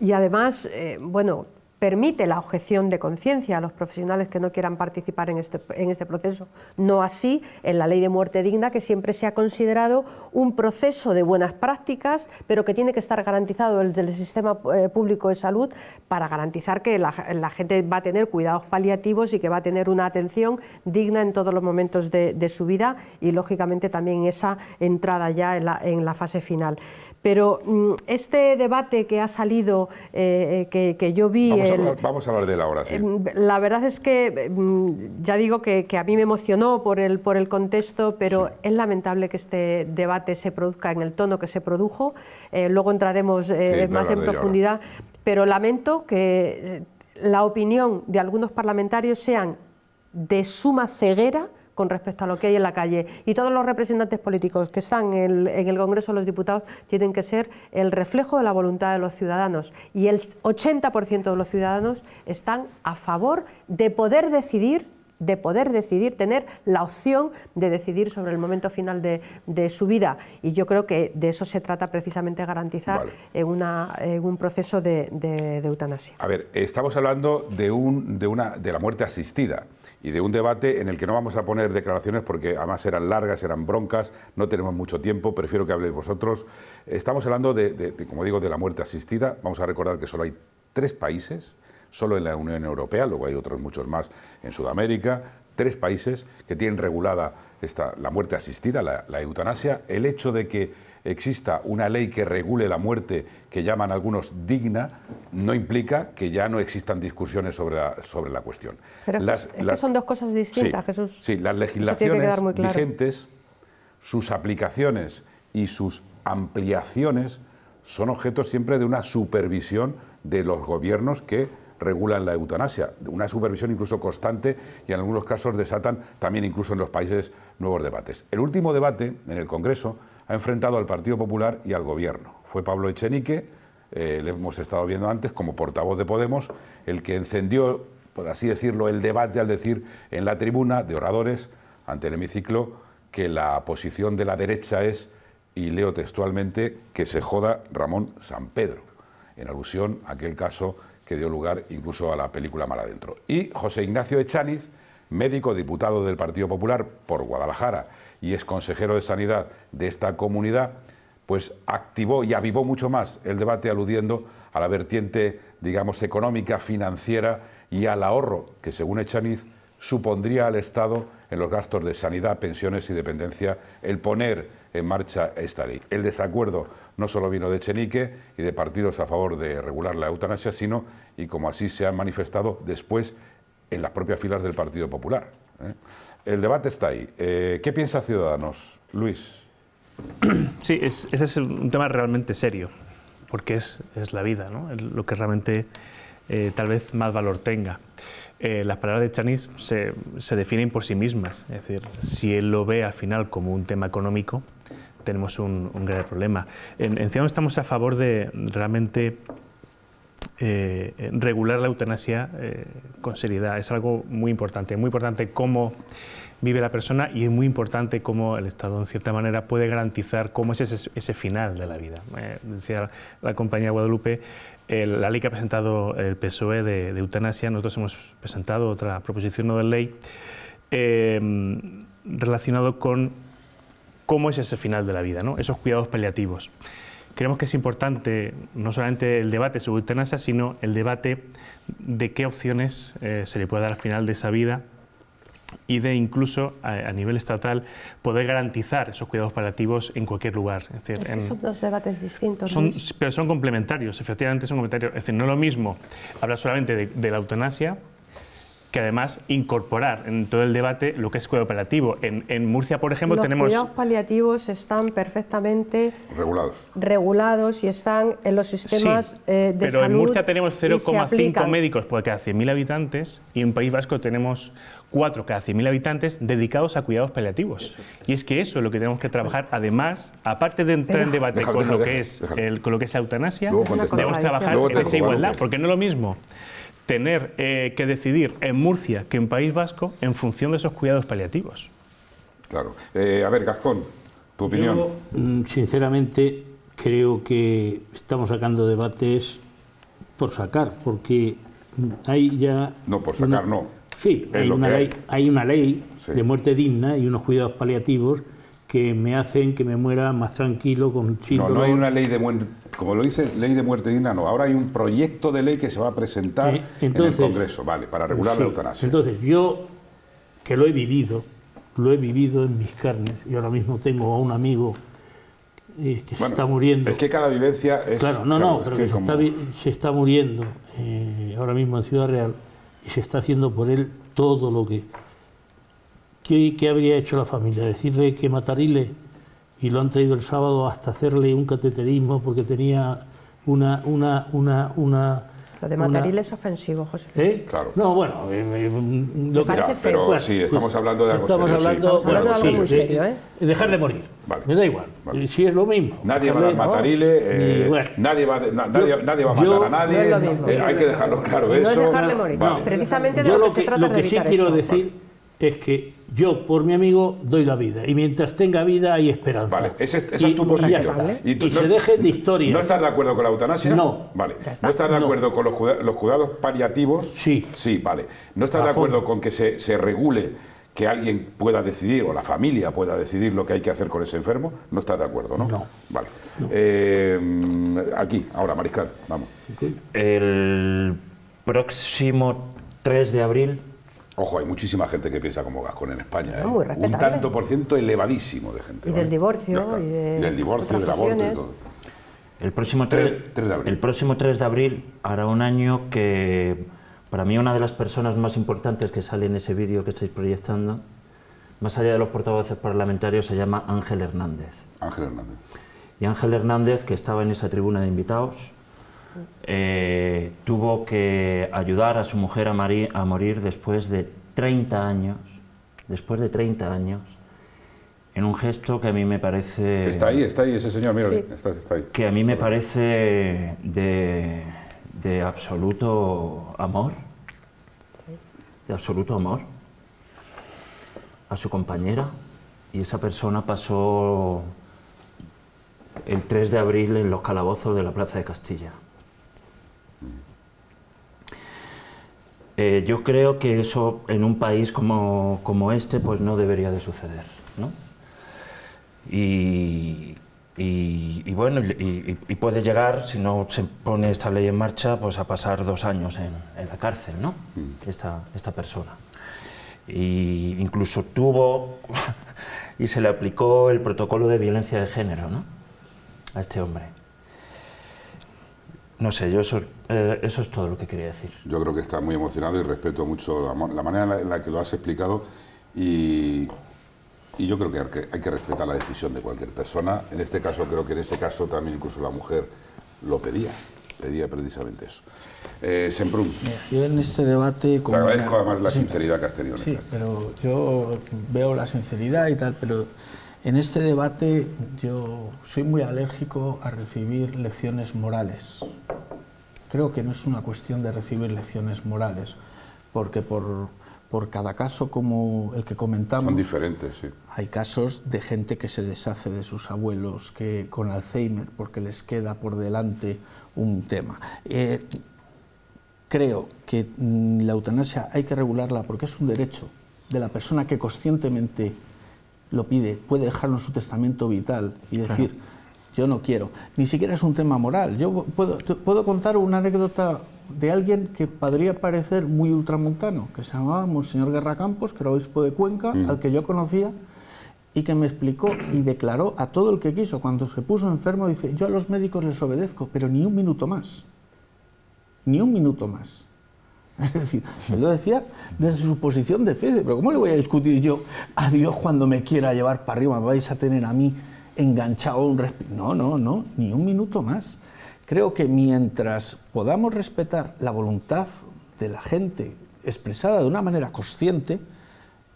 y además, eh, bueno, permite la objeción de conciencia a los profesionales que no quieran participar en este, en este proceso. No así en la ley de muerte digna, que siempre se ha considerado un proceso de buenas prácticas, pero que tiene que estar garantizado desde el sistema eh, público de salud para garantizar que la, gente va a tener cuidados paliativos y que va a tener una atención digna en todos los momentos de, su vida y, lógicamente, también esa entrada ya en la fase final. Pero mm, este debate que ha salido, eh, eh, que, yo vi... Vamos, a hablar, de él ahora, em, La verdad es que mm, ya digo que, a mí me emocionó por el, por el contexto, pero es lamentable que este debate se produzca en el tono que se produjo. Eh, luego entraremos más en profundidad, pero lamento que la opinión de algunos parlamentarios sean de suma ceguera con respecto a lo que hay en la calle. Y todos los representantes políticos que están en el, Congreso de los Diputados tienen que ser el reflejo de la voluntad de los ciudadanos. Y el 80% de los ciudadanos están a favor de poder decidir de poder decidir, tener la opción de decidir sobre el momento final de, su vida. Y yo creo que de eso se trata precisamente garantizar en, una, un proceso de, de, eutanasia. A ver, estamos hablando de, un, de, una, de la muerte asistida y de un debate en el que no vamos a poner declaraciones porque además eran largas, eran broncas, no tenemos mucho tiempo, prefiero que habléis vosotros. Estamos hablando de, como digo, de la muerte asistida. Vamos a recordar que solo hay tres países, solo en la Unión Europea, luego hay otros muchos más en Sudamérica, tres países que tienen regulada esta, la muerte asistida, la eutanasia. El hecho de que exista una ley que regule la muerte, que llaman algunos digna, no implica que ya no existan discusiones sobre la, sobre la cuestión. Pero es, que son dos cosas distintas, Jesús. Sí, las legislaciones vigentes, sus aplicaciones y sus ampliaciones son objeto siempre de una supervisión de los gobiernos que regulan la eutanasia, una supervisión incluso constante y en algunos casos desatan también incluso en los países nuevos debates. El último debate en el Congreso ha enfrentado al Partido Popular y al Gobierno. Fue Pablo Echenique, eh, le hemos estado viendo antes como portavoz de Podemos, el que encendió, por así decirlo, el debate al decir en la tribuna de oradores ante el hemiciclo que la posición de la derecha es, y leo textualmente, que se joda Ramón San Pedro, en alusión a aquel caso que dio lugar incluso a la película Mal Adentro. Y José Ignacio Echaniz, médico diputado del Partido Popular por Guadalajara y es consejero de Sanidad de esta comunidad, pues activó y avivó mucho más el debate aludiendo a la vertiente, digamos, económica, financiera y al ahorro que, según Echaniz, supondría al Estado en los gastos de sanidad, pensiones y dependencia el poner en marcha esta ley. El desacuerdo no solo vino de Echenique y de partidos a favor de regular la eutanasia, sino y como así se han manifestado después en las propias filas del Partido Popular. ¿Eh? El debate está ahí. Eh, ¿Qué piensa Ciudadanos? Luis. Sí, ese es un tema realmente serio, porque es, la vida, lo que realmente eh, tal vez más valor tenga. las palabras de Chanis se, definen por sí mismas, es decir, si él lo ve al final como un tema económico, tenemos un, gran problema. En, en Ciudadanos estamos a favor de realmente eh, regular la eutanasia eh, con seriedad. Es algo muy importante, muy importante cómo vive la persona y es muy importante cómo el Estado, en cierta manera, puede garantizar cómo es ese, final de la vida. Eh, decía la compañía Guadalupe, la ley que ha presentado el PSOE de, eutanasia, nosotros hemos presentado otra proposición de ley relacionado con cómo es ese final de la vida, ¿no? esos cuidados paliativos creemos que es importante no solamente el debate sobre eutanasia, sino el debate de qué opciones eh, se le puede dar al final de esa vida y de incluso a, nivel estatal poder garantizar esos cuidados paliativos en cualquier lugar. Es, decir, que son dos debates distintos. pero son complementarios, efectivamente son complementarios. Es decir, no es lo mismo hablar solamente de la eutanasia que además incorporar en todo el debate lo que es cuidado paliativo. En, Murcia, por ejemplo, tenemos... Los cuidados paliativos están perfectamente regulados, regulados y están en los sistemas eh, de pero salud. Pero en Murcia tenemos 0,5 médicos por cada 100.000 habitantes y en País Vasco tenemos 4 cada 100.000 habitantes dedicados a cuidados paliativos. Y es que eso es lo que tenemos que trabajar. Además, aparte de entrar en debate con, lo que es el, con lo que es la eutanasia, debemos trabajar en esa igualdad, porque no es lo mismo tener eh, que decidir en Murcia que en País Vasco en función de esos cuidados paliativos. Claro. Eh, a ver, Gascón, tu opinión. Yo, mm, sinceramente, creo que estamos sacando debates por sacar, porque hay ya... No, por sacar no. Sí, hay una, ley, hay una, ley, de muerte digna y unos cuidados paliativos que me hacen que me muera más tranquilo con No, no hay una ley de muerte como lo dice ley de muerte digna, no. Ahora hay un proyecto de ley que se va a presentar eh, en el Congreso, vale, para regular la eutanasia. Entonces, yo, que lo he vivido, lo he vivido en mis carnes, y ahora mismo tengo a un amigo eh, que se está muriendo. Es que cada vivencia es. Claro, no, no, pero que, se, está, muriendo eh, ahora mismo en Ciudad Real y se está haciendo por él todo lo que. ¿Qué, qué habría hecho la familia? ¿Decirle que matarile? Y lo han traído el sábado hasta hacerle un cateterismo porque tenía una... una, una, una lo de Mataril es ofensivo, José ¿Eh? Claro. No, bueno, eh, eh, lo que ya, pero sí, estamos hablando de algo estamos serio. Hablando, sí. Estamos hablando de algo muy serio, ¿eh? Dejarle morir. Vale. Me da igual. Vale. Si es lo mismo. Nadie va a dar Matarile, eh, bueno, nadie, va, na, nadie, nadie, va a matar a nadie. No eh, hay que dejarlo claro no eso. No es dejarle morir. Vale. Precisamente de lo, que, se trata lo que sí quiero decir es que yo por mi amigo doy la vida y mientras tenga vida hay esperanza. Vale, esa, es tu posición. Y, se dejen de historia. ¿No estás de acuerdo con la eutanasia? No. Vale. ¿No estás de acuerdo con los, cuidados paliativos? Sí. Sí, vale. ¿No estás de acuerdo con que se, regule que alguien pueda decidir o la familia pueda decidir lo que hay que hacer con ese enfermo? No estás de acuerdo, ¿no? No. Vale. Eh, aquí, ahora, Mariscal, vamos. El próximo 3 de abril Ojo, hay muchísima gente que piensa como Gascón en España. ¿eh? un tanto por ciento elevadísimo de gente. Y del divorcio. Y, del divorcio, del aborto y todo. El próximo 3, de abril. el próximo 3 de abril hará un año que para mí una de las personas más importantes que sale en ese vídeo que estáis proyectando, más allá de los portavoces parlamentarios, se llama Ángel Hernández. Ángel Hernández. Y Ángel Hernández, que estaba en esa tribuna de invitados, eh, tuvo que ayudar a su mujer a, a, morir después de 30 años, después de 30 años, en un gesto que a mí me parece... Está ahí, está ahí ese señor, mira, está, ahí. Que a mí me parece de, de absoluto amor, de absoluto amor a su compañera y esa persona pasó el 3 de abril en los calabozos de la Plaza de Castilla. Eh, yo creo que eso en un país como, como, este pues no debería de suceder. ¿no? Y, y, bueno, y, puede llegar, si no se pone esta ley en marcha, pues a pasar dos años en, en la cárcel, ¿no? Mm. Esta, esta persona. Y incluso tuvo y se le aplicó el protocolo de violencia de género ¿no? a este hombre. No sé, yo eso, eh, eso es todo lo que quería decir. Yo creo que está muy emocionado y respeto mucho la, manera en la, que lo has explicado y, y yo creo que hay que respetar la decisión de cualquier persona. En este caso, creo que en este caso también incluso la mujer lo pedía, pedía precisamente eso. Eh, Semprún. yo en este debate... Te agradezco además la sinceridad que has tenido. sí, pero yo veo la sinceridad y tal, pero en este debate yo soy muy alérgico a recibir lecciones morales. Creo que no es una cuestión de recibir lecciones morales, porque por, por cada caso como el que comentamos... Son diferentes, sí. Hay casos de gente que se deshace de sus abuelos que con Alzheimer porque les queda por delante un tema. Eh, creo que mm, la eutanasia hay que regularla porque es un derecho de la persona que conscientemente lo pide, puede dejarlo en su testamento vital y decir, yo no quiero. Ni siquiera es un tema moral. Yo puedo, puedo contar una anécdota de alguien que podría parecer muy ultramontano, que se llamaba Monseñor Guerra Campos, que era obispo de Cuenca, mm. al que yo conocía, y que me explicó y declaró a todo el que quiso, cuando se puso enfermo, dice, yo a los médicos les obedezco, pero ni un minuto más. Ni un minuto más. Es decir, él lo decía desde su posición de fe, pero ¿cómo le voy a discutir yo a Dios cuando me quiera llevar para arriba? ¿Me vais a tener a mí enganchado un respiro? No, no, no, ni un minuto más. Creo que mientras podamos respetar la voluntad de la gente expresada de una manera consciente,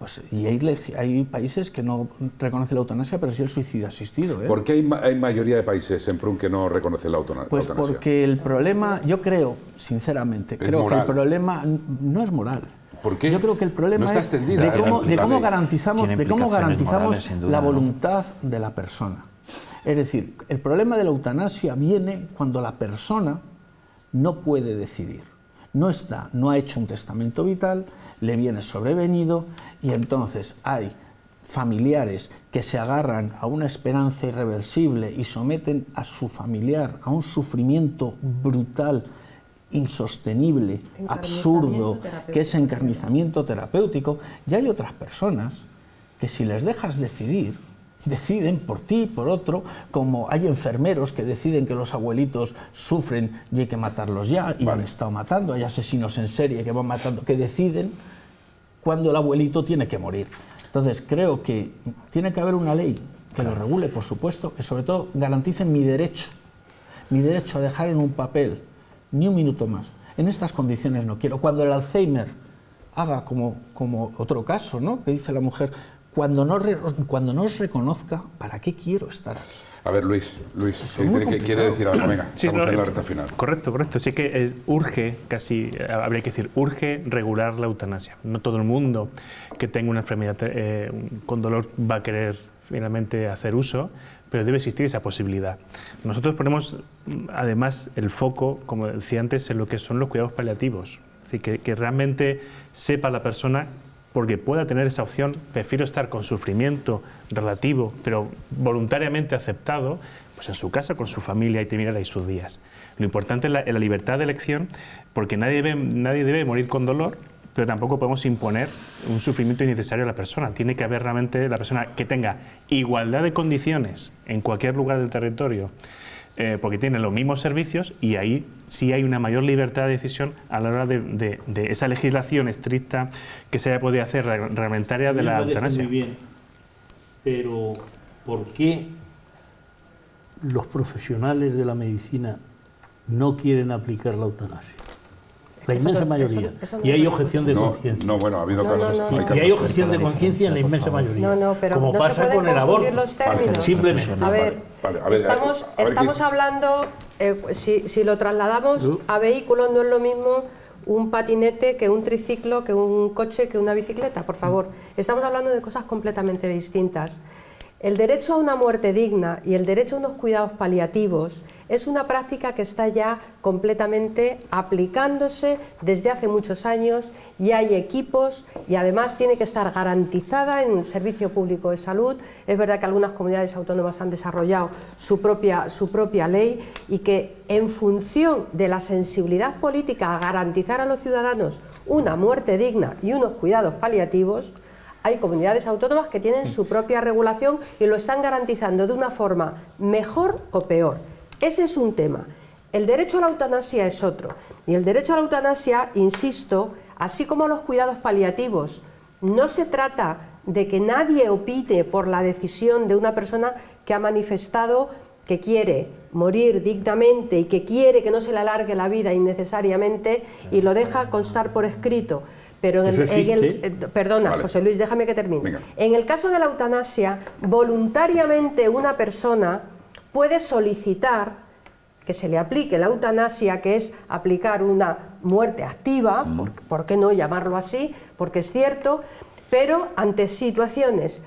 pues, y hay, países que no reconocen la eutanasia, pero sí el suicidio asistido. ¿eh? ¿Por qué hay, mayoría de países en PRUN que no reconocen la eutanasia? Pues porque el problema, yo creo, sinceramente, creo que el problema no es moral. ¿Por qué? Yo creo que el problema es de cómo, garantizamos, de cómo garantizamos la voluntad de la persona. Es decir, el problema de la eutanasia viene cuando la persona no puede decidir no está, no ha hecho un testamento vital, le viene sobrevenido y entonces hay familiares que se agarran a una esperanza irreversible y someten a su familiar a un sufrimiento brutal, insostenible, absurdo, que es encarnizamiento terapéutico, y hay otras personas que si les dejas decidir, deciden por ti, por otro, como hay enfermeros que deciden que los abuelitos sufren y hay que matarlos ya, y han estado matando, hay asesinos en serie que van matando, que deciden cuando el abuelito tiene que morir. Entonces, creo que tiene que haber una ley que lo regule, por supuesto, que sobre todo garantice mi derecho, mi derecho a dejar en un papel ni un minuto más. En estas condiciones no quiero. Cuando el Alzheimer haga como, como otro caso, ¿no? que dice la mujer, cuando no, cuando no os reconozca, ¿para qué quiero estar aquí? A ver, Luis, Luis, ¿qué quiere decir algo? Venga, estamos en la recta final. Correcto, correcto. Sí que urge, casi, eh, habría que decir, urge regular la eutanasia. No todo el mundo que tenga una enfermedad eh, con dolor va a querer finalmente hacer uso, pero debe existir esa posibilidad. Nosotros ponemos, además, el foco, como decía antes, en lo que son los cuidados paliativos. Es decir, que, que realmente sepa la persona porque pueda tener esa opción, prefiero estar con sufrimiento relativo, pero voluntariamente aceptado, pues en su casa, con su familia y terminar ahí sus días. Lo importante es la, libertad de elección, porque nadie debe, nadie debe morir con dolor, pero tampoco podemos imponer un sufrimiento innecesario a la persona. Tiene que haber realmente la persona que tenga igualdad de condiciones en cualquier lugar del territorio eh, porque tienen los mismos servicios y ahí sí hay una mayor libertad de decisión a la hora de, esa legislación estricta que se haya podido hacer reglamentaria de la eutanasia. Muy bien, pero ¿por qué los profesionales de la medicina no quieren aplicar la eutanasia? La inmensa mayoría. y hay objeción de conciencia. No, bueno, ha habido casos. y hay objeción de conciencia en la inmensa mayoría. No, no, pero como pasa con el aborto. Los Simplemente. A ver, estamos, estamos hablando, eh, si, si, lo trasladamos a vehículos, no es lo mismo un patinete que un triciclo, que un coche, que una bicicleta, por favor. Estamos hablando de cosas completamente distintas. El derecho a una muerte digna y el derecho a unos cuidados paliativos es una práctica que está ya completamente aplicándose desde hace muchos años y hay equipos y además tiene que estar garantizada en el servicio público de salud. Es verdad que algunas comunidades autónomas han desarrollado su propia, su propia ley y que en función de la sensibilidad política a garantizar a los ciudadanos una muerte digna y unos cuidados paliativos, hay comunidades autónomas que tienen su propia regulación y lo están garantizando de una forma mejor o peor. Ese es un tema. El derecho a la eutanasia es otro. Y el derecho a la eutanasia, insisto, así como los cuidados paliativos, no se trata de que nadie opine por la decisión de una persona que ha manifestado que quiere morir dignamente y que quiere que no se le alargue la vida innecesariamente y lo deja constar por escrito. Pero en el, eh, perdona, José Luis, déjame que termine. En el caso de la eutanasia, voluntariamente una persona puede solicitar que se le aplique la eutanasia, que es aplicar una muerte activa, por qué no llamarlo así? Porque es cierto, pero ante situaciones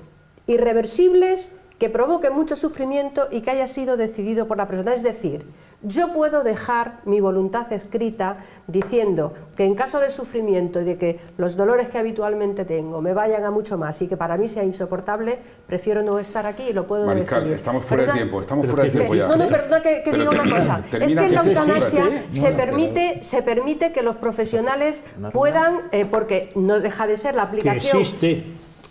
irreversibles que provoque mucho sufrimiento y que haya sido decidido por la persona. Es decir, yo puedo dejar mi voluntad escrita diciendo que en caso de sufrimiento y de que los dolores que habitualmente tengo me vayan a mucho más y que para mí sea insoportable, prefiero no estar aquí y lo puedo Mariscal, estamos fuera de tiempo, estamos fuera de tiempo ya. No, no, perdona que, diga una cosa. Es que en la eutanasia se, permite, se permite que los profesionales puedan, eh, porque no deja de ser la aplicación...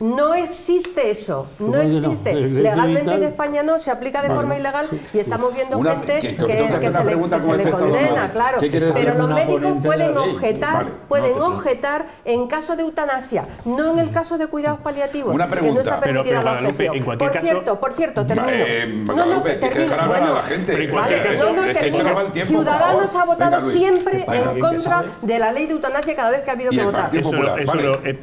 No existe eso, no existe. Legalmente en España no, se aplica de forma ilegal y estamos viendo gente que, se, le, este condena, claro. Pero los médicos pueden objetar, pueden objetar en caso de eutanasia, no en el caso de cuidados paliativos, Una pregunta. que no está permitida la objeción. por cierto, por cierto, termino. Eh, no, no, termino. Bueno, la gente. Vale, no, no, termino. Ciudadanos ha votado siempre en contra de la ley de eutanasia cada vez que ha habido que votar.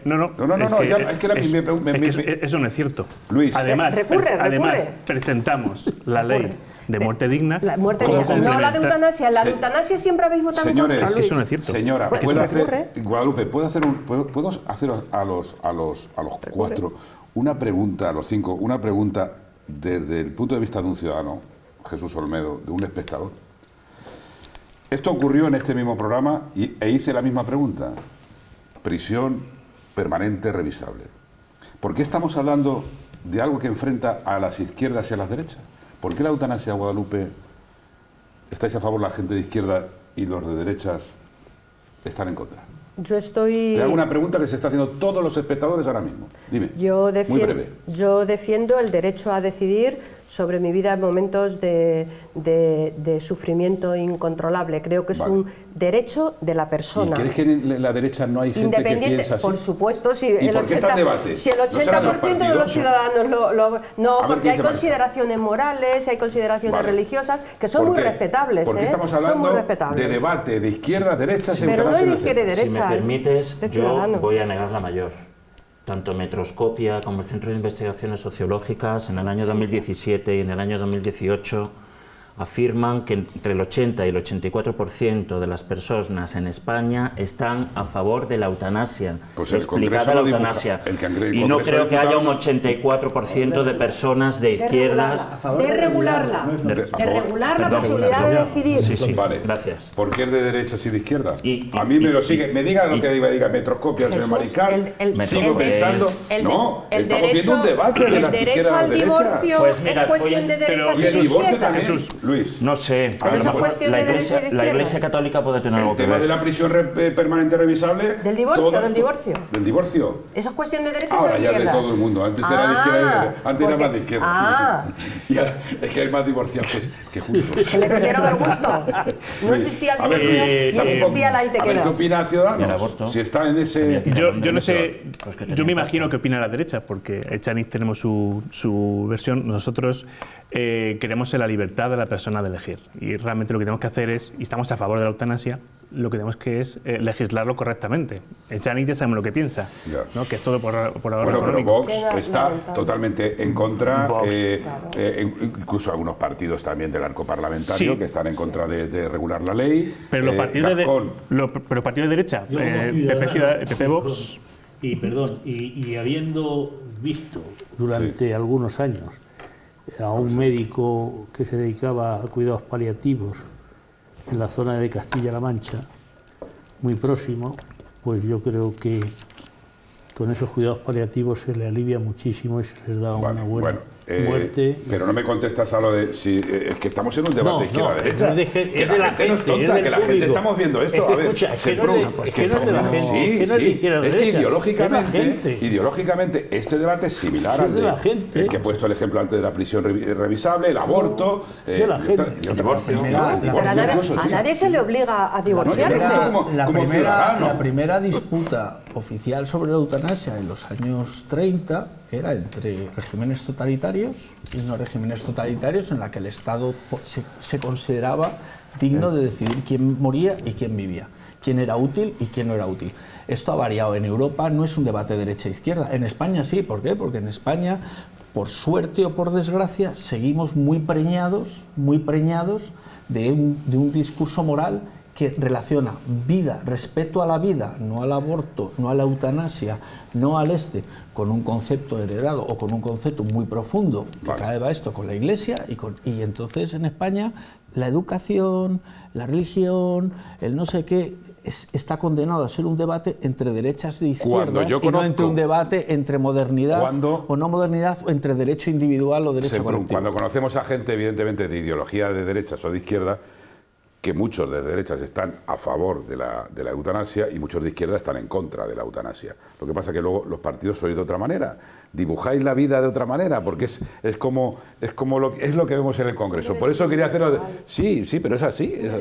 No, no, no, es que eso, no es cierto. Luis, además, además presentamos la ley de muerte digna. La muerte digna, no la de eutanasia. La de eutanasia siempre habéis votado Señores, en contra, Eso no es cierto. Señora, ¿puedo hacer, Guadalupe, ¿puedo hacer, un, puedo, puedo hacer a los, a los, a los cuatro una pregunta, a los cinco, una pregunta desde el punto de vista de un ciudadano, Jesús Olmedo, de un espectador? Esto ocurrió en este mismo programa y, e hice la misma pregunta. Prisión permanente revisable. ¿Por qué estamos hablando de algo que enfrenta a las izquierdas y a las derechas? ¿Por qué la eutanasia Guadalupe estáis a favor la gente de izquierda y los de derechas están en contra? Yo estoy... Te hago una pregunta que se está haciendo todos los espectadores ahora mismo. Dime. Yo Muy breve. Yo defiendo el derecho a decidir sobre mi vida en momentos de, sufrimiento incontrolable. Creo que es un derecho de la persona. ¿Y crees que en la derecha no hay gente que piensa así? Por supuesto, si el 80%, si el 80 de los ciudadanos lo... no, porque hay consideraciones morales, hay consideraciones religiosas que son muy respetables. Porque ¿eh? estamos hablando de debate de izquierda, derecha, Pero no de izquierda y derecha. Si me permites, yo voy a negar la mayor tanto Metroscopia como el Centro de Investigaciones Sociológicas en el año 2017 y en el año 2018 afirman que entre el 80 y el 84% de las personas en España están a favor de la eutanasia, pues explicada la eutanasia. y no creo que haya un 84% de personas de izquierdas... De regularla, de, regular la posibilidad de decidir. Sí, sí, vale. gracias. ¿Por qué es de derechas y de izquierda? a mí me lo sigue, me diga lo que diga, diga Metroscopia, señor Mariscal, sigo pensando... no, estamos viendo un debate de la izquierda a la derecha. El derecho al divorcio pues es cuestión de derechas y de izquierda. Luis. No sé. la, iglesia, la Iglesia Católica puede tener algo que ver. ¿El tema de la prisión eh, permanente revisable? Del divorcio, del divorcio. ¿Del divorcio? Eso es cuestión de derechos Ahora de ya de todo el mundo. Antes era de izquierda y Antes era más de izquierda. Ah. y ahora es que hay más divorciados que, juntos. Que le perdieron el gusto. No existía el divorcio y existía la ITQ. ¿Qué opina Ciudadanos? Si está en ese... Yo, yo no sé... Pues yo me imagino que opina la derecha, porque Echaniz tenemos su, su versión. Nosotros eh, queremos la libertad de la persona de elegir. Y realmente lo que tenemos que hacer es, y estamos a favor de la eutanasia, lo que tenemos que es eh, legislarlo correctamente. El Chanit ya sabemos lo que piensa, ¿no? que es todo por, por ahora. Bueno, pero Vox está totalmente en contra, eh, eh, incluso algunos partidos también del arco parlamentario que están en contra de, regular la ley. Pero los partidos, de, pero partidos de derecha, PP, Vox. Y perdón, y, habiendo visto durante algunos años a un médico que se dedicaba a cuidados paliativos en la zona de Castilla-La Mancha, muy próximo, pues yo creo que con esos cuidados paliativos se le alivia muchísimo y se les da una buena eh, muerte. Pero no me contestas a lo de si eh, es que estamos en un debate izquierda-derecha. Es de, que la, gente, no es tonta, que la gente estamos viendo esto. a ver, escucha, es que no es de, pues que no es de la gente, sí, que no es de izquierda Es que ideológicamente, ideológicamente este debate es similar al de, la gente. que he puesto el ejemplo antes de la prisión revisable, el aborto, eh, el divorcio. A nadie se le obliga a divorciarse. La primera disputa oficial sobre la eutanasia en los años 30 era entre regímenes totalitarios y no regímenes totalitarios en la que el Estado se, consideraba digno de decidir quién moría y quién vivía, quién era útil y quién no era útil. Esto ha variado. En Europa no es un debate derecha-izquierda. En España sí. ¿Por qué? Porque en España, por suerte o por desgracia, seguimos muy preñados, muy preñados de un, de un discurso moral que relaciona vida, respeto a la vida, no al aborto, no a la eutanasia, no al este, con un concepto heredado o con un concepto muy profundo que trae esto con la Iglesia y, con, y entonces en España la educación, la religión, el no sé qué, está condenado a ser un debate entre derechas y izquierdas y no entre un debate entre modernidad o no modernidad o entre derecho individual o derecho colectivo. Cuando conocemos a gente evidentemente de ideología de derechas o de izquierda, que muchos de derechas están a favor de la, de la, eutanasia y muchos de izquierda están en contra de la eutanasia. Lo que pasa es que luego los partidos sois de otra manera, dibujáis la vida de otra manera, porque es, es como, es, como lo, es lo que vemos en el Congreso. Por eso quería hacerlo... Sí, sí, pero es así. Es,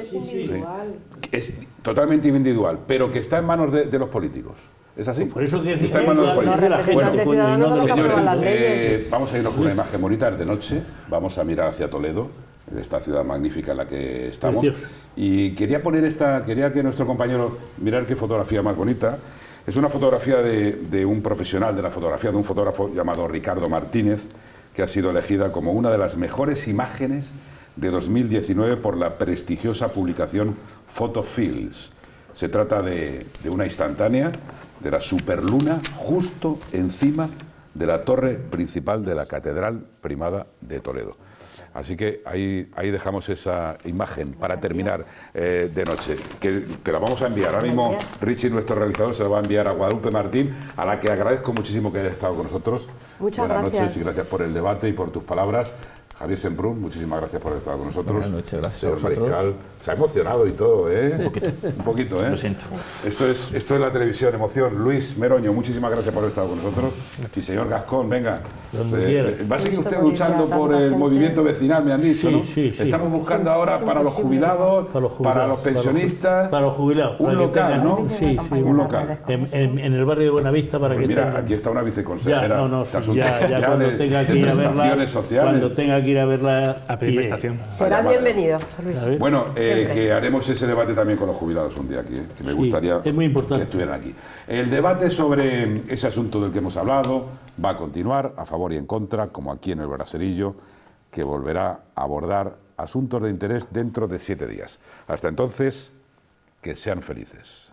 es totalmente individual, pero que está en manos de, los políticos. ¿Es así? Por eso que está en manos de los políticos. Bueno, señores, eh, vamos a irnos con una imagen bonita de noche, vamos a mirar hacia Toledo esta ciudad magnífica en la que estamos. Y quería poner esta, quería que nuestro compañero mirar qué fotografía más bonita. Es una fotografía de, un profesional de la fotografía, de un fotógrafo llamado Ricardo Martínez, que ha sido elegida como una de las mejores imágenes de 2019 por la prestigiosa publicación Photofields. Se trata de, de una instantánea de la superluna justo encima de la torre principal de la Catedral Primada de Toledo. Así que ahí, ahí dejamos esa imagen para terminar eh, de noche, que te la vamos a enviar. Ahora mismo Richie, nuestro realizador, se la va a enviar a Guadalupe Martín, a la que agradezco muchísimo que haya estado con nosotros. Muchas Buenas noches y gracias por el debate y por tus palabras. Javier Semprún, muchísimas gracias por estar con nosotros. Buenas noches, gracias a vosotros. se ha emocionado y todo, ¿eh? Un poquito. Un poquito, ¿eh? Lo siento. Esto es, esto es la televisión, emoción. Luis Meroño, muchísimas gracias por haber estado con nosotros. Y señor Gascón, venga. Eh, va a seguir usted luchando por el movimiento vecinal, me han dicho, ¿no? Sí, sí. Estamos buscando ahora para los, jubilados, para los pensionistas. Para los, jubilados. Un local, ¿no? Sí, sí. Un local. En, el barrio de Buenavista para pues que mira, aquí está una viceconsejera. Ya, no, no, ya, ya, cuando tenga que ir a verla. Cuando tenga que ir a verla a primera estación. Será bienvenido, Bueno, eh, que haremos ese debate también con los jubilados un día aquí, eh, que me gustaría es muy importante. que estuvieran aquí. El debate sobre ese asunto del que hemos hablado va a continuar, a favor y en contra, como aquí en el Braserillo, que volverá a abordar asuntos de interés dentro de siete días. Hasta entonces, que sean felices.